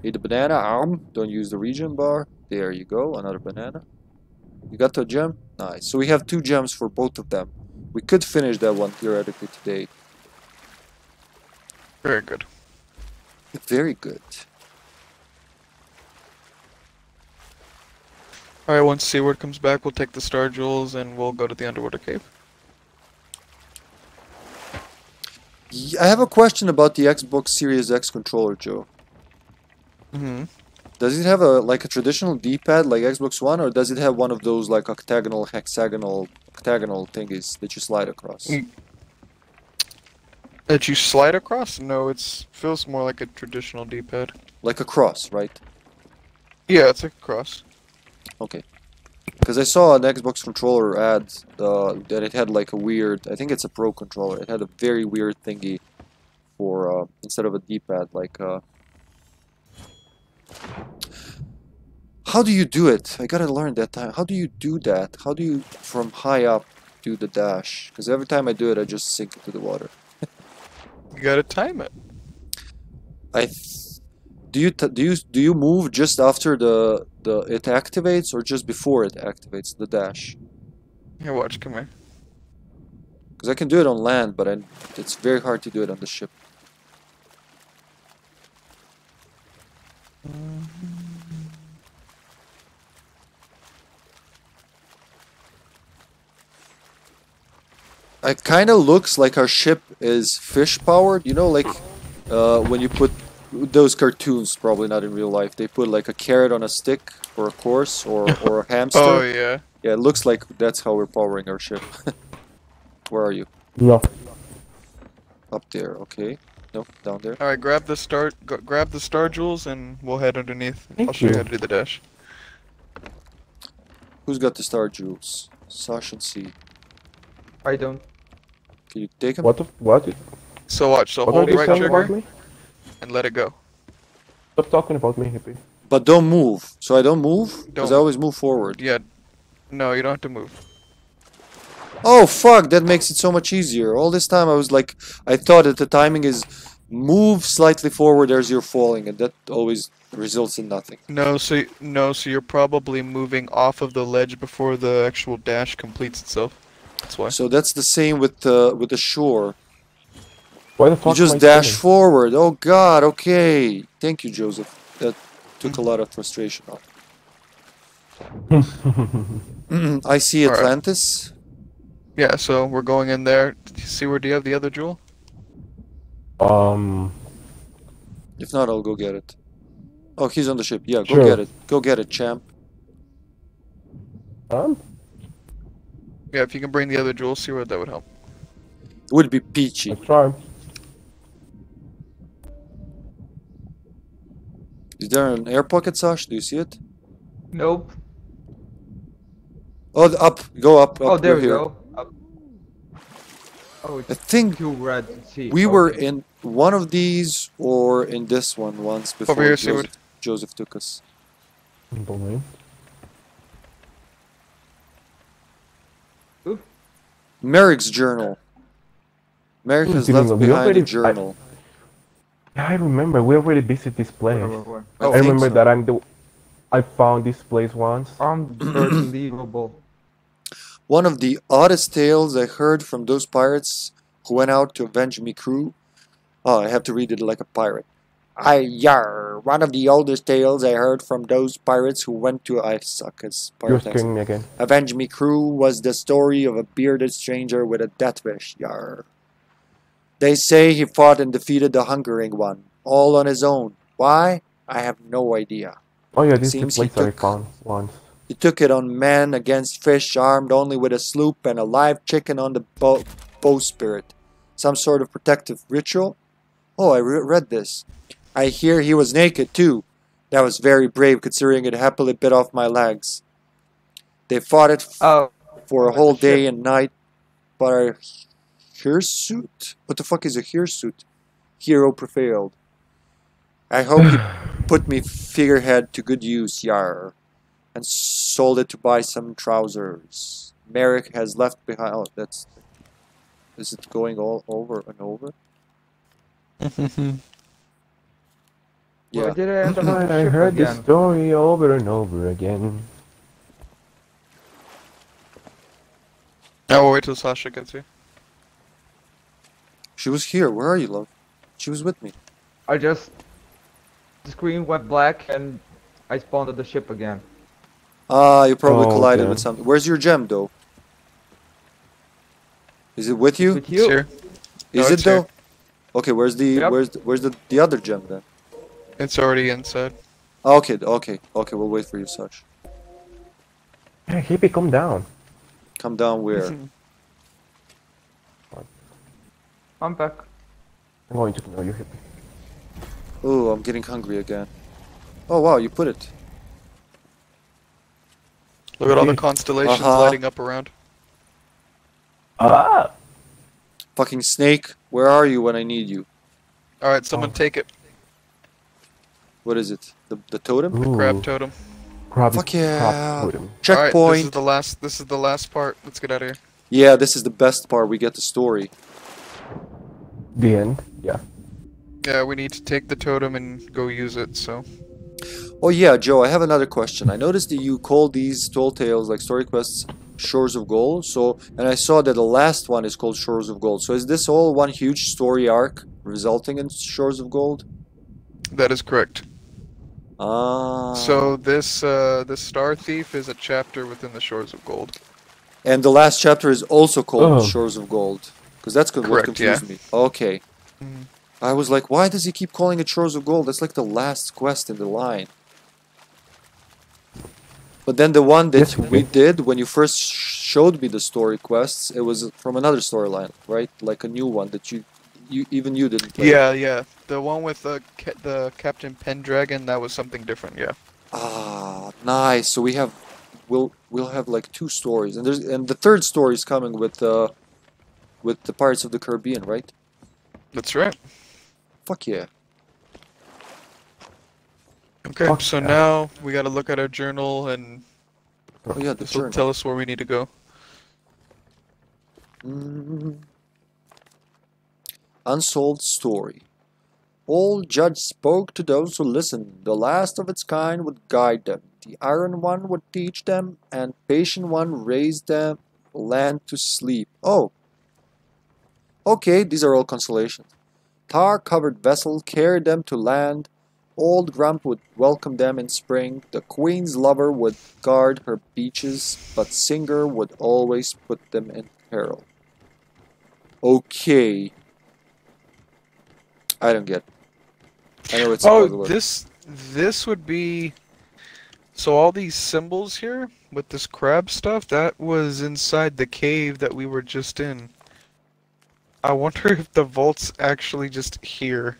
Eat a banana. Arm. Don't use the regen bar. There you go. Another banana. You got the gem? Nice. So we have two gems for both of them. We could finish that one theoretically today. Very good. Very good. Alright, once Seaward comes back, we'll take the Star Jewels and we'll go to the underwater cave. Y- I have a question about the Xbox Series X controller, Joe. Mm-hmm. Does it have a like a traditional D-pad like Xbox One, or does it have one of those like octagonal, hexagonal, octagonal thingies that you slide across? Mm. That you slide across? No, it feels more like a traditional D-pad. Like a cross, right? Yeah, it's a cross. Okay. Because I saw an Xbox controller ad uh, that it had like a weird. I think it's a Pro controller. It had a very weird thingy for uh, instead of a D-pad, like. Uh... How do you do it? I gotta learn that time. How do you do that? How do you from high up do the dash? Because every time I do it, I just sink into the water. You gotta time it. I do you t- do you do you move just after the the it activates or just before it activates the dash? Here, watch, come here. Because I can do it on land, but I, it's very hard to do it on the ship. It kind of looks like our ship is fish powered, you know, like uh, when you put those cartoons, probably not in real life, they put like a carrot on a stick or a horse or, or a hamster. Oh yeah. Yeah, it looks like that's how we're powering our ship. Where are you? No. Up there, okay. No, down there. All right, grab the star, g- grab the star jewels, and we'll head underneath. Thank I'll show you. you. how to do the dash. Who's got the star jewels? Sash and C. I don't. Can you take them? What? The, what? So watch. So What hold you right saying about trigger me? And let it go. Stop talking about me, hippie. But don't move. So I don't move? Because I always move forward. Yeah. No, you don't have to move. Oh fuck, that makes it so much easier. All this time I was like, I thought that the timing is move slightly forward as you're falling, and that always results in nothing. No, so no, so you're probably moving off of the ledge before the actual dash completes itself. That's why. So that's the same with the with the shore. Why the You just dash spinning? forward. Oh god, okay. Thank you, Joseph. That took a lot of frustration off. Mm, I see Alright. Atlantis. Yeah, so we're going in there. Did you see where do you have the other jewel? Um. If not, I'll go get it. Oh, he's on the ship. Yeah, go Sure. get it. Go get it, champ. Um. Yeah, if you can bring the other jewel, see where that would help. It would be peachy. Let's try. Is there an air pocket, Sash? Do you see it? Nope. Oh, up. Go up. up. oh, there We're we here. go. Up. Oh, I it's think too red to see. we were in one of these or in this one once before Over here, Joseph, Seward. Joseph took us. Believe. Merrick's journal. Merrick has left behind a already- I- journal. Yeah, I remember. We already visited this place. Where, where, where? I I remember so. that I'm the. I found this place once. unbelievable. One of the oddest tales I heard from those pirates who went out to avenge me crew. Oh, I have to read it like a pirate. I yar. One of the oldest tales I heard from those pirates who went to I suck as pirates. You're pirate scaring me again. Avenge Me crew was the story of a bearded stranger with a death wish, yar. They say he fought and defeated the Hungering One, all on his own. Why? I have no idea. Oh yeah, this is Seems the he place I found once. He took it on men against fish, armed only with a sloop and a live chicken on the bow, bowsprit. Some sort of protective ritual? Oh, I re- read this. I hear he was naked too. That was very brave considering it happily bit off my legs. They fought it Oh, for a whole day and night. But a hirsute? What the fuck is a hirsute? Hero prevailed. I hope you put me figurehead to good use, yar, and sold it to buy some trousers. Merrick has left behind. Oh, that's. Is it going all over and over? where Yeah. did I end up on I the heard this again? story over and over again. Oh, wait till Sasha gets here. She was here. Where are you, love? She was with me. I just the screen went black and I spawned at the ship again. Ah, you probably Oh, collided okay. with something. Where's your gem, though? Is it with you? With It's you? here. Is No, it it's here. though? Okay, where's the Yep. where's the, where's the the other gem then? It's already inside. Okay, okay, okay. We'll wait for you, Such. Hey, hippie, come down. Come down where? I'm back. I'm going to know you, hippie. oh, I'm getting hungry again. Oh wow, you put it. Look at all the constellations Uh-huh. lighting up around. Ah! Fucking snake, where are you when I need you? All right, someone Oh. take it. What is it? The the totem? Ooh, Crab totem. crab, Fuck crab yeah. totem. All right, this is Checkpoint. the last. This is the last part. Let's get out of here. Yeah, this is the best part. We get the story. The end. Yeah. Yeah, we need to take the totem and go use it. So Oh yeah, Joe, I have another question. I noticed that you call these tall tales like story quests Shores of Gold. So, and I saw that the last one is called Shores of Gold. So is this all one huge story arc resulting in Shores of Gold? that is correct. Ah. So this uh, this Star Thief is a chapter within the Shores of Gold. And the last chapter is also called Oh. Shores of Gold. Because that's good. What Correct, yeah. me. Okay. I was like, why does he keep calling it Shores of Gold? That's like the last quest in the line. But then the one that Yes, we did when you first showed me the story quests, it was from another storyline, right? Like a new one that you, you even you didn't play. Yeah, yeah. The one with the the Captain Pendragon, that was something different. Yeah. Ah, nice. So we have, we'll we'll have like two stories, and there's and the third story is coming with uh, with the Pirates of the Caribbean, right? That's right. Fuck yeah. Okay, Fuck so yeah. now we got to look at our journal, and Oh yeah, the this will tell us where we need to go. Mm. Unsold story. Old Judge spoke to those who listened. The last of its kind would guide them. The Iron One would teach them, and Patient One raised them land to sleep. Oh. Okay, these are all consolations. Tar covered vessel carried them to land. Old Grump would welcome them in spring. The Queen's lover would guard her beaches, but Singer would always put them in peril. Okay. I don't get. I know it's Oh, this this would be. So all these symbols here with this crab stuff, that was inside the cave that we were just in. I wonder if the vault's actually just here.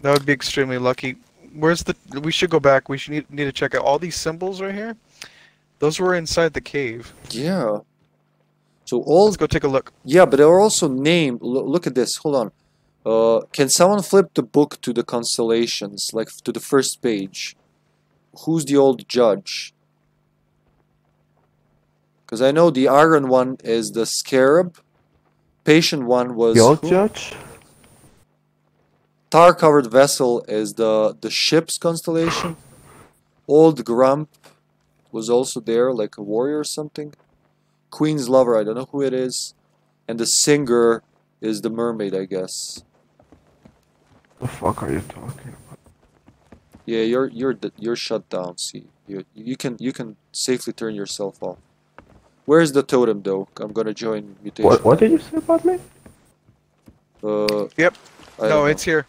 That would be extremely lucky. Where's the? We should go back. We should need, need to check out all these symbols right here. Those were inside the cave. Yeah. So all Let's go take a look. yeah, but they're also named. Lo- look at this. Hold on. Uh, can someone flip the book to the constellations, like to the first page? Who's the old judge? Because I know the iron one is the scarab. Patient one was The old who? judge? Tar covered vessel is the the ship's constellation. Old Grump was also there, like a warrior or something. Queen's lover, I don't know who it is. And the singer is the mermaid, I guess. The fuck are you talking about? Yeah, you're you're you're shut down. See, you you can you can safely turn yourself off. Where's the totem though? I'm gonna join mutation. What, what did you say about me? Uh, Yep. I no, it's here.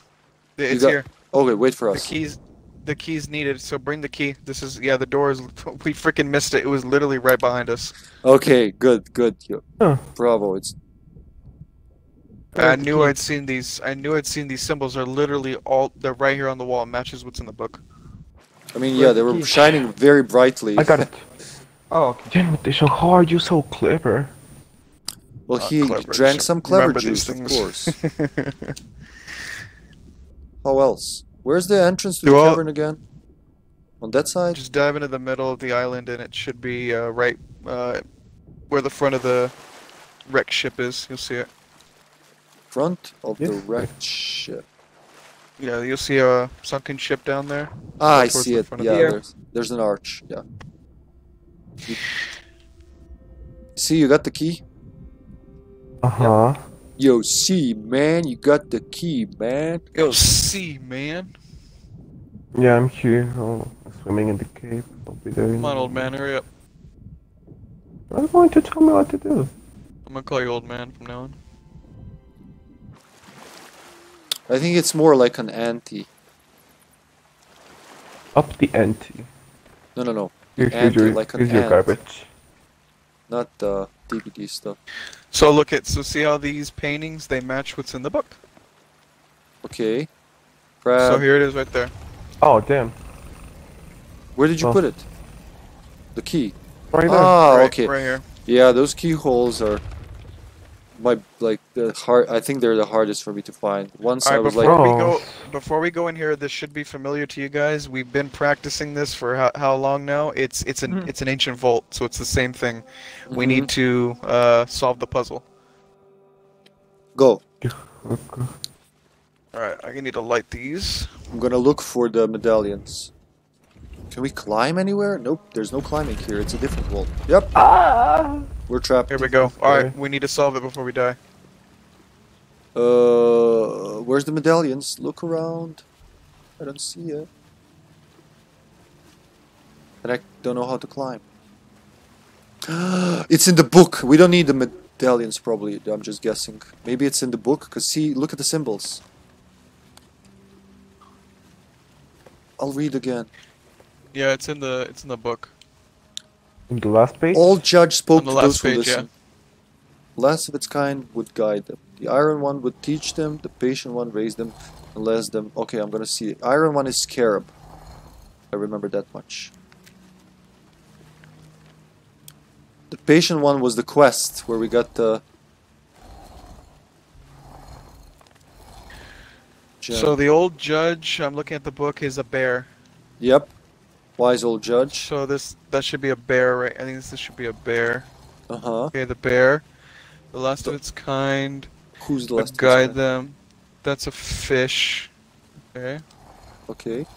It's got- here. okay. Wait for The us. keys, the keys needed. So bring the key. This is yeah. The door is. We freaking missed it. It was literally right behind us. Okay, good, good. Yo- Huh. Bravo. It's I knew I'd seen these. I knew I'd seen these symbols. Are literally all. They're right here on the wall. It matches what's in the book. I mean, yeah, they were Keys. shining very brightly. I got it. Oh, okay. Damn it, Dishon, how are you're so clever? Well, Not he clever, drank just some clever remember these juice, of course. How else? Where's the entrance to Do the all- cavern again? On that side? Just dive into the middle of the island, and it should be uh, right uh, where the front of the wreck ship is. You'll see it. Front of the Yeah. wrecked ship. Yeah, you'll see a sunken ship down there. Ah, I see the it. Yeah, the- there's, there's an arch. Yeah. You- See, you got the key? Uh huh. Yo, see, man, you got the key, man. Yo, see, man. Yeah, I'm here. Oh, swimming in the cave. I'll be there. in- Come on, old man, hurry up. I'm going to tell me what to do. I'm gonna call you old man from now on. I think it's more like an ante. Up the ante. No, no, no. Here, Ante, here's your, like an your ant. garbage. Not the DVD stuff. So look at. So see how these paintings they match what's in the book. Okay. so here it is, right there. Oh, damn. Where did you Oh. put it? The key. Right there. Ah, right, okay. Right here. Yeah, those keyholes are my like the hard. I think they're the hardest for me to find. Once All I right, was before like, we go, before we go in here, this should be familiar to you guys. We've been practicing this for how, how long now? It's it's an Mhm. it's an ancient vault, so it's the same thing. We Mhm. need to uh, solve the puzzle. go. Okay. All right, I need to light these. I'm gonna look for the medallions. Can we climb anywhere? Nope. There's no climbing here. It's a different vault. Yep. Ah! We're trapped. Here we go. All right, we need to solve it before we die. Uh, where's the medallions? Look around. I don't see it. And I don't know how to climb. it's in the book. We don't need the medallions, probably. I'm just guessing. Maybe it's in the book. Cause see, look at the symbols. I'll read again. Yeah, it's in the it's in the book. In the last page. All judge spoke the to last those who page, yeah. listen. Last of its kind would guide them. The iron one would teach them. The patient one raised them and bless them. Okay, I'm gonna see. Iron one is scarab. I remember that much. The patient one was the quest where we got the. gem. So the old judge, I'm looking at the book, is a bear. Yep. Wise old judge. So this that should be a bear, right? I think this should be a bear. Uh huh. Okay, the bear, the last of its kind. Who's the would last? guide them. That's a fish. Okay. Okay.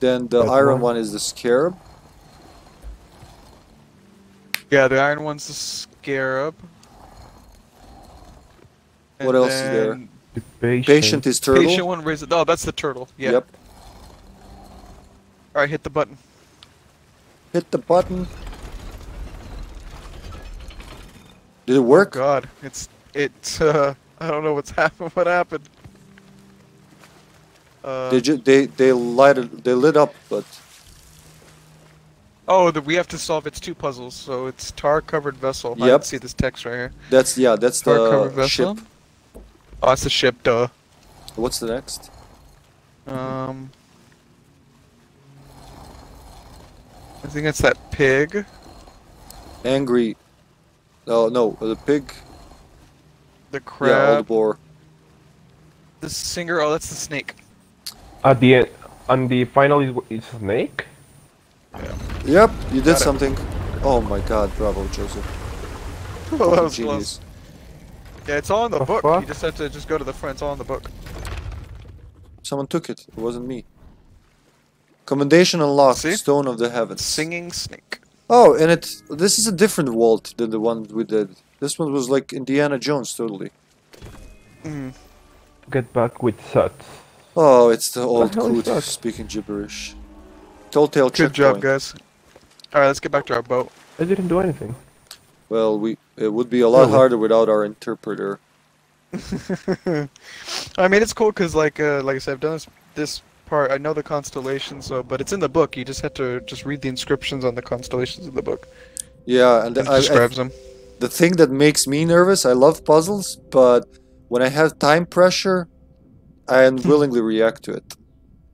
Then the That iron one. one is the scarab. Yeah, the iron one's the scarab. What else is there? The patient. Patient is turtle. Patient one raises. Oh, that's the turtle. Yeah. Yep. All right, hit the button. Hit the button. Did it Oh work? God, it's it's. Uh, I don't know what's happened. What happened? Uh, They ju- they they lighted they lit up, but oh, the, we have to solve its two puzzles. So it's tar-covered vessel. I Yep. can see this text right here. that's yeah that's Tar-covered the vessel. ship. Oh, that's the ship. Duh. What's the next? Um, I think it's that pig. Angry. Oh no, the pig. The crab. Yeah, crab. old boar. the singer. Oh, that's the snake. At the end, and the final is, is snake. Yep, you did Got it. something. Oh my God, bravo, Joseph. Oh, that was Genius. close. Yeah, it's all in the The book. fuck? You just have to just go to the front. It's all in the book. Someone took it. It wasn't me. Commendation unlocked. See? Stone of the heavens. Singing snake. Oh, and it. This is a different vault than the one we did. This one was like Indiana Jones, totally. Mm. Get back with Sudds. Oh, it's the old hell coot speaking gibberish. Telltale Good job, checkpoint. guys. All right, let's get back to our boat. I didn't do anything. Well, we it would be a lot Really? harder without our interpreter. I mean, it's cool because, like, uh, like I said, I've done this this part. I know the constellations, so but it's in the book. You just have to just read the inscriptions on the constellations of the book. Yeah, and It I, I, describes them. the thing that makes me nervous, I love puzzles, but when I have time pressure, I unwillingly hmm. react to it.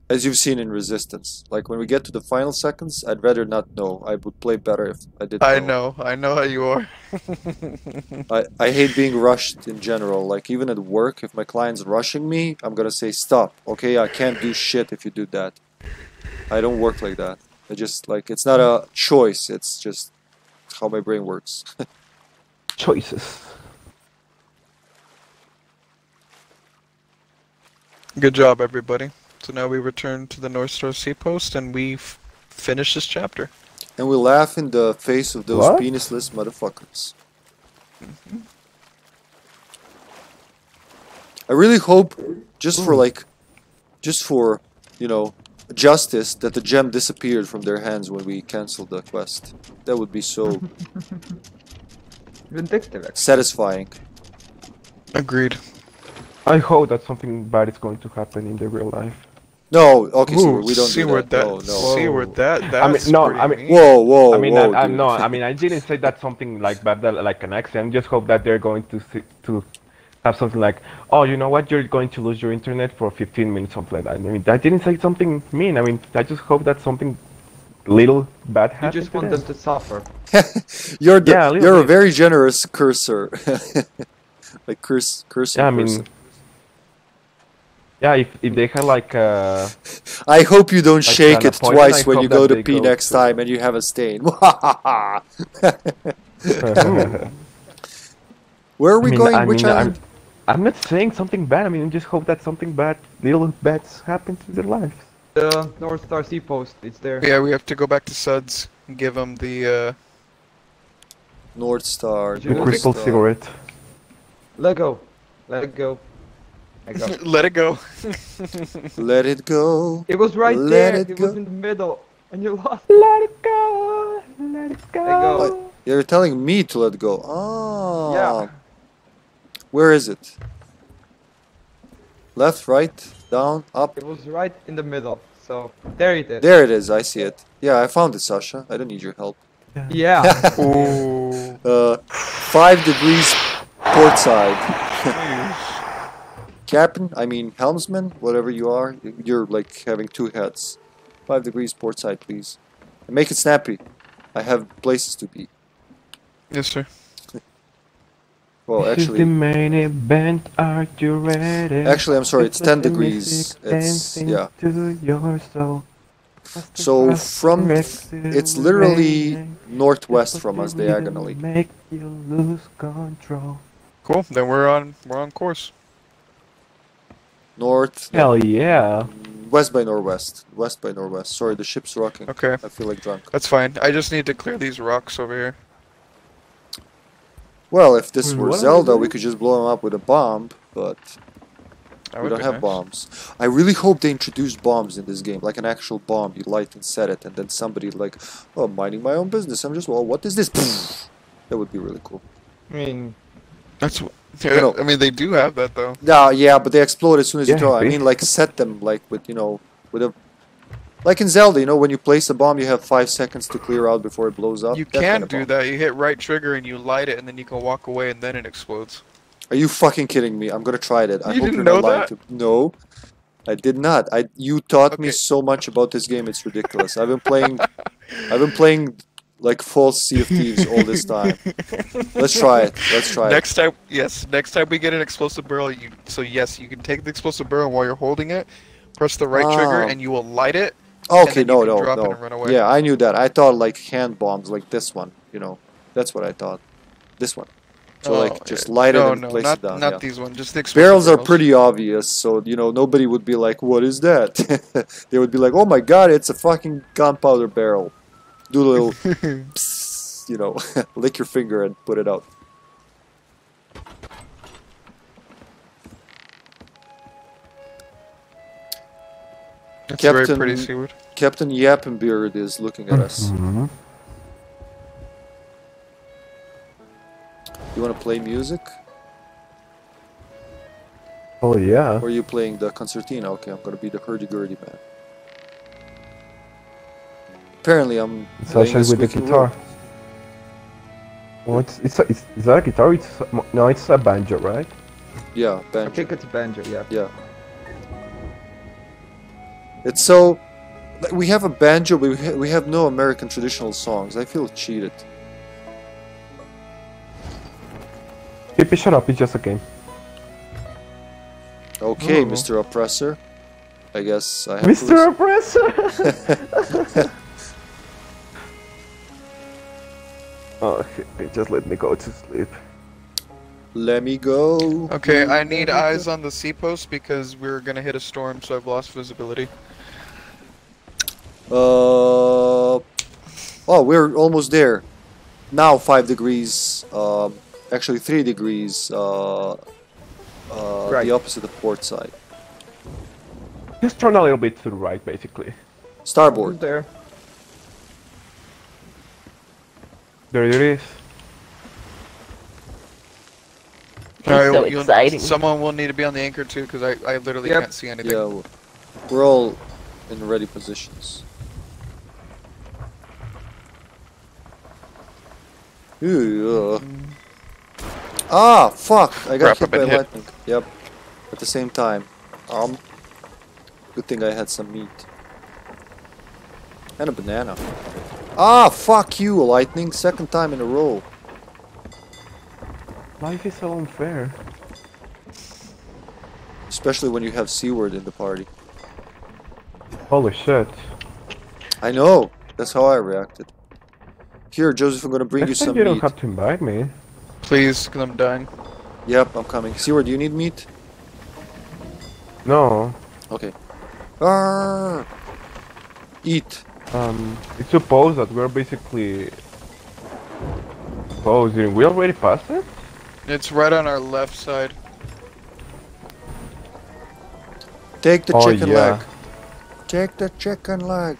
As you've seen in Resistance. Like when we get to the final seconds, I'd rather not know. I would play better if I did I know, I know how you are. I, I hate being rushed in general. Like even at work, if my client's rushing me, I'm gonna say stop. Okay, I can't do shit if you do that. I don't work like that. I just like it's not a choice. It's just how my brain works. Choices. Good job, everybody. So now we return to the North Star Sea Post and we f- finish this chapter. and we laugh in the face of those What? penisless motherfuckers. Mm-hmm. I really hope, just for like, just for you know, justice, that the gem disappeared from their hands when we canceled the quest. That would be so Vindictive. satisfying. Agreed. I hope that something bad is going to happen in the real life. No, okay, so we don't see do where that. No, no. See where that. I That's mean, no, I mean- mean. Whoa, whoa, I mean, whoa, I, I, no, I mean, I didn't say that something like bad, like an accident. Just hope that they're going to see, to have something like, oh, you know what, you're going to lose your internet for 15 minutes, something like that. I mean, I didn't say something mean. I mean, I just hope that something little bad happens. You just want them. them to suffer. you're the, Yeah, a you're a very generous cursor. like curse, cursing Yeah, I mean, person. Yeah, if, if they had like, uh, I hope you don't like shake it twice when you go to they pee go next to- time and you have a stain. Where are we I mean, going? I Which mean, I'm. I'm not saying something bad. I mean, I just hope that something bad, little bads happen to their lives. The North Star Sea Post, it's there. Yeah, we have to go back to Sudds and give them the. Uh, North Star. The The North crystal Star. cigarette. Let go. Let go. Let it go. Let it go. It was right Let there. it It, was in the middle, and you lost. Let it go. Let it go. Let go. You're telling me to let go. Oh. Yeah. Where is it? Left, right, down, up. It was right in the middle. So there it is. There it is. I see it. Yeah, I found it, Sasha. I don't need your help. Yeah. Ooh. Uh, five degrees port side. Captain, I mean helmsman, whatever you are, you're like having two heads. Five degrees port side, please. And make it snappy. I have places to be. yes, sir. Well, This is the actually, main event. Are you ready? actually, I'm sorry. It's 10 degrees. It's yeah. To your soul. So from it's literally northwest from us diagonally. Make you lose control. Cool. Then we're on we're on course. North, Hell yeah! west by northwest, west by northwest. Sorry, the ship's rocking. Okay. I feel like drunk. That's fine. I just need to clear these rocks over here. Well, if this Wait, were what Zelda, we could just blow them up with a bomb, but That we don't have nice. bombs. I really hope they introduce bombs in this game, like an actual bomb. You light and set it, and then somebody like, oh, I'm minding my own business. I'm just, well, what is this? that would be really cool. I mean, That's what. You know- I mean, they do have that though. Yeah, yeah, but they explode as soon as you Yeah, throw. I mean, like set them like with you know, with a, like in Zelda, you know, when you place a bomb, you have five seconds to clear out before it blows up. You That can kind of do bomb. that. You hit right trigger and you light it, and then you can walk away, and then it explodes. Are you fucking kidding me? I'm gonna try it. I You hope didn't you're not know lying that? to No, I did not. I you taught me so much about this game. It's ridiculous. I've been playing, I've been playing like false Sea of Thieves all this time. Let's try it. Let's try it. Next time, yes. Next time we get an explosive barrel, you so yes, you can take the explosive barrel while you're holding it, press the right trigger, Ah. and you will light it. Okay, then you no, can no, drop it no. and run away. Yeah, I knew that. I thought like hand bombs, like this one. You know, that's what I thought. This one. So Oh, like just light no, it and no, place not, it down. Not yeah. these ones. Just the explosive Barrels are pretty obvious, so you know nobody would be like, "What is that?" they would be like, "Oh my god, it's a fucking gunpowder barrel." Do a little, psst, you know, lick your finger and put it out. It's very Captain- pretty, Seaward. Captain Yappenbeard is looking at us. Mhm. You want to play music, Oh yeah. or are you playing the concertina? Okay, I'm gonna be the hurdy-gurdy man. Apparently, I'm playing Sasha with the squeaky wheel. guitar. Oh, it's, it's, a, it's is that a guitar? It's no, it's a banjo, right? Yeah, I banjo. think it's a banjo. Yeah. Yeah. It's so. like, We have a banjo, but we, ha- we have no American traditional songs. I feel cheated. Keep it shut up. It's just a game. Okay, Oh. Mr. Oppressor. I guess I have to Mr. Oppressor. oh, shit, just let me go to sleep. Let me go. Okay, I need eyes on the sea post because we're gonna hit a storm, so I've lost visibility. Uh. Oh, we're almost there. Now five degrees. Um, actually three degrees. Uh, uh, Right. the opposite of port side. Just turn a little bit to the right, basically. Who's Starboard. there? There it is. Alright, so you'll- exciting. Someone will need to be on the anchor too, because I, I literally Yep. can't see anything. Yeah, we're all in ready positions. Ooh, uh. Ah, fuck! I got Crap, hit by hit. lightning. Yep. At the same time. Um. Good thing I had some meat. And a banana. Ah, fuck you, lightning! Second time in a row. Life is so unfair. Especially when you have Seaward in the party. Holy shit. I know! That's how I reacted. Here, Joseph, I'm gonna bring you Next time some you don't meat. have to invite me. Please, because I'm dying. Yep, I'm coming. Seaward, do you need meat? No. Okay. Arr! Eat. Um, it's supposed that we're basically closing. We already passed it? It's right on our left side. Take the oh chicken yeah. leg. Take the chicken leg.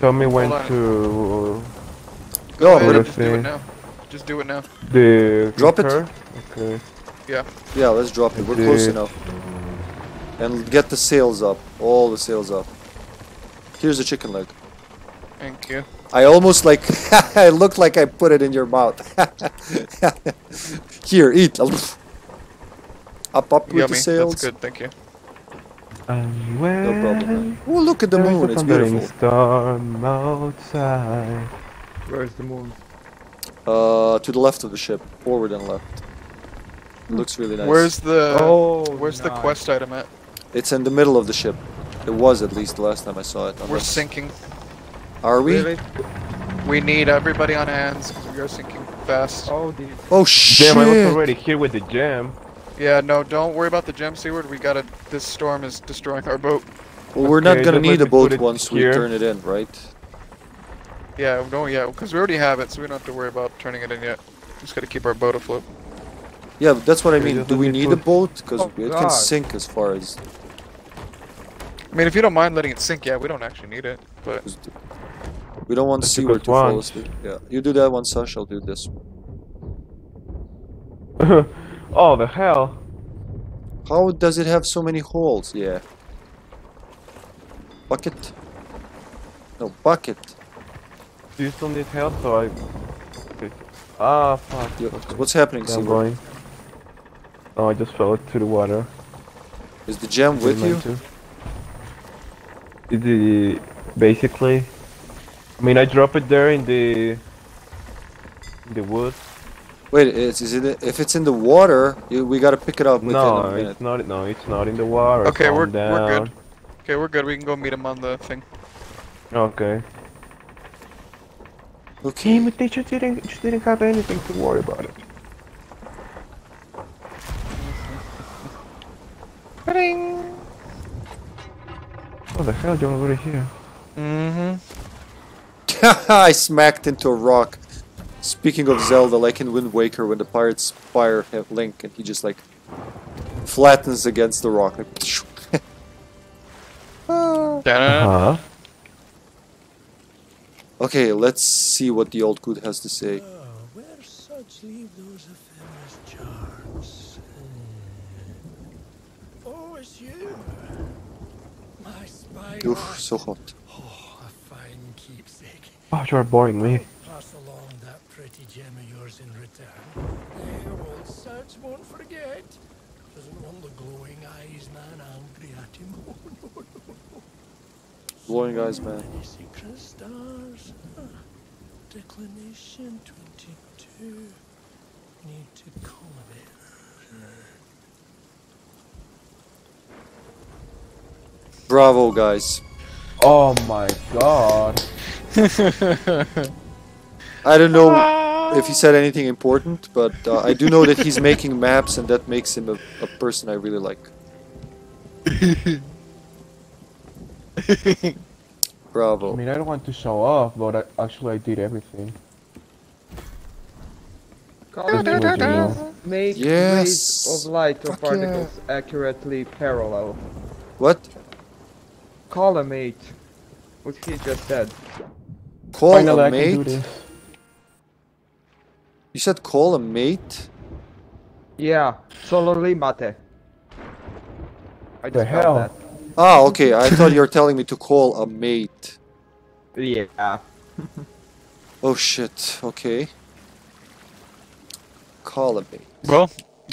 Tell me when on. to Go ahead, ahead. What just do it now. Just do it now. the Drop it. Okay. Yeah. Yeah, let's drop it. We're close enough. And get the sails up. All the sails up. Here's the chicken leg. Thank you. I almost like I looked like I put it in your mouth. Here, eat. Up, up with Yummy. the sails. That's good. Thank you. And No problem. Oh, look at the moon. It's thundering beautiful. storm outside. Where's the moon? Uh, to the left of the ship, forward and left. Looks really nice. Where's the oh, Where's the quest item at? It's in the middle of the ship. It was at least the last time I saw it. We're sinking. Are we? Really? We need everybody on hands because we are sinking fast. Oh, dear. Oh shit! Damn, I was already here with the gem. Yeah, no, don't worry about the gem, Seaward. We gotta. This storm is destroying our boat. Well, we're not gonna need a boat put it once we turn it in, right? Yeah, no, yeah, because we already have it, so we don't have to worry about turning it in yet. Just gotta keep our boat afloat. Yeah, that's what I mean. Do we need a boat? Because Oh, it God. can sink as far as. I mean, if you don't mind letting it sink, yeah, we don't actually need it. But We don't want That's Seaward to fall asleep. Yeah, you do that one, Sash. I'll do this. oh, the hell. How does it have so many holes? Yeah. Bucket. No bucket. Do you still need help? So I. Okay. Ah, fuck. Okay. What's happening, Yeah, Seaward? going. Oh, I just fell into the water. Is the gem with you? Didn't. The basically, I mean, I drop it there in the in the woods. Wait, is, is it? If it's in the water, you, we gotta pick it up No, it's not. No, it's not in the water. Okay, we're- Calm we're good. okay, we're good. We can go meet him on the thing. Okay. Okay. Damn it, they just didn't just didn't have anything to worry about it. What the hell, you're already here? Mm-hmm. I smacked into a rock. Speaking of Zelda, like in Wind Waker, when the pirates fire have Link, and he just like flattens against the rock. Like, Ah. Huh? okay, let's see what the old good has to say. Oh, so such leave those ephemeris charms? Hmm. Oh, it's you. My spy. Oof, so hot. Oh, a fine keepsake. Oh, you're boring me. Pass along that pretty gem of yours in return. There, old Sudds won't forget. Doesn't want the glowing eyes man angry at him. Oh, no, no, no. Glowing eyes, man. Many secret stars. Declination 22. Need to cultivate. Bravo, guys. Oh my god. I don't know if he said anything important, but uh, I do know that he's making maps, and that makes him a, a person I really like. Bravo. I mean, I don't want to show off, but I, actually I did everything. Just to let. Make Yes. rays of light or Fuck yeah. particles accurately parallel. What? Collimate. What he just said. Call Finally, a I can do mate? You said call a mate? Yeah, solely mate. I The just hell? spelled Ah, okay. I thought you were telling me to call a mate. Yeah. Oh shit. Okay. Call a mate. Well,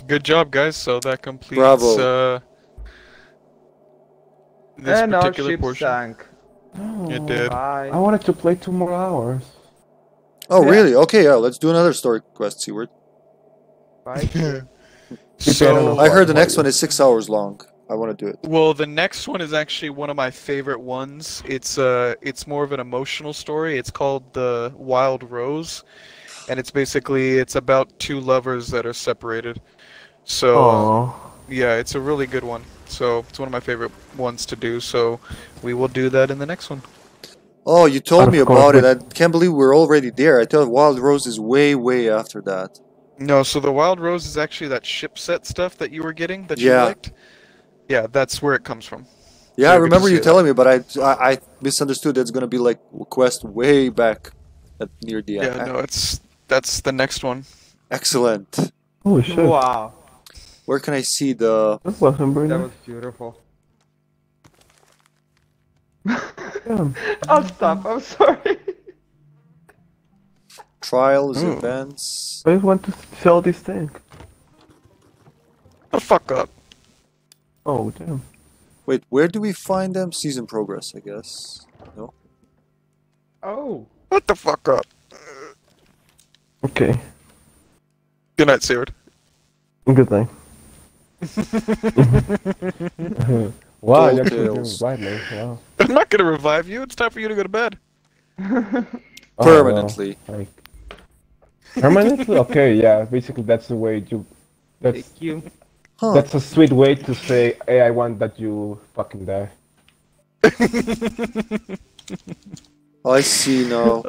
good job, guys. So that completes Bravo. uh, this and our particular ship portion. sank. It did. Bye. I wanted to play two more hours. Oh, Yeah. really? Okay, yeah. Let's do another story quest, Seward. Bye. So, I heard the next one is six hours long. I want to do it. well, the next one is actually one of my favorite ones. It's uh, it's more of an emotional story. It's called the Wild Rose, and it's basically it's about two lovers that are separated. So Oh. yeah, it's a really good one. So it's one of my favorite ones to do. So we will do that in the next one. Oh, you told me about it. I can't believe we're already there. I thought Wild Rose is way, way after that. No, so the Wild Rose is actually that ship set stuff that you were getting that Yeah. you liked. Yeah, that's where it comes from. Yeah, I Very good to remember you see that. telling me, but I, I, I misunderstood. It's gonna be like a quest way back, at near the end. Yeah, end. no, it's that's the next one. Excellent. Holy shit. wow. Where can I see the? That wasn't That was beautiful. I'll oh, stop. I'm sorry. Trials, Oh. events. I just want to sell this thing. The fuck up. Oh damn. Wait, where do we find them? Season progress, I guess. No. Oh. What the fuck up? Okay. Good night, Seward. Good night. wow, Gold you're actually doing tails. widely. Wow. I'm not gonna revive you. It's time for you to go to bed. Oh, Permanently. like permanently? Okay, yeah. Basically, that's the way you. That's Thank you. Huh. that's a sweet way to say, "Hey, I want that you fucking die." I see now.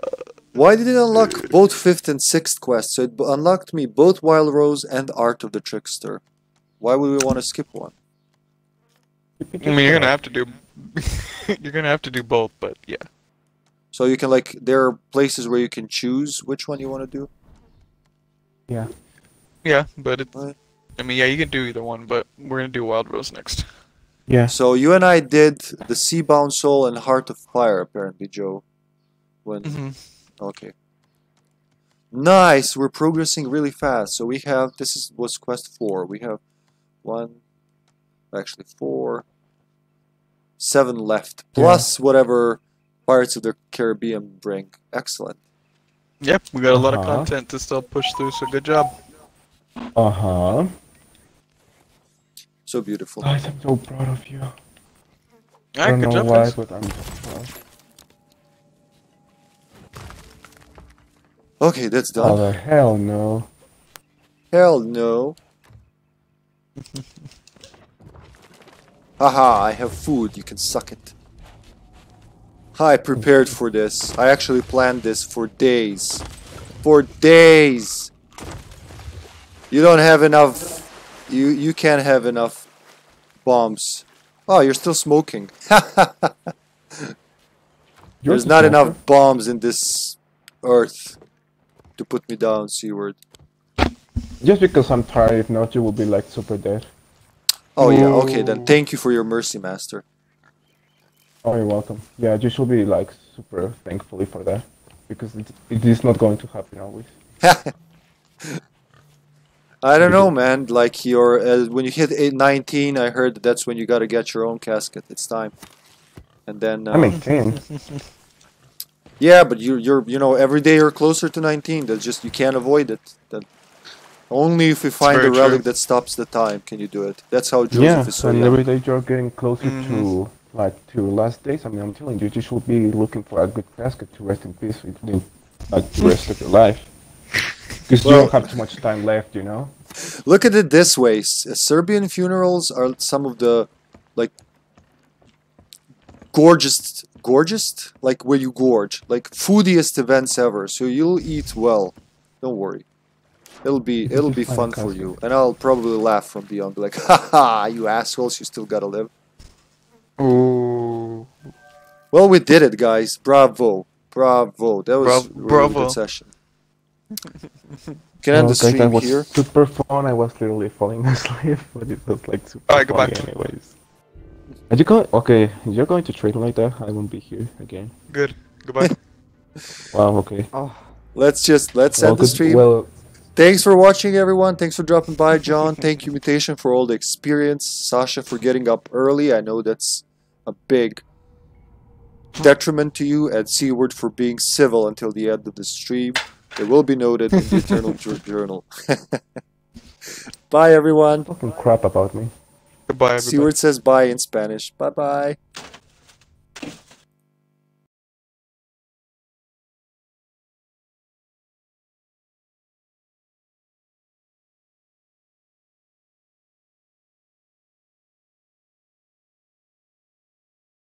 Why did it unlock both fifth and sixth quests? So it unlocked me both Wild Rose and Art of the Trickster. Why would we want to skip one? I mean, you're gonna have to do. you're gonna have to do both, but yeah. So you can like there are places where you can choose which one you want to do. Yeah. Yeah, but it. Right. I mean, yeah, you can do either one, but we're gonna do Wild Rose next. Yeah. So you and I did the Seabound Soul and Heart of Fire apparently, Joe. When hmm okay. Nice, we're progressing really fast. So we have this is was quest four. We have one, actually four, seven left, plus whatever Pirates of the Caribbean bring. Excellent. Yep, we got a lot of Uh-huh. content to still push through, so good job. Uh huh. So beautiful. Guys, I'm so proud of you. I Alright, don't good know job, why, guys. but I'm so proud. Okay, that's Oh done. the hell no. Hell no. Haha, I have food. You can suck it. I prepared for this. I actually planned this for days. For days. You don't have enough. You you can't have enough bombs. Oh, you're still smoking. There's not enough bombs in this earth to put me down, Seaward. Just because I'm tired, if not, you will be like super dead. Oh yeah, okay then. Thank you for your mercy, Master. Oh, you're welcome. Yeah, you should be like super thankfully for that. Because it, it is not going to happen always. I don't know, man. Like your uh, when you hit eight, 19, I heard that that's when you gotta get your own casket. It's time. And then uh, I'm 18. yeah, but you you're you know every day you're closer to 19. That's just you can't avoid it. That only if we find a relic true. that stops the time can you do it. That's how Joseph yeah, is so and every day you're getting closer Mhm. to like to last days. I mean, I'm telling you, you should be looking for a good casket to rest in peace with the, like the rest of your life. Because Well- you don't have too much time left, you know. Look at it this way: Serbian funerals are some of the like gorgeous, gorgeous, like where you gorge, like foodiest events ever. So you'll eat well. Don't worry. It'll be it'll be fun for you, and I'll probably laugh from beyond, be like, "Ha ha, you assholes! You still gotta live." Ooh. Well, we did it, guys. Bravo, bravo. That was Brav- a really bravo. good session. Can I end the Well, guys, stream was here? super fun. I was literally falling asleep, but it was like super Alright, funny goodbye. anyways. Are you going? Okay, you're going to trade like that. I won't be here again. Good. Goodbye. Wow. Okay. Oh, Let's just let's Well, end the good- stream. Well, Thanks for watching, everyone. Thanks for dropping by, John. Thank you, Mutation, for all the experience. Sasha, for getting up early. I know that's a big detriment to you. And Seaward for being civil until the end of the stream. It will be noted in the Eternal Journal. bye, everyone. talking crap about me. Goodbye, everybody. Seaward says bye in Spanish. Bye bye.